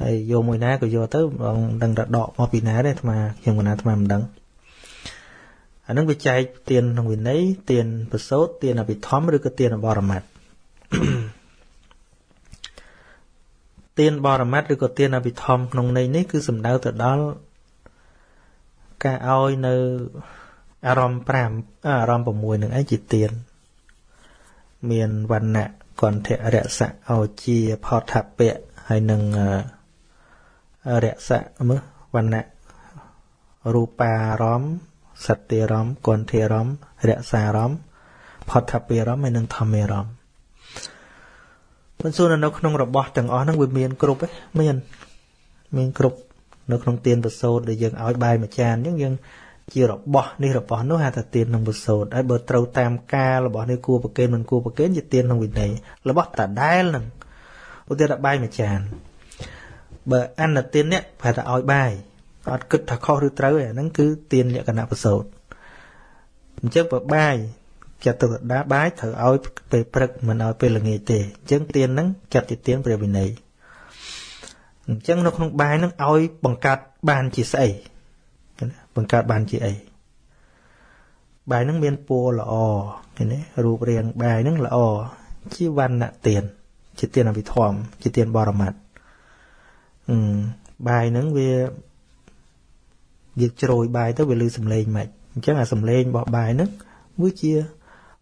ហើយយកមួយណាក៏យកទៅបងដឹងតែដកមកពីណាទេអាត្មាខ្ញុំកណាអាត្មាមិនដឹងអានឹងវាចែកទានក្នុងវិន័យទានប្រសូតទានអភិធម្មឬក៏ទានបរមត្តទានបរមត្តឬក៏ទានអភិធម្មក្នុងន័យនេះគឺសំដៅទៅដល់ការឲ្យនៅអារម្មណ៍5អារម្មណ៍6នឹងឯងជាទានមានវណ្ណៈកន្ធៈរសៈអោជាផតពៈហើយនឹង រសៈមើលវណ្ណៈរូបារម្មណ៍សត្យារម្មណ៍កន្ធារម្មណ៍រក្សារម្មណ៍ផតពៈរម្មណ៍ហើយនឹងធម្មារម្មណ៍មិនសួរនៅក្នុងរបស់ទាំងអស់ហ្នឹងវាមានគ្រប់ទេមានមានគ្រប់នៅក្នុងទានប្រសូតដែលយើងឲ្យបាយមួយចានអញ្ចឹងយើងជារបស់នេះរបស់នោះហៅថាទានក្នុងប្រសូតហើយបើត្រូវតាមការរបស់នេះគួរប្រកេនមិនគួរប្រកេនជាទានក្នុងវិន័យរបស់តាដែលហ្នឹងឧទាហរណ៍បាយមួយចាន បើអនទាននេះប្រហែលថាឲ្យបាយអត់គិតថាខុសឬត្រូវទេអាហ្នឹងគឺទានលក្ខណៈប្រសូតអញ្ចឹងបើបាយចាត់ទុកដាបាយត្រូវឲ្យពេលព្រឹកមិនឲ្យពេលល្ងាចទេអញ្ចឹងទានហ្នឹងចាត់ជាទានព្រះវិន័យអញ្ចឹងនៅក្នុងបាយហ្នឹងឲ្យបង្កើតបានជាស្អីបង្កើតបានជាអីបាយហ្នឹងមានពណ៌ល្អឃើញទេរូបរាងបាយហ្នឹងល្អជាវណ្ណៈទានជាទានអភិធម្មជាទានបរមត្តអឺ បាយហ្នឹងវាយើងជ្រោយបាយទៅវាលឺសំឡេងមិនអញ្ចឹងអាសំឡេងរបស់បាយហ្នឹងវាជា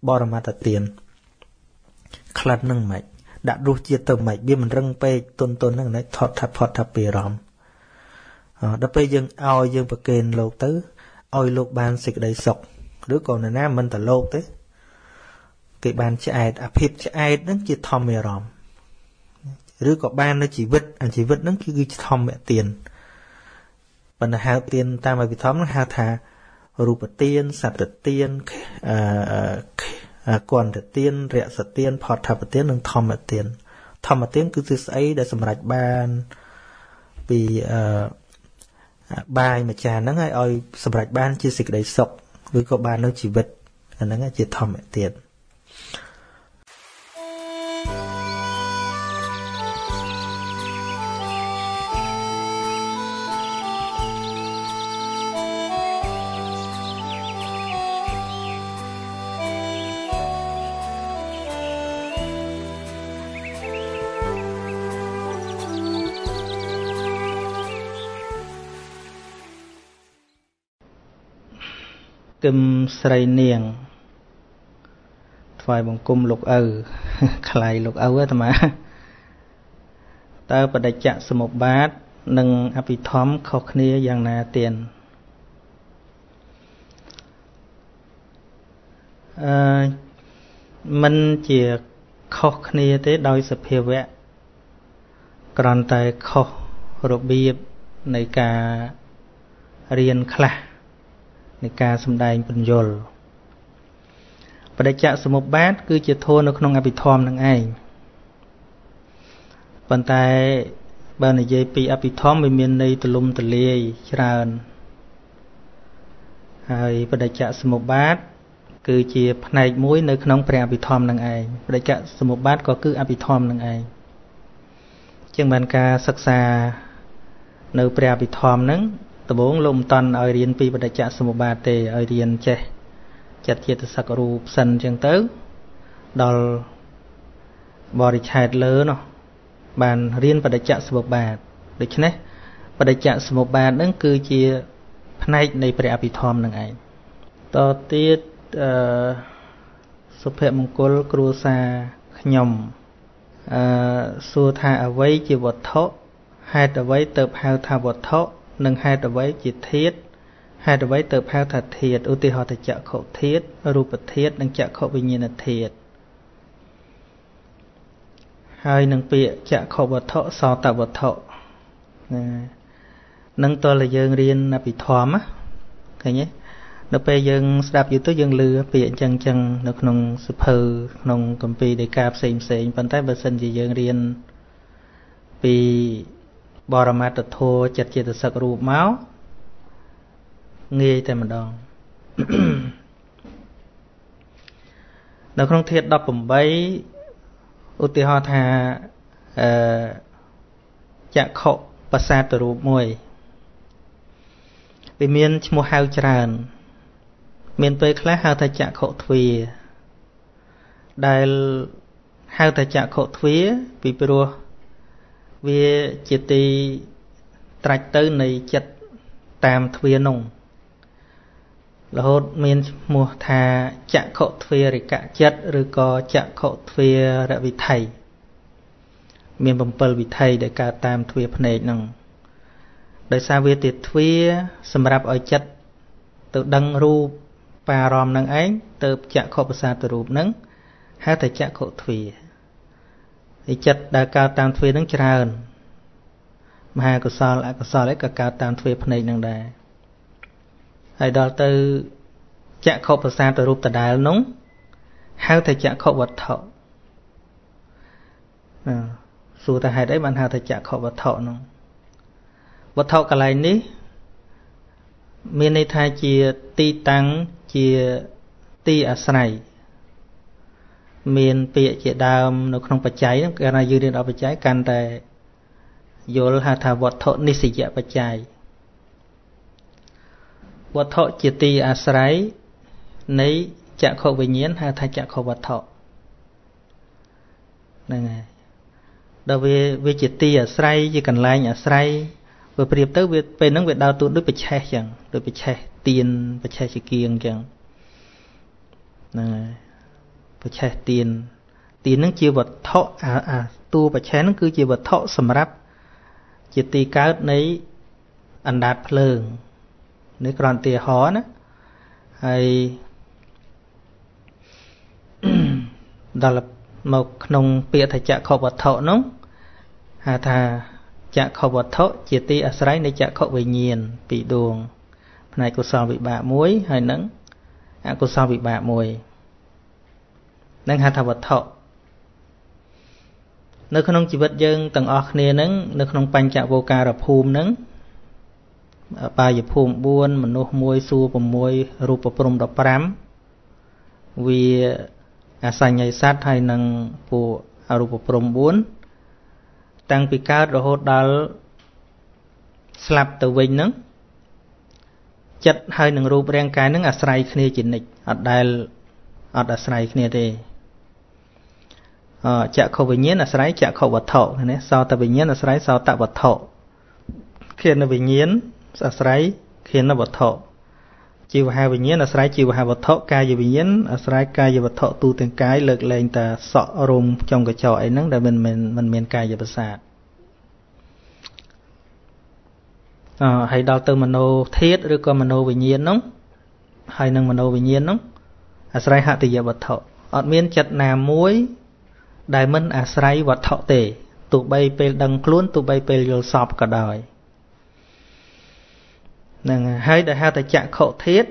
បរមត្តទានក្លិនហ្នឹងមិនដាក់រសជាតិទៅមិនវាមិនរឹងពេកទុនទុនហ្នឹងណែថត់ថាផត់ថាពីរំដល់ពេលយើងឲ្យយើងប្រគេនលោកទៅឲ្យលោកបានសេចក្តីសុខឬក៏នរណាមិនទៅលោកទេគេបានឆ្អែតអាភិបឆ្អែតហ្នឹងជាធម្មអារម្មណ៍ ឬក៏បាននៅជីវិតអាជីវិតហ្នឹងគឺធម្មទានបណ្ណហៅទានតាមអភិធម្មហ្នឹងហៅថារូបទានសត្វទានអឺគន្ធទានរសទានផតថបទាននិងធម្មទានធម្មទានគឺជាស្អីដែលសម្រេចបានពីអឺបាយមួយចានហ្នឹងឲ្យឲ្យសម្រេចបានជាសេចក្តីសុខឬក៏បាននៅជីវិតអាហ្នឹងជាធម្មទាន គឹមស្រីនាងថ្វាយបង្គំលោកឪខ្លាយលោកឪអាត្មាតើបដិច្ចសមុបាទ និងអភិធម្មខុសគ្នាយ៉ាងណាទៀតអឺมันជាខុសគ្នាទេដោយសភាវៈគ្រាន់តែខុសរបៀបនៃការរៀនខ្លះ នៃការសំដែងពន្យល់បដិច្ចសមុប្បាទគឺជាធម៌នៅក្នុងអភិធម្មនឹងឯងប៉ុន្តែបើនិយាយពីអភិធម្មវាមានន័យទលំទលាយច្រើនហើយបដិច្ចសមុប្បាទគឺជាផ្នែកមួយនៅក្នុងព្រះអភិធម្មនឹងឯងបដិច្ចសមុប្បាទក៏គឺអភិធម្មនឹងឯងជាងបានការសិក្សានៅព្រះអភិធម្មនឹង ដំបូងលោកមិនតន់ឲ្យរៀនពីបដិច្ចសមុបាទទេឲ្យរៀនចេះចិត្តជាតិសឹករូបសិនអញ្ចឹងទៅដល់បរិឆេទលើនោះបានរៀនបដិច្ចសមុបាទដូច្នេះបដិច្ចសមុបាទនឹងគឺជាផ្នែកនៃព្រះអភិធម្មនឹងឯងតទៀតអឺសុភមង្គលគ្រួសារខ្ញុំអឺសួរថាអ្វីជាវត្ថុហេតុអ្វីទៅហៅថាវត្ថុ និងហេតុអ្វីជាធាតហេតុអ្វីទៅហៅថាធាតឧទាហរណ៍ទៅចក្ខុធាតរូបធាតនិងចក្ខុវិញ្ញាណធាតហើយនឹងពាក្យចក្ខុវត្ថុសោតវត្ថុណានឹងតើយើងរៀនអភិធម្មឃើញទេនៅពេលយើងស្ដាប់យូរទៅយើងលឺពាក្យអញ្ចឹងអញ្ចឹងនៅក្នុងសភៅក្នុងកម្ពីដីកាផ្សេងផ្សេងប៉ុន្តែបើសិនជាយើងរៀនពី បរមត្តធัวចិត្តចេតសិករូបមកងាយតែម្ដងនៅក្នុងធាតុ18ឧទាហរណ៍ថាអឺចក្ខុប្រសាទរូបមួយវាមានឈ្មោះហៅច្រើន មានពេលខ្លះហៅថាចក្ខុទ្វាដែលហៅថាចក្ខុទ្វាពីព្រោះ វាជាទីត្រាច់ទៅនៃចិត្តតាមទ្វានោះរហូតមានឈ្មោះថាចក្ខុទ្វារិកចិត្តឬក៏ចក្ខុទ្វារវិថីមាន7វិថីដែលកើតតាមទ្វាភ្នែកហ្នឹងដោយសារវាជាទ្វាសម្រាប់ឲ្យចិត្តទៅដឹងរូបបារម្មណ៍នឹងឯងទៅចក្ខុប្រសាទរូបហ្នឹងហៅតែចក្ខុទ្វាឃ ឯចិត្តដែលកើតតាមទ្វេនឹងច្រើនមហាកុសលអកុសលឯក៏កើតតាមទ្វេភ្នែកនឹងដែរហើយដល់ទៅចក្ខុប្រសាទរូបដដែលនោះហៅថាចក្ខុវត្ថុណាសួរថាហេតុអីបានហៅថាចក្ខុវត្ថុនោះវត្ថុកន្លែងនេះ មានន័យថាជាទីតាំងជាទីអាស្រ័យ មានពាក្យជាដើមនៅក្នុងបច្ច័យហ្នឹងកាលណាយើងរៀនដល់បច្ច័យកាន់តែយល់ហៅថាវត្ថុនិស្សយបច្ច័យវត្ថុជាទីអាស្រ័យនៃចក្ខុវិញ្ញាណហៅថាចក្ខុវត្ថុហ្នឹងហើយដល់វាវាជាទីអាស្រ័យជាកន្លែងអាស្រ័យវាប្រៀបទៅវាពេលហ្នឹងវាដើរតួដូចបច្ឆេះចឹងដូចបច្ឆេះទៀនបច្ឆេះជាគៀងចឹងហ្នឹងហើយ បច្ឆេះទៀនទៀនហ្នឹងជាវត្ថុអាអាតួបច្ឆេះហ្នឹងគឺជាវត្ថុសម្រាប់ជាទីកើតនៃអណ្ដាតភ្លើងនេះគ្រាន់តែហោណាហើយដល់មកក្នុងពាក្យថាចក្ខុវត្ថុនោះហៅថាចក្ខុវត្ថុជាទីអាស្រ័យនៃចក្ខុវិញ្ញាណពីរដួងផ្នែកកុសលវិបាកមួយហើយនឹងអកុសលវិបាកមួយ នឹងហៅថាវត្ថុនៅក្នុងជីវិតយើងទាំងអស់គ្នានឹងនៅក្នុងបញ្ចវោការភូមិនឹងបាយភូមិ4មនុស្ស1សួរ6រូបព្រំ15វាអសញ្ញ័យសត្វហើយនឹងពួកអរូបព្រំ4តាំងពីកើតរហូតដល់ស្លាប់ទៅវិញហ្នឹងចិត្តហើយនឹងរូបរាងកាយហ្នឹងអាស្រ័យគ្នាជានិច្ចអត់ដែលអត់អាស្រ័យគ្នាទេអ ចក្ខុវិញ្ញាណអាស្រ័យចក្ខុវត្ថុណាសោតវិញ្ញាណអាស្រ័យសោតវត្ថុឃានវិញ្ញាណអាស្រ័យឃានវត្ថុជីវហាវិញ្ញាណអាស្រ័យជីវហាវត្ថុកាយវិញ្ញាណអាស្រ័យកាយវត្ថុទូទាំងកាយលើកលែងតែសក់រុំចំកញ្ចក់អីហ្នឹងដែលមិនមិនមិនមានកាយប្រសាទអឺហើយដល់ទៅមโนធាតឬក៏មโนវិញ្ញាណនោះហើយនឹងមโนវិញ្ញាណនោះអាស្រ័យហតិយវត្ថុអត់មានចិត្តណាមួយ ដែលមិនអាស្រ័យវត្ថុទេទោះបីពេលដឹងខ្លួនទោះបីពេលយល់សពក៏ដោយហ្នឹងហើយដែលហៅថាចក្ខុធាត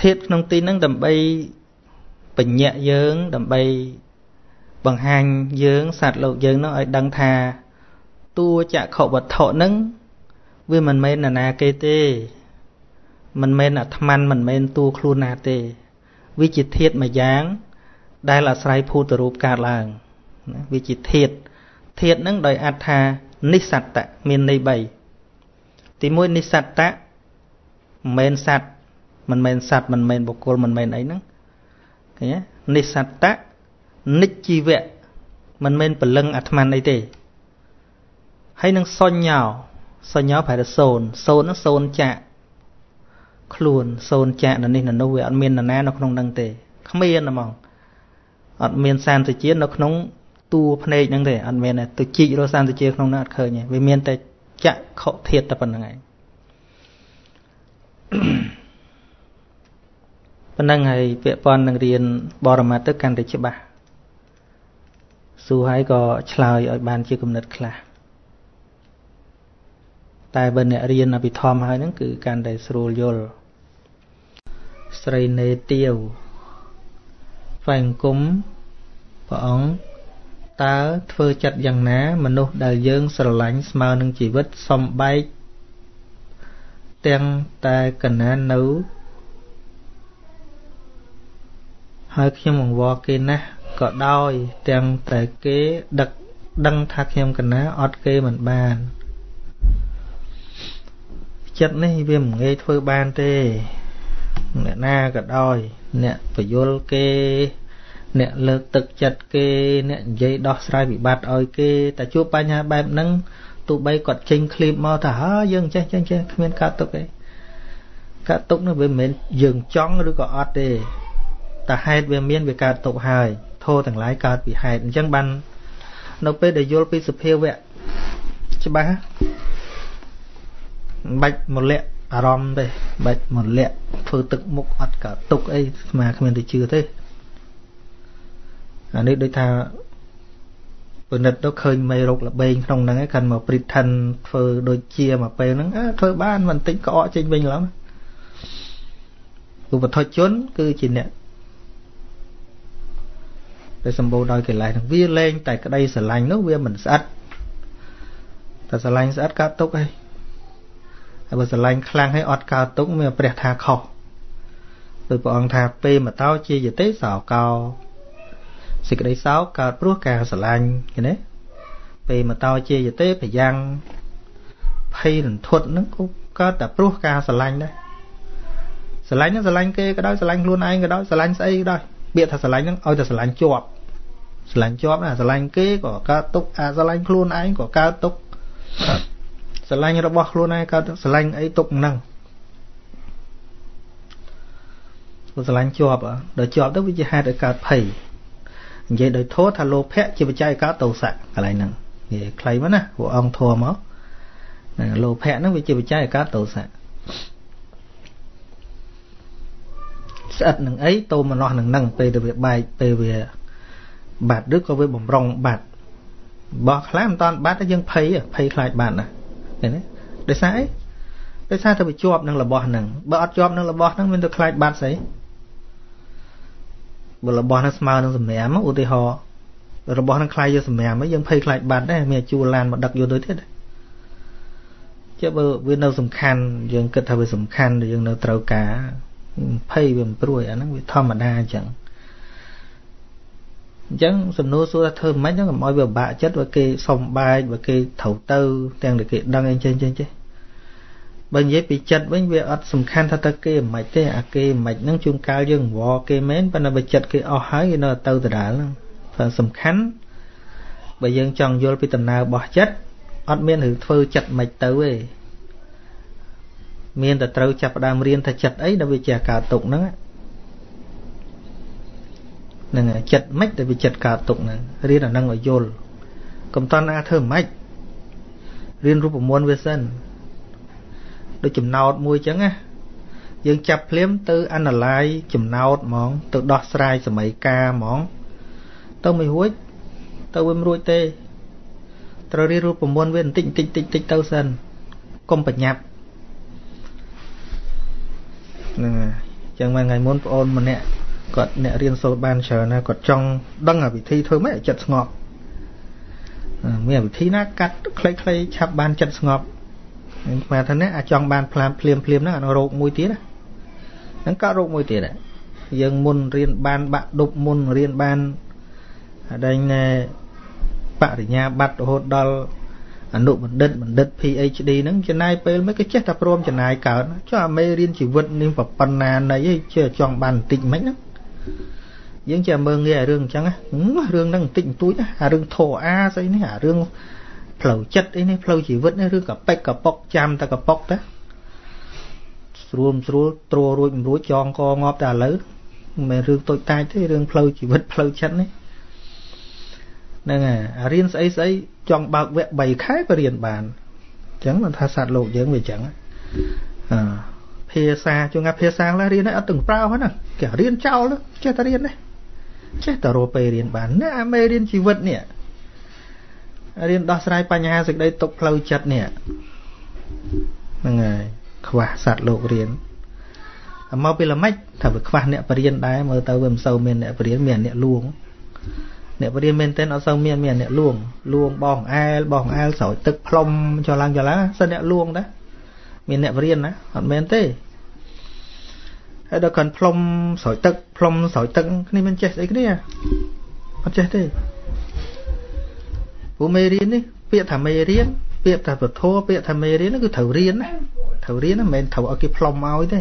ធាតក្នុងទីហ្នឹងដើម្បីបញ្ញៈយើងដើម្បីបង្ហាញយើងសត្វលោកយើងនោះឲ្យដឹងថាតួចក្ខុវត្ថុហ្នឹងវាមិនមែននរណាគេទេ មិនមែនអាត្មានមិនមែនតួខ្លួនណាទេ វាជាធាតមួយយ៉ាង ដែលអាស្រ័យភូតរូបកើតឡើងវាជាធាតធាតហ្នឹងដោយអត្ថានិសត្តៈមានន័យ3ទី1និសត្តៈមិនមែនសត្វមិនមែនសត្វមិនមែនបុគ្គលមិនមែនអីហ្នឹងឃើញទេនិសត្តៈនិច្ចជីវៈមិនមែនពលឹងអាត្មានអីទេហើយនឹងសញ្ញោសញ្ញោប្រែថាសូនសូនហ្នឹងសូនចាក់ខ្លួនសូនចាក់នៅនេះនៅនោះវាអត់មាននរណានៅក្នុងនឹងទេគ្មានហ្មង អត់មានសានតិជានៅក្នុងតួភ្នែកហ្នឹងទេអត់មានទេទៅជីករកសានតិជាក្នុងនោះអត់ឃើញទេវាមានតែចក្ខុធាតតែប៉ុណ្្នឹងឯងប៉ុណ្ណឹងហើយពាក្យប៉ុននឹងរៀនបរមត្តទៅកាន់តែច្បាស់សួរហើយក៏ឆ្លើយឲ្យបានជាគំនិតខ្លះតែបើអ្នករៀនអភិធម្មហើយហ្នឹងគឺកាន់តែស្រួលយល់ស្រីនេទាវថ្វាយអង្គម ព្រះអង្គតើធ្វើចិត្តយ៉ាងណា មនុស្សដែលយើងស្រឡាញ់ស្មើនឹងជីវិតសំបែកទាំងតែកណាននៅហើយខ្ញុំអង្វរគេណាស់ក៏ដោយ ទាំងតែគេដឹកដឹងថាខ្ញុំកណាអត់គេមិនបានចិត្តនេះវាមិនងាយធ្វើបានទេអ្នកណាក៏ដោយ អ្នកបយលគេ អ្នកលើកទឹកចិត្តគេអ្នកនិយាយដោះស្រាយវិបត្តិឲ្យគេតែជួបបញ្ហាបែបហ្នឹងទោះបីគាត់ចេញឃ្លីបមកថាហើយើងចេះចេះចេះគ្មានកើតទុកទេកើតទុកនោះវាមិនមែនយើងចង់ឬក៏អត់ទេតែហេតុវាមានវាកើតទុកហើយធោទាំងឡាយកើតពីហេតុអញ្ចឹងបាននៅពេលដែលយល់ពីសភាវៈច្បាស់មិនបាច់មកលាក់អារម្មណ៍ទេបាច់មកលាក់ធ្វើទឹកមុខអត់កើតទុកអីស្មាគ្មានទៅជឿទេ អានេះដូចថាពិនិត្យទៅឃើញមេរោគលបែងក្នុងហ្នឹងឯងខាន់មក pretend ធ្វើដូចជាមកពេលហ្នឹងធ្វើបានបន្តិចក្អកចេញវិញឡើងឧបធជន គឺជាអ្នកដែលសម្បូរដោយកិលេសហ្នឹងវាលែងតែក្តីស្រឡាញ់នោះវាមិនស្អិតតែស្រឡាញ់ស្អិតកើតទុកហើយហើយបើស្រឡាញ់ខ្លាំងហើយអត់កើតទុកមានព្រះថាខុសដោយព្រះអង្គថាពេមតោជាយទេសោកោ សេចក្តីសោកកើតព្រោះការស្រឡាញ់ឃើញទេពេមតោជាយទេប្រយ៉ាងភ័យរន្ធត់ហ្នឹងក៏កើតតែព្រោះការស្រឡាញ់ដែរស្រឡាញ់ហ្នឹងស្រឡាញ់គេក៏ដោយស្រឡាញ់ខ្លួនឯងក៏ដោយស្រឡាញ់ស្អីក៏ដោយពាក្យថាស្រឡាញ់ហ្នឹងឲ្យតែស្រឡាញ់ជាប់ស្រឡាញ់ជាប់ណាស្រឡាញ់គេក៏កើតទុកអាស្រឡាញ់ខ្លួនឯងក៏កើតទុកស្រឡាញ់របស់ខ្លួនឯងកើតស្រឡាញ់អីទុកហ្នឹងស្រឡាញ់ជាប់ដល់ជាប់ទៅវាជាហេតុឲ្យកើតភ័យ និយាយដោយធម៌ថាលោភៈជាបច្ច័យកើតទោសៈកន្លែងហ្នឹងនិយាយខ្លីមកណាពួកអង្គធម៌មកលោភៈហ្នឹងវាជាបច្ច័យកើតទោសៈស្អិតនឹងអីតោមនោះនឹងនឹងពេលទៅវាបែកពេលវាបាត់ឬក៏វាបំរុងបាត់បោះខ្លះមិនតាន់បាត់តែយើងភ័យភ័យខ្លាចបាត់ណាឃើញទេដោយសារអីដោយសារតែវាជាប់នឹងរបស់ហ្នឹងបើអត់ជាប់នឹងរបស់ហ្នឹងមានទៅខ្លាចបាត់ស្អី បើរបស់ហ្នឹងស្មើនឹងសម្រាមឧទាហរណ៍របស់ហ្នឹងខ្លាយយកសម្រាមយើងភ័យខ្លាចបាត់ដែរមានជួលឡានមកដឹកយកទៅទៀតចេះបើវានៅសំខាន់យើងគិតថាវាសំខាន់យើងនៅត្រូវការភ័យវាមិនព្រួយអាហ្នឹងវាធម្មតាអញ្ចឹងអញ្ចឹងសំណួរសួរថាធ្វើមិនហ្នឹងកុំឲ្យវាពិបាកចិត្តបើគេសុំបែកបើគេត្រូវទៅទាំងតែគេដឹងអីចេះចេះចេះ បើនិយាយពីចិត្តវិញវាអត់សំខាន់ថាតើគេមិនទេអាគេមិនហ្នឹងជួនកាលយើងវល់គេមែនប៉ុន្តែបើចិត្តគេអស់ហើយគេនៅទៅដដែលហ្នឹងព្រោះសំខាន់បើយើងចង់យល់ពីដំណើររបស់ចិត្តអត់មានរឿងធ្វើចិត្តមិនទៅទេមានតែត្រូវចាប់ផ្ដើមរៀនថាចិត្តអីដែលវាជាកើតទុកហ្នឹងហ្នឹងចិត្តមិនដែលវាចិត្តកើតទុកហ្នឹងរៀនអាហ្នឹងឲ្យយល់កុំតន់ណាធ្វើមិនរៀនរូបមន្តវាសិន ដូចចំណោតមួយចឹងណាយើងចាប់ភ្លាមទៅ analyze ចំណោតហ្មង ទៅដោះស្រាយសម័យកាលហ្មង ទៅមិនរួចទៅវាមិនរួចទេត្រូវរៀនរូបមន្តវាបន្តិចបន្តិចតិចតិចទៅសិនកុំបញ្ញាប់ហ្នឹងហើយចឹងមកថ្ងៃមុនបងអូនម្នាក់គាត់អ្នករៀនសូត្របានច្រើនណាគាត់ចង់ដឹងអាវិធីធ្វើម៉េចឲ្យចិត្តស្ងប់មានវិធីណាកាត់ខ្លីៗឆាប់បានចិត្តស្ងប់ ខ្ញុំស្មានថានេះអាចង់បានភ្លាមភ្លាមភ្លាមហ្នឹងអារោគមួយទៀតណាហ្នឹងក៏រោគមួយទៀតដែរយើងមុនរៀនបានបាក់ដប់មុនរៀនបានដែងបរិញ្ញាបត្ររហូតដល់អនុបណ្ឌិតបណ្ឌិត PhD ហ្នឹងចំណាយពេលមិនក៏ចេះតែព្រមចំណាយកើតចុះអាមេរៀនជីវិតនេះប្រប៉ុណ្ណានៃឯងចេះចង់បានបន្តិចមិនហ្នឹងយើងចេះមើងងាយអារឿងអញ្ចឹងរឿងហ្នឹងបន្តិចបន្តួចអារឿងធោអាស្អីនេះអារឿង ផ្លូវចិត្តអីនេះផ្លូវជីវិតនេះឬក៏ពេកកប៉ុកចាំតែកប៉ុកទៅស្រួលស្រួលត្រួរួចមិនរួចចងកងាប់តែឥឡូវមិនមែនរឿងតូចតាចទេរឿងផ្លូវជីវិតផ្លូវចិត្តនេះហ្នឹងហើយរៀនស្អីស្អីចង់បើកវគ្គ3ខែក៏រៀនបានអញ្ចឹងមិនថាសត្វលោកយើងវាអញ្ចឹងអឺភាសាជួនកាភាសាខ្លះរៀនឲ្យអត់ទាំងប្រើហ្នឹងគេរៀនចោលចេះតែរៀនទេចេះតែរកពេលរៀនបានណាអាមេរៀនជីវិតនេះ រៀនដោះស្រាយបញ្ហាសេចក្តីទុកផ្លូវចិត្តនេះហ្នឹងហើយខ្វះសត្វលោករៀនមកពីល្មិចថាវាខ្វះអ្នកបរៀនដែរមើលទៅវាមិនសូវមានអ្នកបរៀនមានអ្នកលួងអ្នកបរៀនមែនតើអត់សូវមានមានអ្នកលួងលួងបងអែលបងអែលស្រោចទឹកផ្លុំចុះឡើងចុះឡើងសិនអ្នកលួងដែរមានអ្នកបរៀនណាអត់មែនទេហើយដល់កាន់ផ្លុំស្រោចទឹកផ្លុំស្រោចទឹកគ្នាមិនចេះស្អីគ្នាអត់ចេះទេ ព្រោះមេរៀននេះពាក្យថាមេរៀនពាក្យថាពធពាក្យថាមេរៀនគឺត្រូវរៀនណាត្រូវរៀនណាមិនមែនត្រូវឲ្យគេផ្លុំឲ្យទេ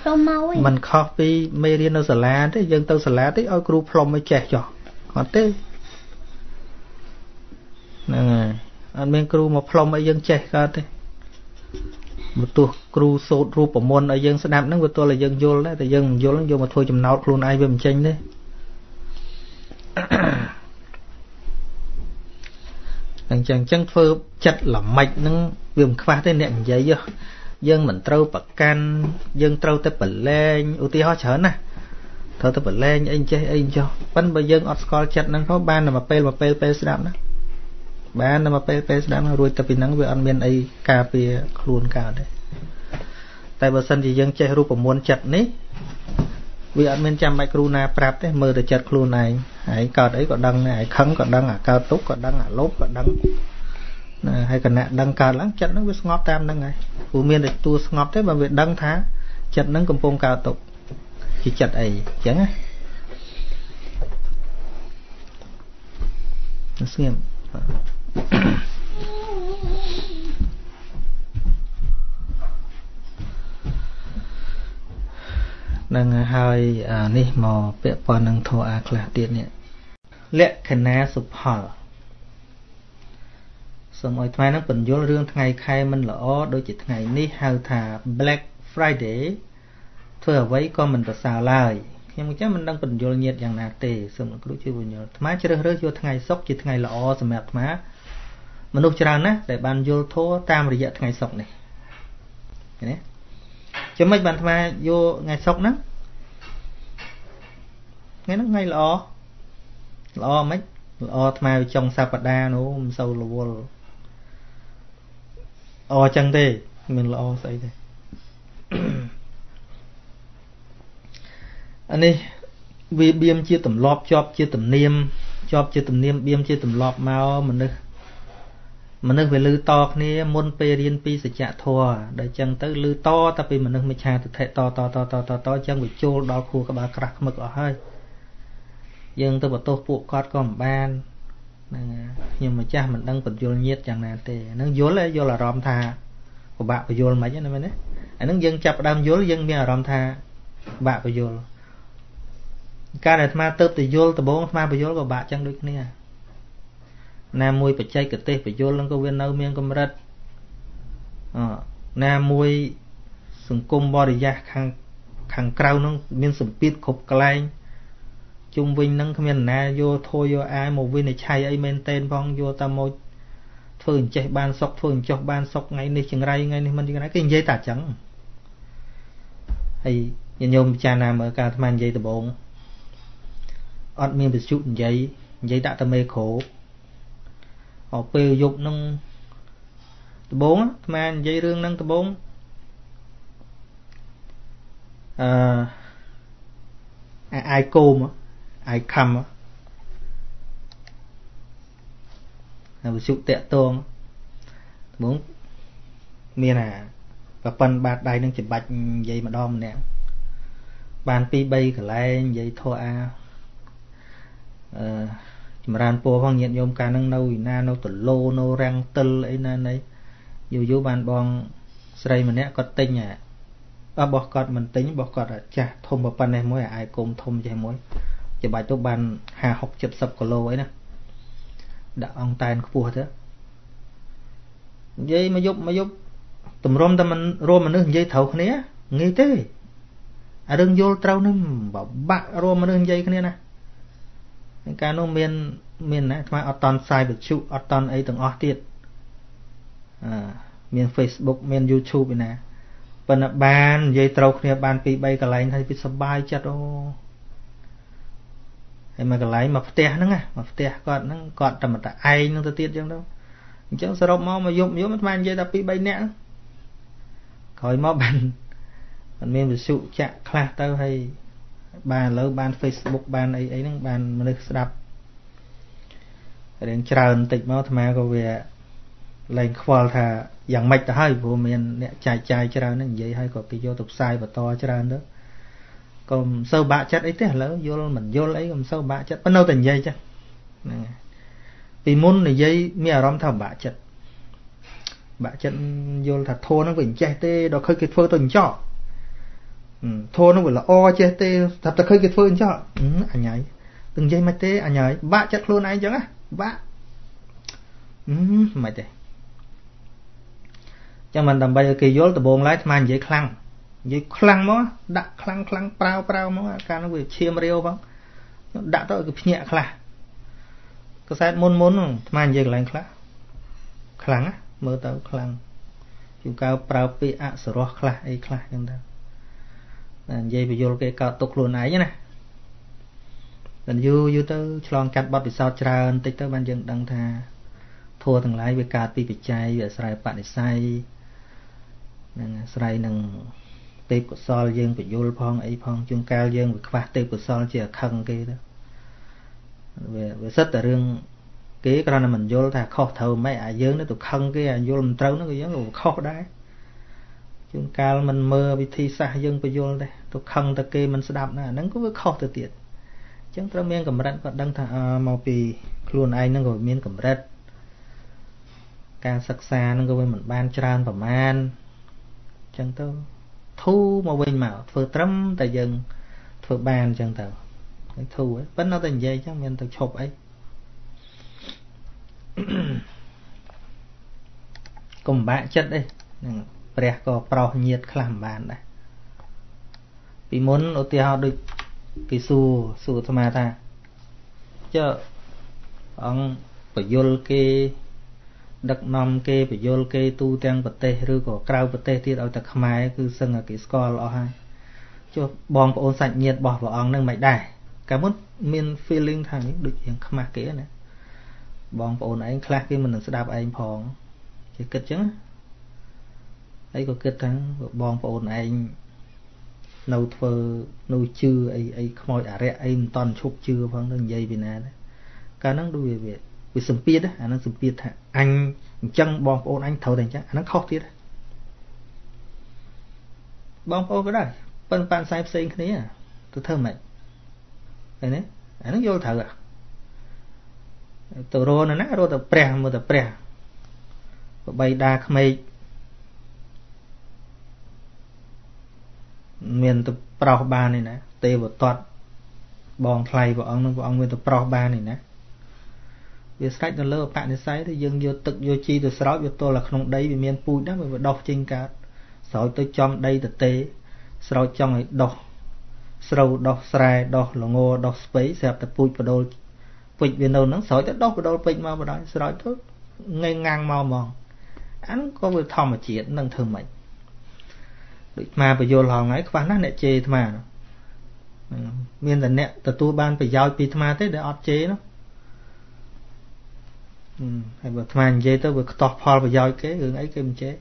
ផ្លុំមកវិញมันខុសពីមេរៀននៅសាលាទេយើងទៅសាលាទេឲ្យគ្រូផ្លុំឲ្យចេះចុះអត់ទេហ្នឹងហើយអត់មានគ្រូមកផ្លុំឲ្យយើងចេះកើតទេបើទោះគ្រូសូត្ររូបមន្តឲ្យយើងស្ដាប់ហ្នឹងវាទល់តែយើងយល់ដែរតែយើងមិនយល់យកមកធ្វើចំណោទខ្លួនឯងវាមិនចេញទេ អញ្ចឹងអញ្ចឹងធ្វើចិត្តល្មិចហ្នឹងវាមិនខ្វះទេអ្នកនិយាយយើងមិនត្រូវប្រកាន់យើងត្រូវតែប្រឡែងឧទាហរណ៍ច្រើនណាត្រូវទៅប្រឡែងអីចេះអីចុះប៉ិនបើយើងអត់ស្គាល់ចិត្តហ្នឹងក៏បានតែមកពេលមកពេលពេលស្ដាប់ណាបានតែមកពេលពេលស្ដាប់រួចទៅពីហ្នឹងវាអត់មានអីការពារខ្លួនកើតទេតែបើសិនជាយើងចេះរូបមន្តចិត្តនេះ វាអត់មានចាំបាច់គ្រូណាប្រាប់ទេមើលទៅចិត្តខ្លួនឯងហើយកើតអីក៏ដឹងដែរហើយខឹងក៏ដឹងអាកើតទុកក៏ដឹងអាលោភក៏ដឹងណាហើយគណៈដឹងកើតឡើងចិត្តហ្នឹងវាស្ងប់តាមហ្នឹងហើយព្រោះមានតែតួស្ងប់ទេបើវាដឹងថាចិត្តហ្នឹងកំពុងកើតទុកជាចិត្តអីអញ្ចឹងណាស្ងៀម នឹងហើយនេះមកពាក់ព័ន្ធនឹងធម៌អាខ្លះទៀតនេះលក្ខណៈសុផលសូមឲ្យថ្មនឹងបញ្យល់រឿងថ្ងៃខែមិនល្អដូចជាថ្ងៃនេះហៅថា Black Friday ធ្វើអ្វីក៏មិនប្រសើរឡើយខ្ញុំអញ្ចឹងមិនដឹងបញ្យល់ញាតយ៉ាងណាទេសូមលោកគ្រូជួយបញ្យល់អាត្មាជ្រើសរើសយកថ្ងៃសុក្រជាថ្ងៃល្អសម្រាប់អាត្មាមនុស្សច្រើនណាស់ដែលបានយល់ធម៌តាមរយៈថ្ងៃសុក្រនេះឃើញទេ ចាំមិនបានអាត្មាយកថ្ងៃសុក្រហ្នឹងថ្ងៃហ្នឹងថ្ងៃល្អល្អមិនល្អអាត្មាចុងសប្តាហ៍នោះមិនសូវរវល់អចឹងទេមានល្អស្អីទេអានេះវាបៀមជាទម្លាប់ជាប់ជាទំនៀមជាប់ជាទំនៀមបៀមជាទម្លាប់មកមនុស្ស មនុស្សវាលឺតគ្នាមុនពេលរៀនពីសច្ចធម៌ដែលចឹងទៅលឺតតែពីមនុស្សមិច្ឆាទិដ្ឋិតតតតតតតចឹងវាចូលដល់ខួរក្បាលក្រាស់ខ្មឹកអស់ហើយយើងទៅបន្ទោសពួកគាត់ក៏មិនបានហ្នឹងខ្ញុំម្ចាស់មិនដឹងបញ្យលញាតយ៉ាងណាទេហ្នឹងយល់យល់អារម្មណ៍ថាពិបាកបញ្យលមិនណាមែនទេអាហ្នឹងយើងចាប់ដើមយល់យើងមានអារម្មណ៍ថាពិបាកបញ្យលការដែលអាត្មាទៅទៅយល់ដំបងអាត្មាបញ្យលក៏បាក់ចឹងដូចគ្នា ណាមួយបច្ចេកទេសបញ្យលនឹងក៏វានៅមានកម្រិតអណាមួយសង្គមបរិយាសខាងខាងក្រៅនឹងមានសម្ពាធគ្រប់កន្លែងជុំវិញនឹងគ្មានណាយកធัวយកអាយមកវិនិច្ឆ័យអីមែនតែនផងយកតែមកធ្វើអញ្ចេះបានសុកធ្វើអញ្ចោះបានសុកថ្ងៃនេះចង្រៃថ្ងៃនេះមិនចង្រៃគេនិយាយតែអញ្ចឹងហើយញោមពិចារណាមើលការអាត្មានិយាយដំបងអត់មានវិសុនិយាយនិយាយដាក់តែមេក្រូ អត់ពេលយប់នឹងដំបងអាត្មានិយាយរឿងនឹងដំបងអឺអាយគោមអាយខំហើយវិសុតកតងដំបងមានអាប្រប៉ិនបាតដៃនឹងច្បាច់និយាយម្ដងម្នាក់បាន2 3កន្លែងនិយាយធោះអាអឺ ចម្រើនពរផងញាតិញោមកាលហ្នឹងនៅឯណានៅតឡូនៅរាំងទិលអីណាណីយូរយូរបានបងស្រីម្នាក់គាត់ទិញអារបស់គាត់មិនទិញរបស់គាត់ចាស់ធំប៉ុណ្ណេះមួយអាយគុំធំចេះមួយច្បាច់ទៅបាន50 60 70គីឡូអីណាដាក់អង្តែនខ្ពស់ទៅនិយាយមកយប់មកយប់តម្រុំតែមិនរួមមនុស្សនិយាយត្រូវគ្នាងាយទេអារឿងយល់ត្រូវនឹងបបាក់រួមមនុស្សនិយាយគ្នាណា នឹងកាលនោះមាន មានណាខ្មែរអត់តន់ផ្សាយវិទ្យុអត់តន់អីទាំងអស់ទៀតអឺមាន Facebook មាន YouTube ឯណាប៉ុន្តែបាននិយាយត្រូវគ្នាបាន2 3កន្លែងថាពីសបាយចិត្តអូហើយមកកន្លែងមកផ្ទះហ្នឹងណាមកផ្ទះគាត់ហ្នឹងគាត់តែមកតែឯងហ្នឹងទៅទៀតអញ្ចឹងទៅអញ្ចឹងសរុបមកមកយប់យប់អាត្មានិយាយតែ2 3នាក់ក្រោយមកបានមិនមានវិសុចាក់ខ្លះទៅហើយ បានឥឡូវបាន Facebook បានអីអីហ្នឹងបានមនុស្សស្ដាប់រៀងច្រើនបន្តិចមកអាត្មាក៏វាលែងខ្វល់ថាយ៉ាងម៉េចទៅហើយព្រោះមានអ្នកចែកចាយច្រើនហ្នឹងនិយាយហើយក៏គេយកទៅផ្សាយបន្តច្រើនទៅក៏មិនសូវបាក់ចិត្តអីទេឥឡូវយល់មិនយល់អីក៏មិនសូវបាក់ចិត្តប៉ុន្តែនៅតែនិយាយចឹងហ្នឹងពីមុននិយាយមានអារម្មណ៍ថាបាក់ចិត្តបាក់ចិត្តយល់ថាធัวហ្នឹងវាមិនចេះទេដល់ឃើញគេធ្វើទៅអញ្ចោ ធัวហ្នឹងវាល្អចេះទេតែតែឃើញគេធ្វើអញ្ចោអញ្ញៃនឹងនិយាយមិនទេអញ្ញៃបាក់ចិត្តខ្លួនឯងចឹងណាបាក់ហឹមមិនទេចាំមិនដើម្បីឲ្យគេយល់ដំបងឡើយអាត្មានិយាយខ្លាំងនិយាយខ្លាំងមកដាក់ខ្លាំងខ្លាំងប្រៅប្រៅមកកាលនោះវាឈាមរាវផងដាក់ទៅឲ្យគេភ្ញាក់ខ្លះកសែតមុនមុនអាត្មានិយាយកន្លែងខ្លះខ្លាំងណាមើលទៅខ្លាំងជួកៅប្រើពាក្យអសរោះខ្លះអីខ្លះចឹងទៅ និយាយបញ្យលគេកោតទុកខ្លួនឯងណាដល់យូរយូរទៅឆ្លងកាត់បទពិសោធន៍ច្រើនតិចទៅបានយើងដឹងថាធัวទាំងឡាយវាកើតពីបច្ច័យវាអាស្រ័យបនិស័យនឹងអាស្រ័យនឹងទេពកុសលយើងបញ្យលផងអីផងជួនកាលយើងវាខ្វះទេពកុសលជាអខឹងគេទៅវាវាសិតតែរឿងគេគ្រាន់តែមិនយល់ថាខុសត្រូវមិនអាយើងទៅខឹងគេអាយល់មិនត្រូវនោះក៏យើងក៏ខុសដែរ ជួនកាលមិនមើលវិធីសាស្ត្រយើងបញ្យល់ដែរទៅខឹងតែគេមិនស្ដាប់ណាហ្នឹងក៏វាខុសទៅទៀតអញ្ចឹងត្រូវមានកម្រិតក៏ដឹងថាមកពីខ្លួនឯងហ្នឹងក៏មានកម្រិតការសិក្សាហ្នឹងក៏វាមិនបានច្រើនប្រមាណអញ្ចឹងទៅធូរមកវិញមកធ្វើត្រឹមតែយើងធ្វើបានអញ្ចឹងទៅធូរប៉ុន្តែតែនិយាយអញ្ចឹងមានទៅឈប់អីកុំបាក់ចិត្តទេហ្នឹង ព្រះក៏ប្រោសញាតខ្លះមិនបានដែរពីមុនឧទាហរណ៍ដូចគេសួរសួរអាត្មាថាចុះអង្គបយលគេ ដឹកនាំគេបយលគេទូទាំងប្រទេសឬក៏ក្រៅប្រទេសទៀតឲ្យតែខ្មែរគឺសឹងតែគេស្គាល់អស់ហើយចុះបងប្អូនសាច់ញាតិរបស់ព្រះអង្គនឹងមិនដែរកាលមុនមាន feeling ថានេះដូចជាខ្មាស់គេណាបងប្អូនឯងខ្លះគេមិននឹងស្ដាប់ឯងផងគេគិតចឹង ហើយក៏គិតថាបងប្អូនឯងនៅធ្វើនៅជឿអីអីខ្មោចអរិយអីមិនតន់ឈប់ជឿផងទៅនិយាយពីណាដែរកាលហ្នឹងដូចវាវាសម្ពាធអាហ្នឹងសម្ពាធថាអញអញ្ចឹងបងប្អូនអញត្រូវតែអញ្ចឹងអាហ្នឹងខុសទៀតបងប្អូនក៏ដែរប៉ុនប៉ានផ្សេងផ្សេងគ្នាទៅធ្វើម៉េចឃើញទេអាហ្នឹងយល់ត្រូវទៅរកណារកតែព្រះមើលតែព្រះបបីដាក្មេក មានទៅប្រោសបាននេះណាទេវតតបងថ្លៃព្រះអង្គនឹងព្រះអង្គមានទៅប្រោសបាននេះណាវាស្រេចទៅលើបនិស័យទៅយើងយកទឹកយកជីទៅស្រោចវាទល់តែក្នុងដីវាមានពូជដែរវាដោះចេញកើតស្រោចទៅចំដីទៅទេស្រោចចង់ឲ្យដោះស្រូវដោះស្រែដោះល្ងដោះស្ពៃស្រាប់តែពូជបដូលពេជ្រវានៅហ្នឹងស្រោចទៅដោះបដូលពេជ្រមកបដ ாய் ស្រោចទៅងាយងាំងមកហ្មងអានោះក៏វាធម្មជាតិនឹងធ្វើម៉េច ដូចអាបយលហងៃខ្វះណាស់អ្នកជេរអាត្មាមានតែអ្នកទទួលបានប្រយោជន៍ពីអាត្មាទេដែលអត់ជេរនោះហើយបើអាត្មានិយាយទៅវាខ្ទាស់ផលប្រយោជន៍គេរឿងអីគេមិនជេរ